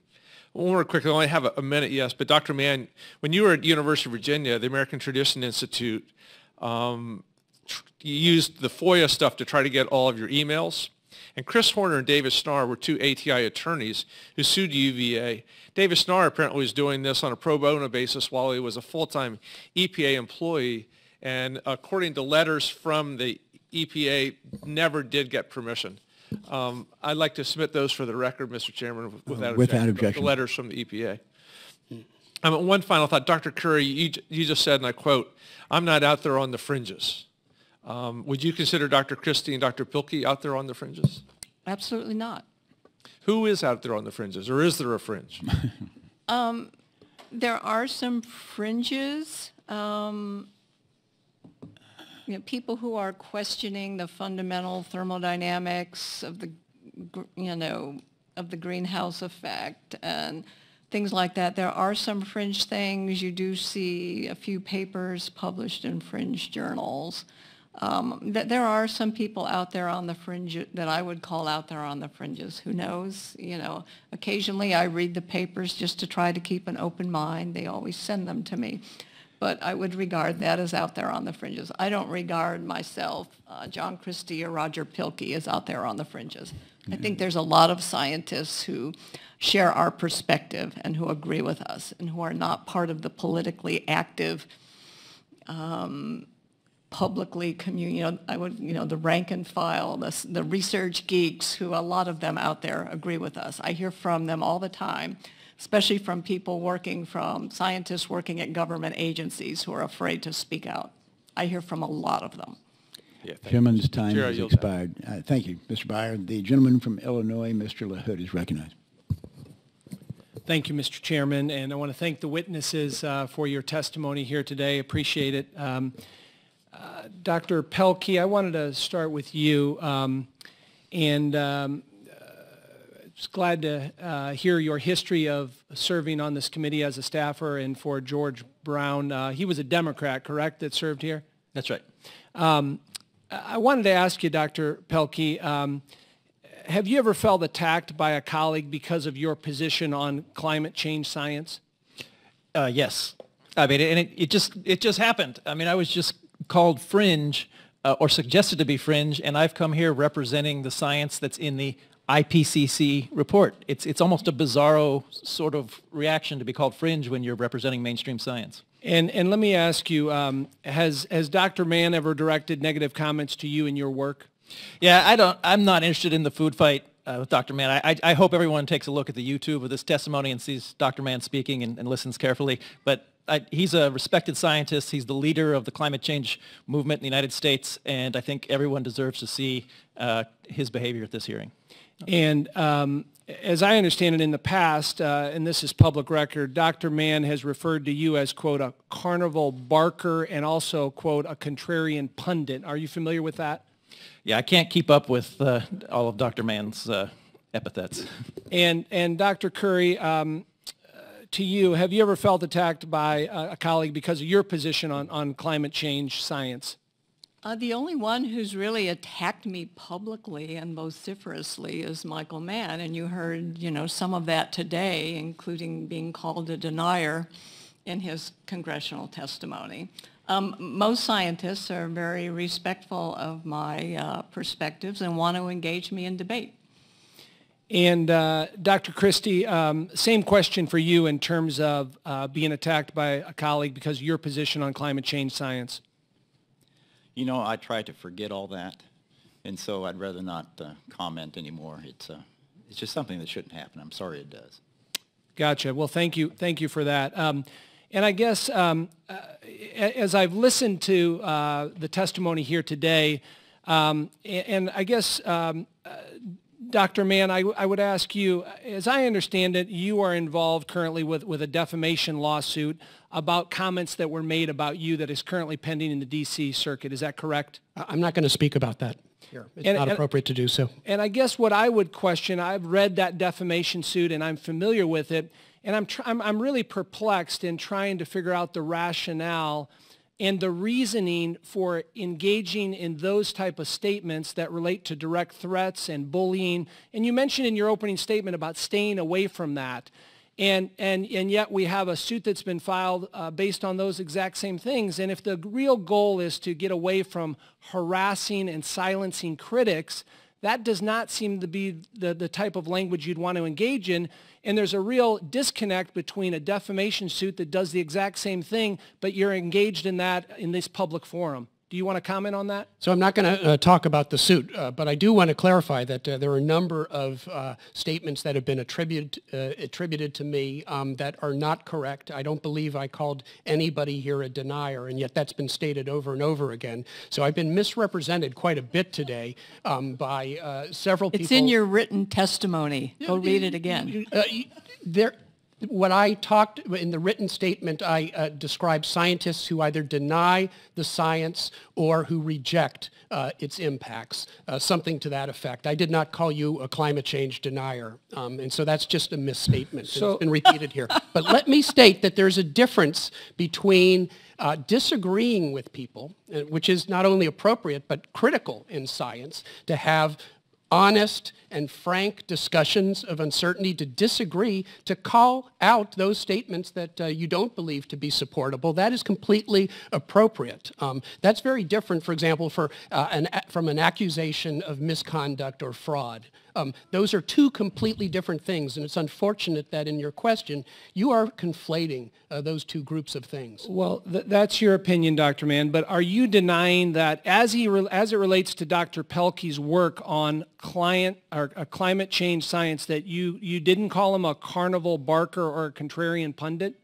[SPEAKER 18] One more quickly, I only have a, minute, yes, but Dr. Mann, when you were at University of Virginia, the American Tradition Institute um, used the FOIA stuff to try to get all of your emails. And Chris Horner and David Schnare were two ATI attorneys who sued UVA. David Schnare apparently was doing this on a pro bono basis while he was a full-time EPA employee. And according to letters from the EPA, never did get permission. Um, I'd like to submit those for the record, Mr. Chairman, without,
[SPEAKER 1] uh, without objection.
[SPEAKER 18] The letters from the EPA. Um, one final thought. Dr. Curry, you, you just said, and I quote, I'm not out there on the fringes. Um, would you consider Dr. Christy and Dr. Pielke out there on the fringes?
[SPEAKER 5] Absolutely not.
[SPEAKER 18] Who is out there on the fringes, or is there a fringe?
[SPEAKER 5] um, there are some fringes. Um, you know, people who are questioning the fundamental thermodynamics of the, you know, of the greenhouse effect and things like that. There are some fringe things. You do see a few papers published in fringe journals. Um, th- there are some people out there on the fringe that I would call out there on the fringes. Who knows? You know, occasionally I read the papers just to try to keep an open mind. They always send them to me. But I would regard that as out there on the fringes. I don't regard myself, uh, John Christy or Roger Pielke, as out there on the fringes. I think there's a lot of scientists who share our perspective and who agree with us and who are not part of the politically active um, publicly commun, you know, I would, you know, the rank and file, the, the research geeks who a lot of them out there agree with us. I hear from them all the time, especially from people working from scientists working at government agencies who are afraid to speak out. I hear from a lot of them.
[SPEAKER 1] Yeah, Chairman's time Chair, has expired. Uh, thank you, Mr. Beyer. The gentleman from Illinois, Mr. LaHood, is recognized.
[SPEAKER 19] Thank you, Mr. Chairman, and I want to thank the witnesses uh, for your testimony here today. Appreciate it. Um, Dr. Pielke, I wanted to start with you, um, and um, uh, just glad to uh, hear your history of serving on this committee as a staffer and for George Brown. Uh, he was a Democrat, correct, that served here?
[SPEAKER 8] That's right.
[SPEAKER 19] Um, I wanted to ask you, Dr. Pielke, um, have you ever felt attacked by a colleague because of your position on climate change science?
[SPEAKER 8] Uh, yes. I mean, and it, it just it just happened. I mean, I was just called fringe uh, or suggested to be fringe, and I've come here representing the science that's in the IPCC report. It's it's almost a bizarro sort of reaction to be called fringe when you're representing mainstream science.
[SPEAKER 19] And and let me ask you, um, has has Dr. Mann ever directed negative comments to you in your work?
[SPEAKER 8] Yeah, I don't. I'm not interested in the food fight uh, with Dr. Mann. I, I, I hope everyone takes a look at the YouTube of this testimony and sees Dr. Mann speaking and, and listens carefully. But I, he's a respected scientist. He's the leader of the climate change movement in the United States, and I think everyone deserves to see uh, his behavior at this hearing.
[SPEAKER 19] And um, as I understand it in the past, uh, and this is public record, Dr. Mann has referred to you as, quote, a carnival barker and also, quote, a contrarian pundit. Are you familiar with that?
[SPEAKER 8] Yeah, I can't keep up with uh, all of Dr. Mann's uh, epithets.
[SPEAKER 19] And, and Dr. Curry, um, to you, have you ever felt attacked by a, colleague because of your position on, on climate change science?
[SPEAKER 5] Uh, the only one who's really attacked me publicly and vociferously is Michael Mann, and you heard, you know, some of that today, including being called a denier in his congressional testimony. Um, most scientists are very respectful of my uh, perspectives and want to engage me in debate.
[SPEAKER 19] And uh, Dr. Christy, um, same question for you in terms of uh, being attacked by a colleague because of your position on climate change science.
[SPEAKER 6] You know, I try to forget all that, and so I'd rather not uh, comment anymore. It's, uh, it's just something that shouldn't happen. I'm sorry it does.
[SPEAKER 19] Gotcha. Well, thank you. Thank you for that. Um, and I guess um, uh, as I've listened to uh, the testimony here today, um, and, I guess um, Dr. Mann, I, I, would ask you, as I understand it, you are involved currently with, with a defamation lawsuit about comments that were made about you that is currently pending in the D.C. Circuit. Is that correct?
[SPEAKER 7] I'm not going to speak about that here. It's and, not appropriate to do so.
[SPEAKER 19] And I guess what I would question, I've read that defamation suit and I'm familiar with it, and I'm, I'm, I'm really perplexed in trying to figure out the rationale and the reasoning for engaging in those type of statements that relate to direct threats and bullying. And you mentioned in your opening statement about staying away from that. And, and, and yet we have a suit that's been filed uh, based on those exact same things. And if the real goal is to get away from harassing and silencing critics, that does not seem to be the, the type of language you'd want to engage in. And there's a real disconnect between a defamation suit that does the exact same thing, but you're engaged in that in this public forum. Do you want to comment on that?
[SPEAKER 7] So I'm not going to uh, talk about the suit, uh, but I do want to clarify that uh, there are a number of uh, statements that have been attributed uh, attributed to me um, that are not correct. I don't believe I called anybody here a denier, and yet that's been stated over and over again. So I've been misrepresented quite a bit today um, by uh, several
[SPEAKER 5] it's
[SPEAKER 7] people.
[SPEAKER 5] It's in your written testimony. Go read it again.
[SPEAKER 7] there, what I talked in the written statement, I uh, described scientists who either deny the science or who reject uh, its impacts, uh, something to that effect. I did not call you a climate change denier, um, and so that's just a misstatement. So, it's been repeated here. But let me state that there's a difference between uh, disagreeing with people, uh, which is not only appropriate but critical in science, to have honest and frank discussions of uncertainty, to disagree, to call out those statements that uh, you don't believe to be supportable. That is completely appropriate. Um, that's very different, for example, for, uh, an, from an accusation of misconduct or fraud. Um, those are two completely different things, and it's unfortunate that in your question, you are conflating uh, those two groups of things.
[SPEAKER 19] Well, th that's your opinion, Dr. Mann, but are you denying that as, he as it relates to Dr. Pielke's work on client or uh, climate change science that you, you didn't call him a carnival barker or a contrarian pundit?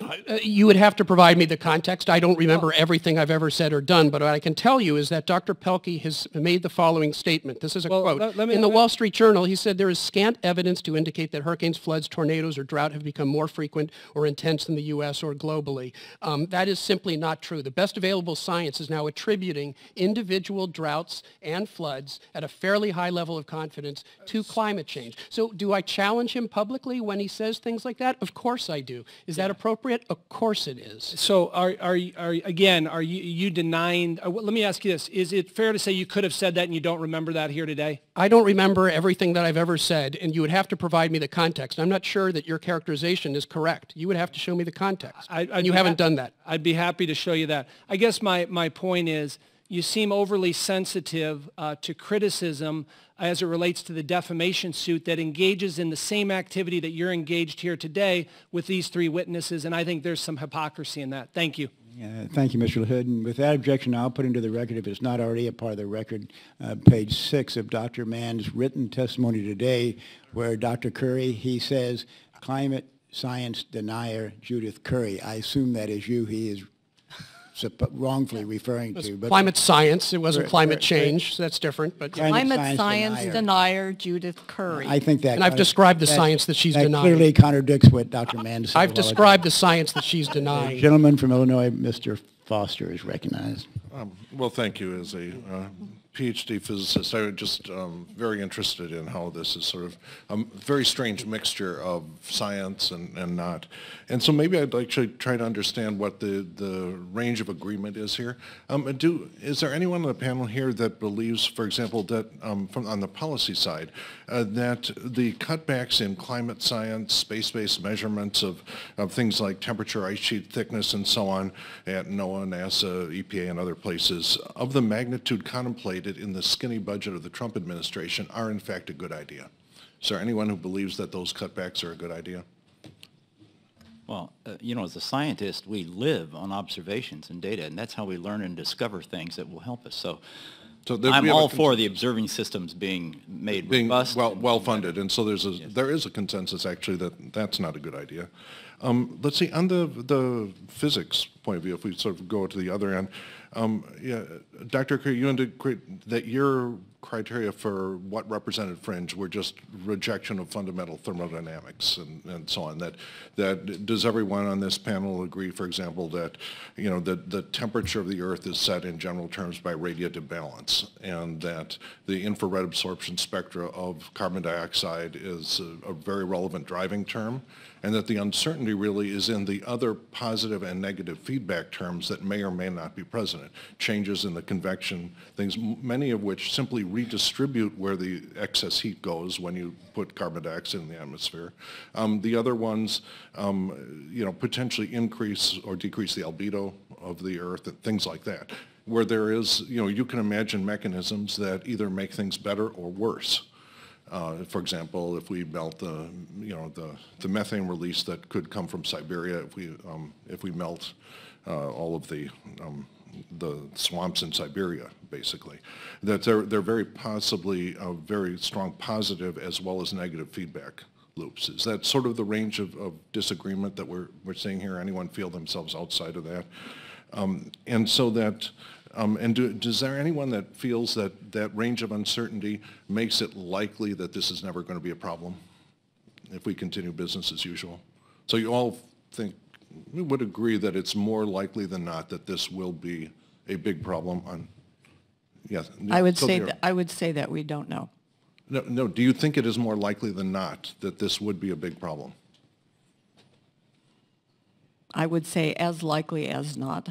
[SPEAKER 7] Uh, you would have to provide me the context. I don't remember everything I've ever said or done, but what I can tell you is that Dr. Pielke has made the following statement. This is a well, quote. Me, In the Wall Street Journal, he said, there is scant evidence to indicate that hurricanes, floods, tornadoes, or drought have become more frequent or intense in the U.S. or globally. Um, that is simply not true. The best available science is now attributing individual droughts and floods at a fairly high level of confidence to climate change. So do I challenge him publicly when he says things like that? Of course I do. Is yeah. that appropriate? Appropriate? Of course it is.
[SPEAKER 19] So are, are, are, again, are you, you denying, uh, let me ask you this, is it fair to say you could have said that and you don't remember that here today?
[SPEAKER 7] I don't remember everything that I've ever said, and you would have to provide me the context. I'm not sure that your characterization is correct. You would have to show me the context.
[SPEAKER 19] I-
[SPEAKER 7] and you haven't done that.
[SPEAKER 19] I'd be happy to show you that. I guess my, my point is, you seem overly sensitive uh, to criticism as it relates to the defamation suit that engages in the same activity that you're engaged here today with these three witnesses, and I think there's some hypocrisy in that. Thank you.
[SPEAKER 1] Uh, Thank you, Mr. LaHood. And with that objection, I'll put into the record, if it's not already a part of the record, uh, page six of Dr. Mann's written testimony today, where Dr. Curry, he says, climate science denier Judith Curry. I assume that is you he is wrongfully referring to. but-
[SPEAKER 7] Climate science, it wasn't
[SPEAKER 1] Right,
[SPEAKER 7] climate
[SPEAKER 1] right,
[SPEAKER 7] change, so that's different. But
[SPEAKER 1] Climate
[SPEAKER 20] Climate
[SPEAKER 1] science
[SPEAKER 20] science
[SPEAKER 1] denier.
[SPEAKER 20] denier Judith Curry.
[SPEAKER 1] I think that...
[SPEAKER 7] And I've described the science that she's
[SPEAKER 1] that
[SPEAKER 7] denying.
[SPEAKER 1] clearly contradicts what Dr. Mann said. a
[SPEAKER 7] I've
[SPEAKER 1] while ago.
[SPEAKER 7] described the science that she's
[SPEAKER 1] The
[SPEAKER 7] denying.
[SPEAKER 1] gentleman from Illinois, Mr. Foster, is recognized.
[SPEAKER 21] Um, Well, thank you. As a uh, PhD physicist, I'm just um, very interested in how this is sort of a very strange mixture of science and, and not. And so maybe I'd actually try to understand what the, the range of agreement is here. Um, do, is there anyone on the panel here that believes, for example, that um, from on the policy side, uh, that the cutbacks in climate science, space-based measurements of, of things like temperature, ice sheet thickness, and so on at NOAA, NASA, EPA, and other places, of the magnitude contemplated in the skinny budget of the Trump administration are in fact a good idea? Is there anyone who believes that those cutbacks are a good idea?
[SPEAKER 6] Well, uh, you know, as a scientist, we live on observations and data, and that's how we learn and discover things that will help us. So,
[SPEAKER 21] So there-
[SPEAKER 6] I'm all for the observing systems being made
[SPEAKER 21] being
[SPEAKER 6] robust.
[SPEAKER 21] well, well-funded, and so there's a, there is a consensus actually that that's not a good idea. Um, let's see, on the, the physics point of view, if we sort of go to the other end, um, yeah, Dr. Curry, you indicate that your criteria for what represented fringe were just rejection of fundamental thermodynamics and, and so on. That, that, does everyone on this panel agree, for example, that, you know, that the temperature of the Earth is set in general terms by radiative balance, and that the infrared absorption spectra of carbon dioxide is a, a very relevant driving term, and that the uncertainty really is in the other positive and negative feedback terms that may or may not be present. Changes in the convection, things, many of which simply redistribute where the excess heat goes when you put carbon dioxide in the atmosphere. Um, the other ones, um, you know, potentially increase or decrease the albedo of the Earth, and things like that, where there is, you know, you can imagine mechanisms that either make things better or worse. Uh, For example, if we melt the, you know, the, the methane release that could come from Siberia, if we, um, if we melt uh, all of the, um, the swamps in Siberia, basically, that they're, they're very possibly a very strong positive as well as negative feedback loops. Is that sort of the range of, of disagreement that we're, we're seeing here? Anyone feel themselves outside of that? Um, And so that, um, and do, is there anyone that feels that that range of uncertainty makes it likely that this is never going to be a problem if we continue business as usual? So you all think, we would agree that it's more likely than not that this will be a big problem on, yes.
[SPEAKER 20] I would say, that I would say that we don't know.
[SPEAKER 21] No, no, do you think it is more likely than not that this would be a big problem?
[SPEAKER 20] I would say as likely as not.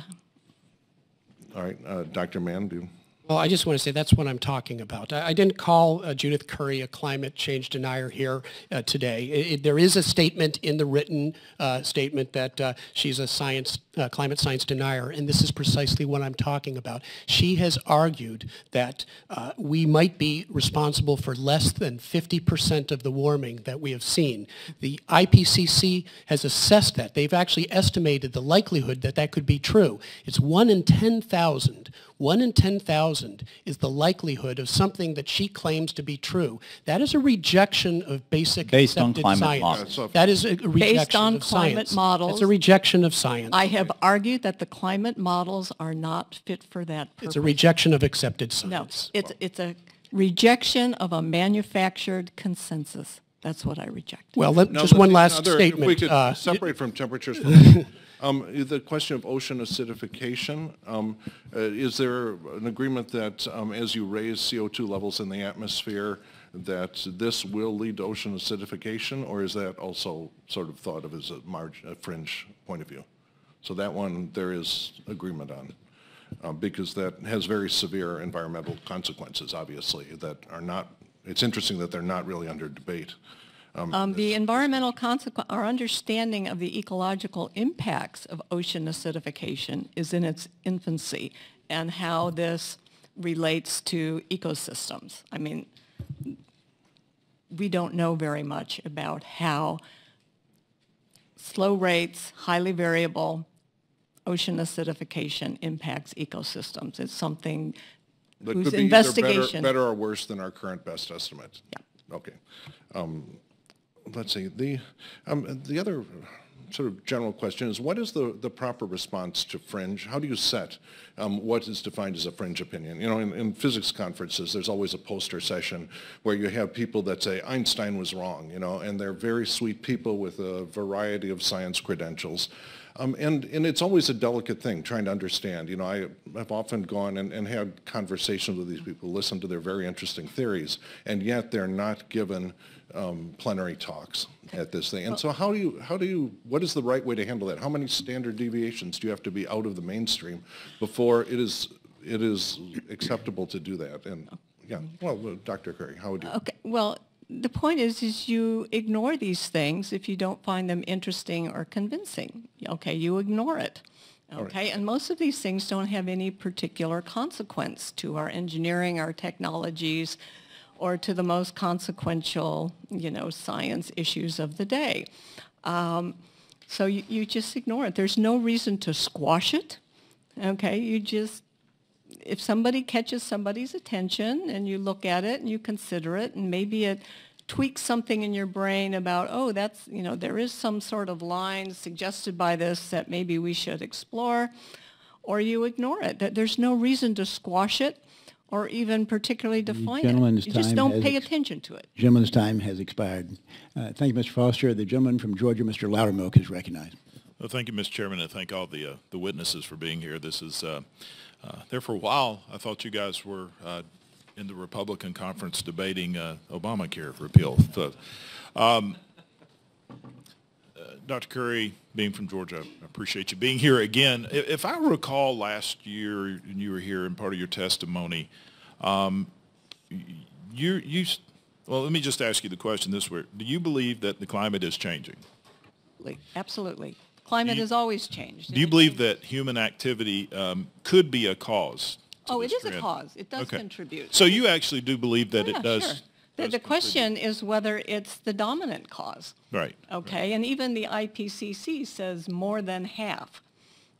[SPEAKER 21] All right, uh, Dr. Mann, do you?
[SPEAKER 7] Well, I just want to say that's what I'm talking about. I, I didn't call uh, Judith Curry a climate change denier here uh, today. I- I- there is a statement in the written uh, statement that uh, she's a science, uh, climate science denier, and this is precisely what I'm talking about. She has argued that uh, we might be responsible for less than 50% of the warming that we have seen. The IPCC has assessed that. They've actually estimated the likelihood that that could be true. It's 1 in 10,000 one in 10,000 is the likelihood of something that she claims to be true. That is a rejection of basic
[SPEAKER 6] Based on climate
[SPEAKER 7] science.
[SPEAKER 6] models.
[SPEAKER 7] That is a rejection
[SPEAKER 20] Based on
[SPEAKER 7] of
[SPEAKER 20] climate
[SPEAKER 7] science.
[SPEAKER 20] models.
[SPEAKER 7] It's a rejection of science.
[SPEAKER 20] I have argued that the climate models are not fit for that purpose.
[SPEAKER 7] It's a rejection of accepted science.
[SPEAKER 20] No,
[SPEAKER 7] science.
[SPEAKER 20] it's, it's a rejection of a manufactured consensus. That's what I reject.
[SPEAKER 7] Well, let,
[SPEAKER 21] No,
[SPEAKER 7] just one last
[SPEAKER 21] other- If we
[SPEAKER 7] statement.
[SPEAKER 21] could
[SPEAKER 7] uh,
[SPEAKER 21] separate from temperatures for a minute. Um, The question of ocean acidification, um, uh, is there an agreement that um, as you raise CO2 levels in the atmosphere, that this will lead to ocean acidification, or is that also sort of thought of as a, margin, a fringe point of view? So that one there is agreement on, uh, because that has very severe environmental consequences, obviously, that are not, it's interesting that they're not really under debate. Um,
[SPEAKER 5] Um, the environmental consequence, our understanding of the ecological impacts of ocean acidification is in its infancy and how this relates to ecosystems. I mean, we don't know very much about how slow rates, highly variable ocean acidification impacts ecosystems. It's something
[SPEAKER 21] that
[SPEAKER 5] whose
[SPEAKER 21] could be
[SPEAKER 5] investigation.
[SPEAKER 21] better, better or worse than our current best estimate. Yeah. Okay. Um, let's see. The um, the other sort of general question is what is the, the proper response to fringe? How do you set um, what is defined as a fringe opinion? You know, in, in, physics conferences, there's always a poster session where you have people that say Einstein was wrong, you know, and they're very sweet people with a variety of science credentials. Um, and, and it's always a delicate thing trying to understand. You know, I have often gone and, and had conversations with these people, listened to their very interesting theories, and yet they're not given um, plenary talks at this thing. And so how do you, how do you, what is the right way to handle that? How many standard deviations do you have to be out of the mainstream before it is, it is acceptable to do that? And yeah, well, Dr. Curry, how would you?
[SPEAKER 5] Okay, well, the point is, is you ignore these things if you don't find them interesting or convincing. Okay, you ignore it. Okay, right. and most of these things don't have any particular consequence to our engineering, our technologies, or to the most consequential, you know, science issues of the day. Um, so you, you just ignore it. There's no reason to squash it. Okay, you just, if somebody catches somebody's attention and you look at it and you consider it and maybe it tweaks something in your brain about, oh, that's, you know, there is some sort of line suggested by this that maybe we should explore, or you ignore it. That There's no reason to squash it or even particularly define it. You just don't pay attention to it.
[SPEAKER 1] Gentleman's time has expired. Uh, thank you, Mr. Foster. The gentleman from Georgia, Mr. Loudermilk, is recognized.
[SPEAKER 22] Well, thank you, Mr. Chairman, and thank all the uh, the witnesses for being here. This is uh, uh there for a while. I thought you guys were uh, in the Republican conference debating uh, Obamacare repeal. So, um, Dr. Curry, being from Georgia, I appreciate you being here again. If I recall last year, and you were here in part of your testimony, um, you, you, well, let me just ask you the question this way. Do you believe that the climate is changing?
[SPEAKER 5] Absolutely. Climate you, has always changed.
[SPEAKER 22] Do you believe that human activity um, could be a cause?
[SPEAKER 5] Oh, it is
[SPEAKER 22] trend?
[SPEAKER 5] a cause. It does okay. contribute.
[SPEAKER 22] So you actually do believe that
[SPEAKER 5] yeah,
[SPEAKER 22] it does
[SPEAKER 5] sure. The, the question is whether it's the dominant cause.
[SPEAKER 22] Right.
[SPEAKER 5] Okay,
[SPEAKER 22] right.
[SPEAKER 5] and even the IPCC says more than half.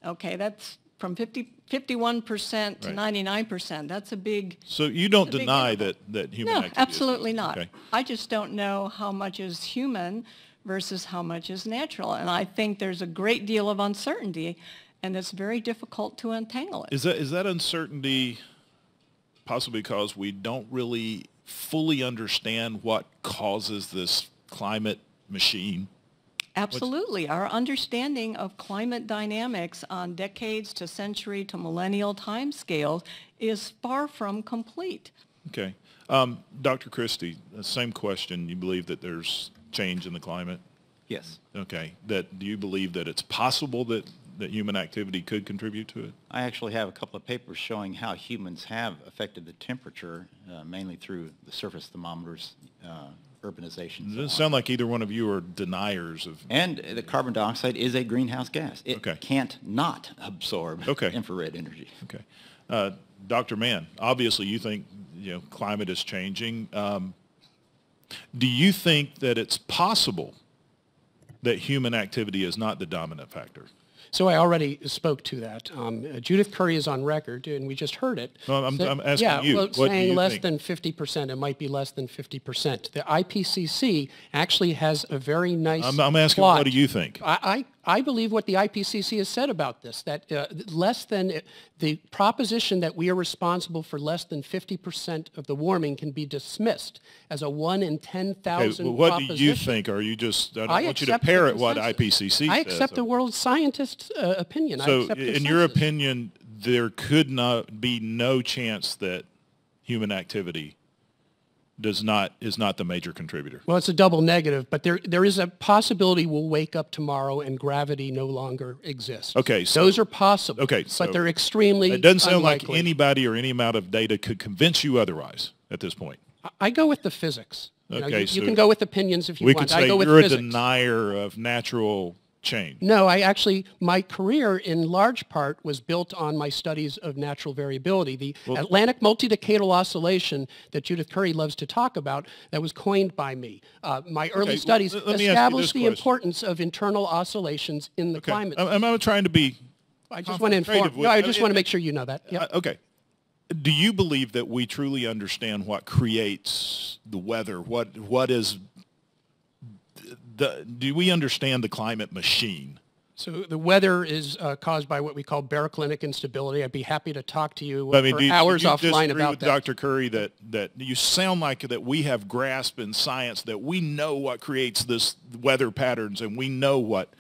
[SPEAKER 5] Okay, that's from 50, 51% to 99%. That's a big
[SPEAKER 22] So you don't deny that, that human
[SPEAKER 5] No,
[SPEAKER 22] activity
[SPEAKER 5] absolutely not.
[SPEAKER 22] Okay.
[SPEAKER 5] I just don't know how much is human versus how much is natural. And I think there's a great deal of uncertainty, and it's very difficult to untangle it.
[SPEAKER 22] Is that, is that uncertainty possibly because we don't really fully understand what causes this climate machine?
[SPEAKER 5] Absolutely. What's... Our understanding of climate dynamics on decades to century to millennial timescales is far from complete.
[SPEAKER 22] Okay. Um, Dr. Christy, same question. You believe that there's change in the climate?
[SPEAKER 6] Yes.
[SPEAKER 22] Okay. That do you believe that it's possible that that human activity could contribute to it?
[SPEAKER 6] I actually have a couple of papers showing how humans have affected the temperature, uh, mainly through the surface thermometers, uh, urbanization.
[SPEAKER 22] It doesn't sound like either one of you are deniers of...
[SPEAKER 6] And the carbon dioxide is a greenhouse gas. It
[SPEAKER 22] okay.
[SPEAKER 6] can't not absorb
[SPEAKER 22] okay.
[SPEAKER 6] infrared energy.
[SPEAKER 22] Okay. Uh, Dr. Mann, obviously you think you know climate is changing. Um, do you think that it's possible that human activity is not the dominant factor?
[SPEAKER 7] So I already spoke to that. Um, uh, Judith Curry is on record, and we just heard it.
[SPEAKER 22] No, I'm,
[SPEAKER 7] so,
[SPEAKER 22] I'm asking
[SPEAKER 7] yeah,
[SPEAKER 22] you.
[SPEAKER 7] Well,
[SPEAKER 22] what
[SPEAKER 7] saying less
[SPEAKER 22] think?
[SPEAKER 7] than 50%. It might be less than 50%. The IPCC actually has a very nice
[SPEAKER 22] I'm, I'm asking,
[SPEAKER 7] plot.
[SPEAKER 22] what do you think?
[SPEAKER 7] I, I, I believe what the IPCC has said about this, that uh, less than uh, the proposition that we are responsible for less than 50% of the warming can be dismissed as a 1 in 10,000
[SPEAKER 22] okay, well, what do you think? Are you just, I,
[SPEAKER 7] I
[SPEAKER 22] want you to parrot what IPCC
[SPEAKER 7] I
[SPEAKER 22] says.
[SPEAKER 7] accept the world scientist's uh, opinion.
[SPEAKER 22] So in your opinion, there could not be no chance that human activity does not, is not the major contributor.
[SPEAKER 7] Well, it's a double negative, but there, there is a possibility we'll wake up tomorrow and gravity no longer exists.
[SPEAKER 22] Okay, so-
[SPEAKER 7] Those are possible.
[SPEAKER 22] Okay, so
[SPEAKER 7] But they're extremely
[SPEAKER 22] It doesn't sound like anybody or any amount of data could convince you otherwise at this point.
[SPEAKER 7] I- I go with the physics. You know,
[SPEAKER 22] Okay,
[SPEAKER 7] you, you can go with opinions if you
[SPEAKER 22] We
[SPEAKER 7] want.
[SPEAKER 22] could
[SPEAKER 7] I
[SPEAKER 22] say
[SPEAKER 7] go with
[SPEAKER 22] you're a denier of natural change.
[SPEAKER 7] No, I actually, my career in large part was built on my studies of natural variability. The
[SPEAKER 22] Well-
[SPEAKER 7] Atlantic multidecadal oscillation that Judith Curry loves to talk about, that was coined by me. Uh, my early
[SPEAKER 22] well,
[SPEAKER 7] studies
[SPEAKER 22] let- let me ask you
[SPEAKER 7] established the
[SPEAKER 22] question.
[SPEAKER 7] importance of internal oscillations in the
[SPEAKER 22] Okay,
[SPEAKER 7] climate.
[SPEAKER 22] I'm, I'm trying to be
[SPEAKER 7] I just want to inform, no, I just want to make sure you know that. Yep.
[SPEAKER 22] Uh, okay. Do you believe that we truly understand what creates the weather? What what is the do we understand the climate machine?
[SPEAKER 7] So the weather is uh, caused by what we call baroclinic instability. I'd be happy to talk to you
[SPEAKER 22] I mean,
[SPEAKER 7] for
[SPEAKER 22] you,
[SPEAKER 7] hours
[SPEAKER 22] you
[SPEAKER 7] offline about
[SPEAKER 22] with
[SPEAKER 7] that.
[SPEAKER 22] Dr. Curry that that you sound like that we have grasp in science that we know what creates this weather patterns and we know what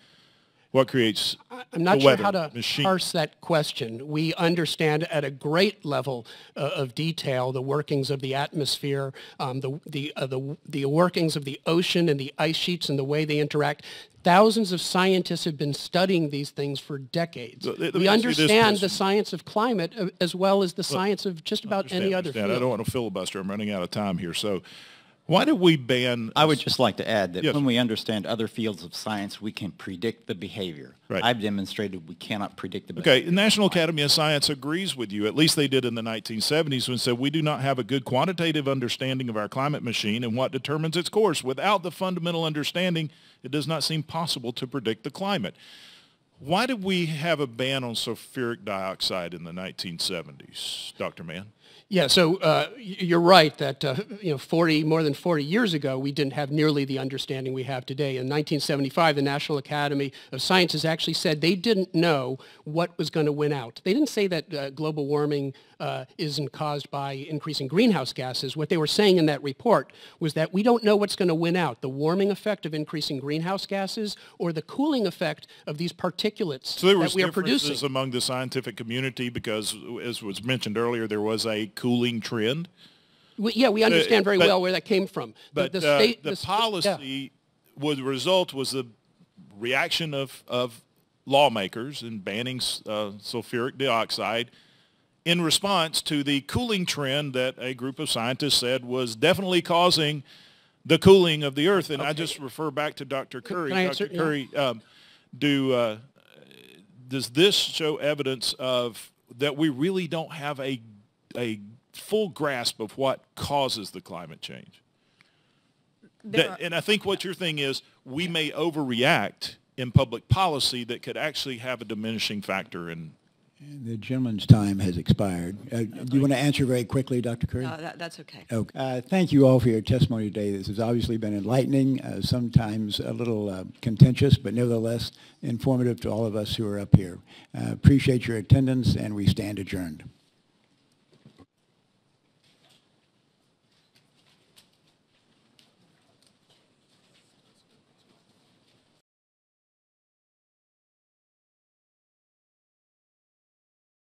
[SPEAKER 22] what creates
[SPEAKER 7] I'm not sure how to
[SPEAKER 22] machine.
[SPEAKER 7] parse that question. We understand at a great level uh, of detail the workings of the atmosphere, um, the, the, uh, the, the workings of the ocean and the ice sheets and the way they interact. Thousands of scientists have been studying these things for decades.
[SPEAKER 22] Let- let
[SPEAKER 7] we
[SPEAKER 22] me ask you this
[SPEAKER 7] understand the science of climate uh, as well as the science of just about any other field.
[SPEAKER 22] I don't want to filibuster. I'm running out of time here. So why did we ban
[SPEAKER 6] I would just like to add that
[SPEAKER 22] Yes.
[SPEAKER 6] when we understand other fields of science, we can predict the behavior.
[SPEAKER 22] Right.
[SPEAKER 6] I've demonstrated we cannot predict the behavior.
[SPEAKER 22] Okay, the National Academy of Science agrees with you. At least they did in the 1970s when said we do not have a good quantitative understanding of our climate machine and what determines its course. Without the fundamental understanding, it does not seem possible to predict the climate. Why did we have a ban on sulfuric dioxide in the 1970s, Dr. Mann?
[SPEAKER 7] Yeah, so uh, you're right that uh, you know 40 more than 40 years ago we didn't have nearly the understanding we have today. In 1975, the National Academy of Sciences actually said they didn't know what was going to win out. They didn't say that uh, global warming uh, isn't caused by increasing greenhouse gases. What they were saying in that report was that we don't know what's going to win out: the warming effect of increasing greenhouse gases or the cooling effect of these particulates
[SPEAKER 22] So there was
[SPEAKER 7] that we are
[SPEAKER 22] differences
[SPEAKER 7] producing.
[SPEAKER 22] among the scientific community because, as was mentioned earlier, there was a cooling trend.
[SPEAKER 7] We, yeah, we
[SPEAKER 22] Uh,
[SPEAKER 7] understand very
[SPEAKER 22] but-
[SPEAKER 7] well where that came from. The-
[SPEAKER 22] But
[SPEAKER 7] the,
[SPEAKER 22] uh,
[SPEAKER 7] state,
[SPEAKER 22] the,
[SPEAKER 7] the sta-
[SPEAKER 22] policy
[SPEAKER 7] yeah.
[SPEAKER 22] was the result was the reaction of, of lawmakers in banning uh, sulfuric dioxide in response to the cooling trend that a group of scientists said was definitely causing the cooling of the earth. And I just refer back to Dr. Curry. Dr.
[SPEAKER 7] answer? Yeah.
[SPEAKER 22] Curry, um, do uh, does this show evidence of that we really don't have a a full grasp of what causes the climate change? That-
[SPEAKER 4] are-
[SPEAKER 22] and I think what your thing is, we may overreact in public policy that could actually have a diminishing factor in.
[SPEAKER 1] The gentleman's time has expired. Uh, do you want to answer very quickly, Dr. Curry?
[SPEAKER 20] No, that, that's okay.
[SPEAKER 1] Okay. Uh, thank you all for your testimony today. This has obviously been enlightening, uh, sometimes a little uh, contentious, but nevertheless informative to all of us who are up here. Uh, appreciate your attendance, and we stand adjourned.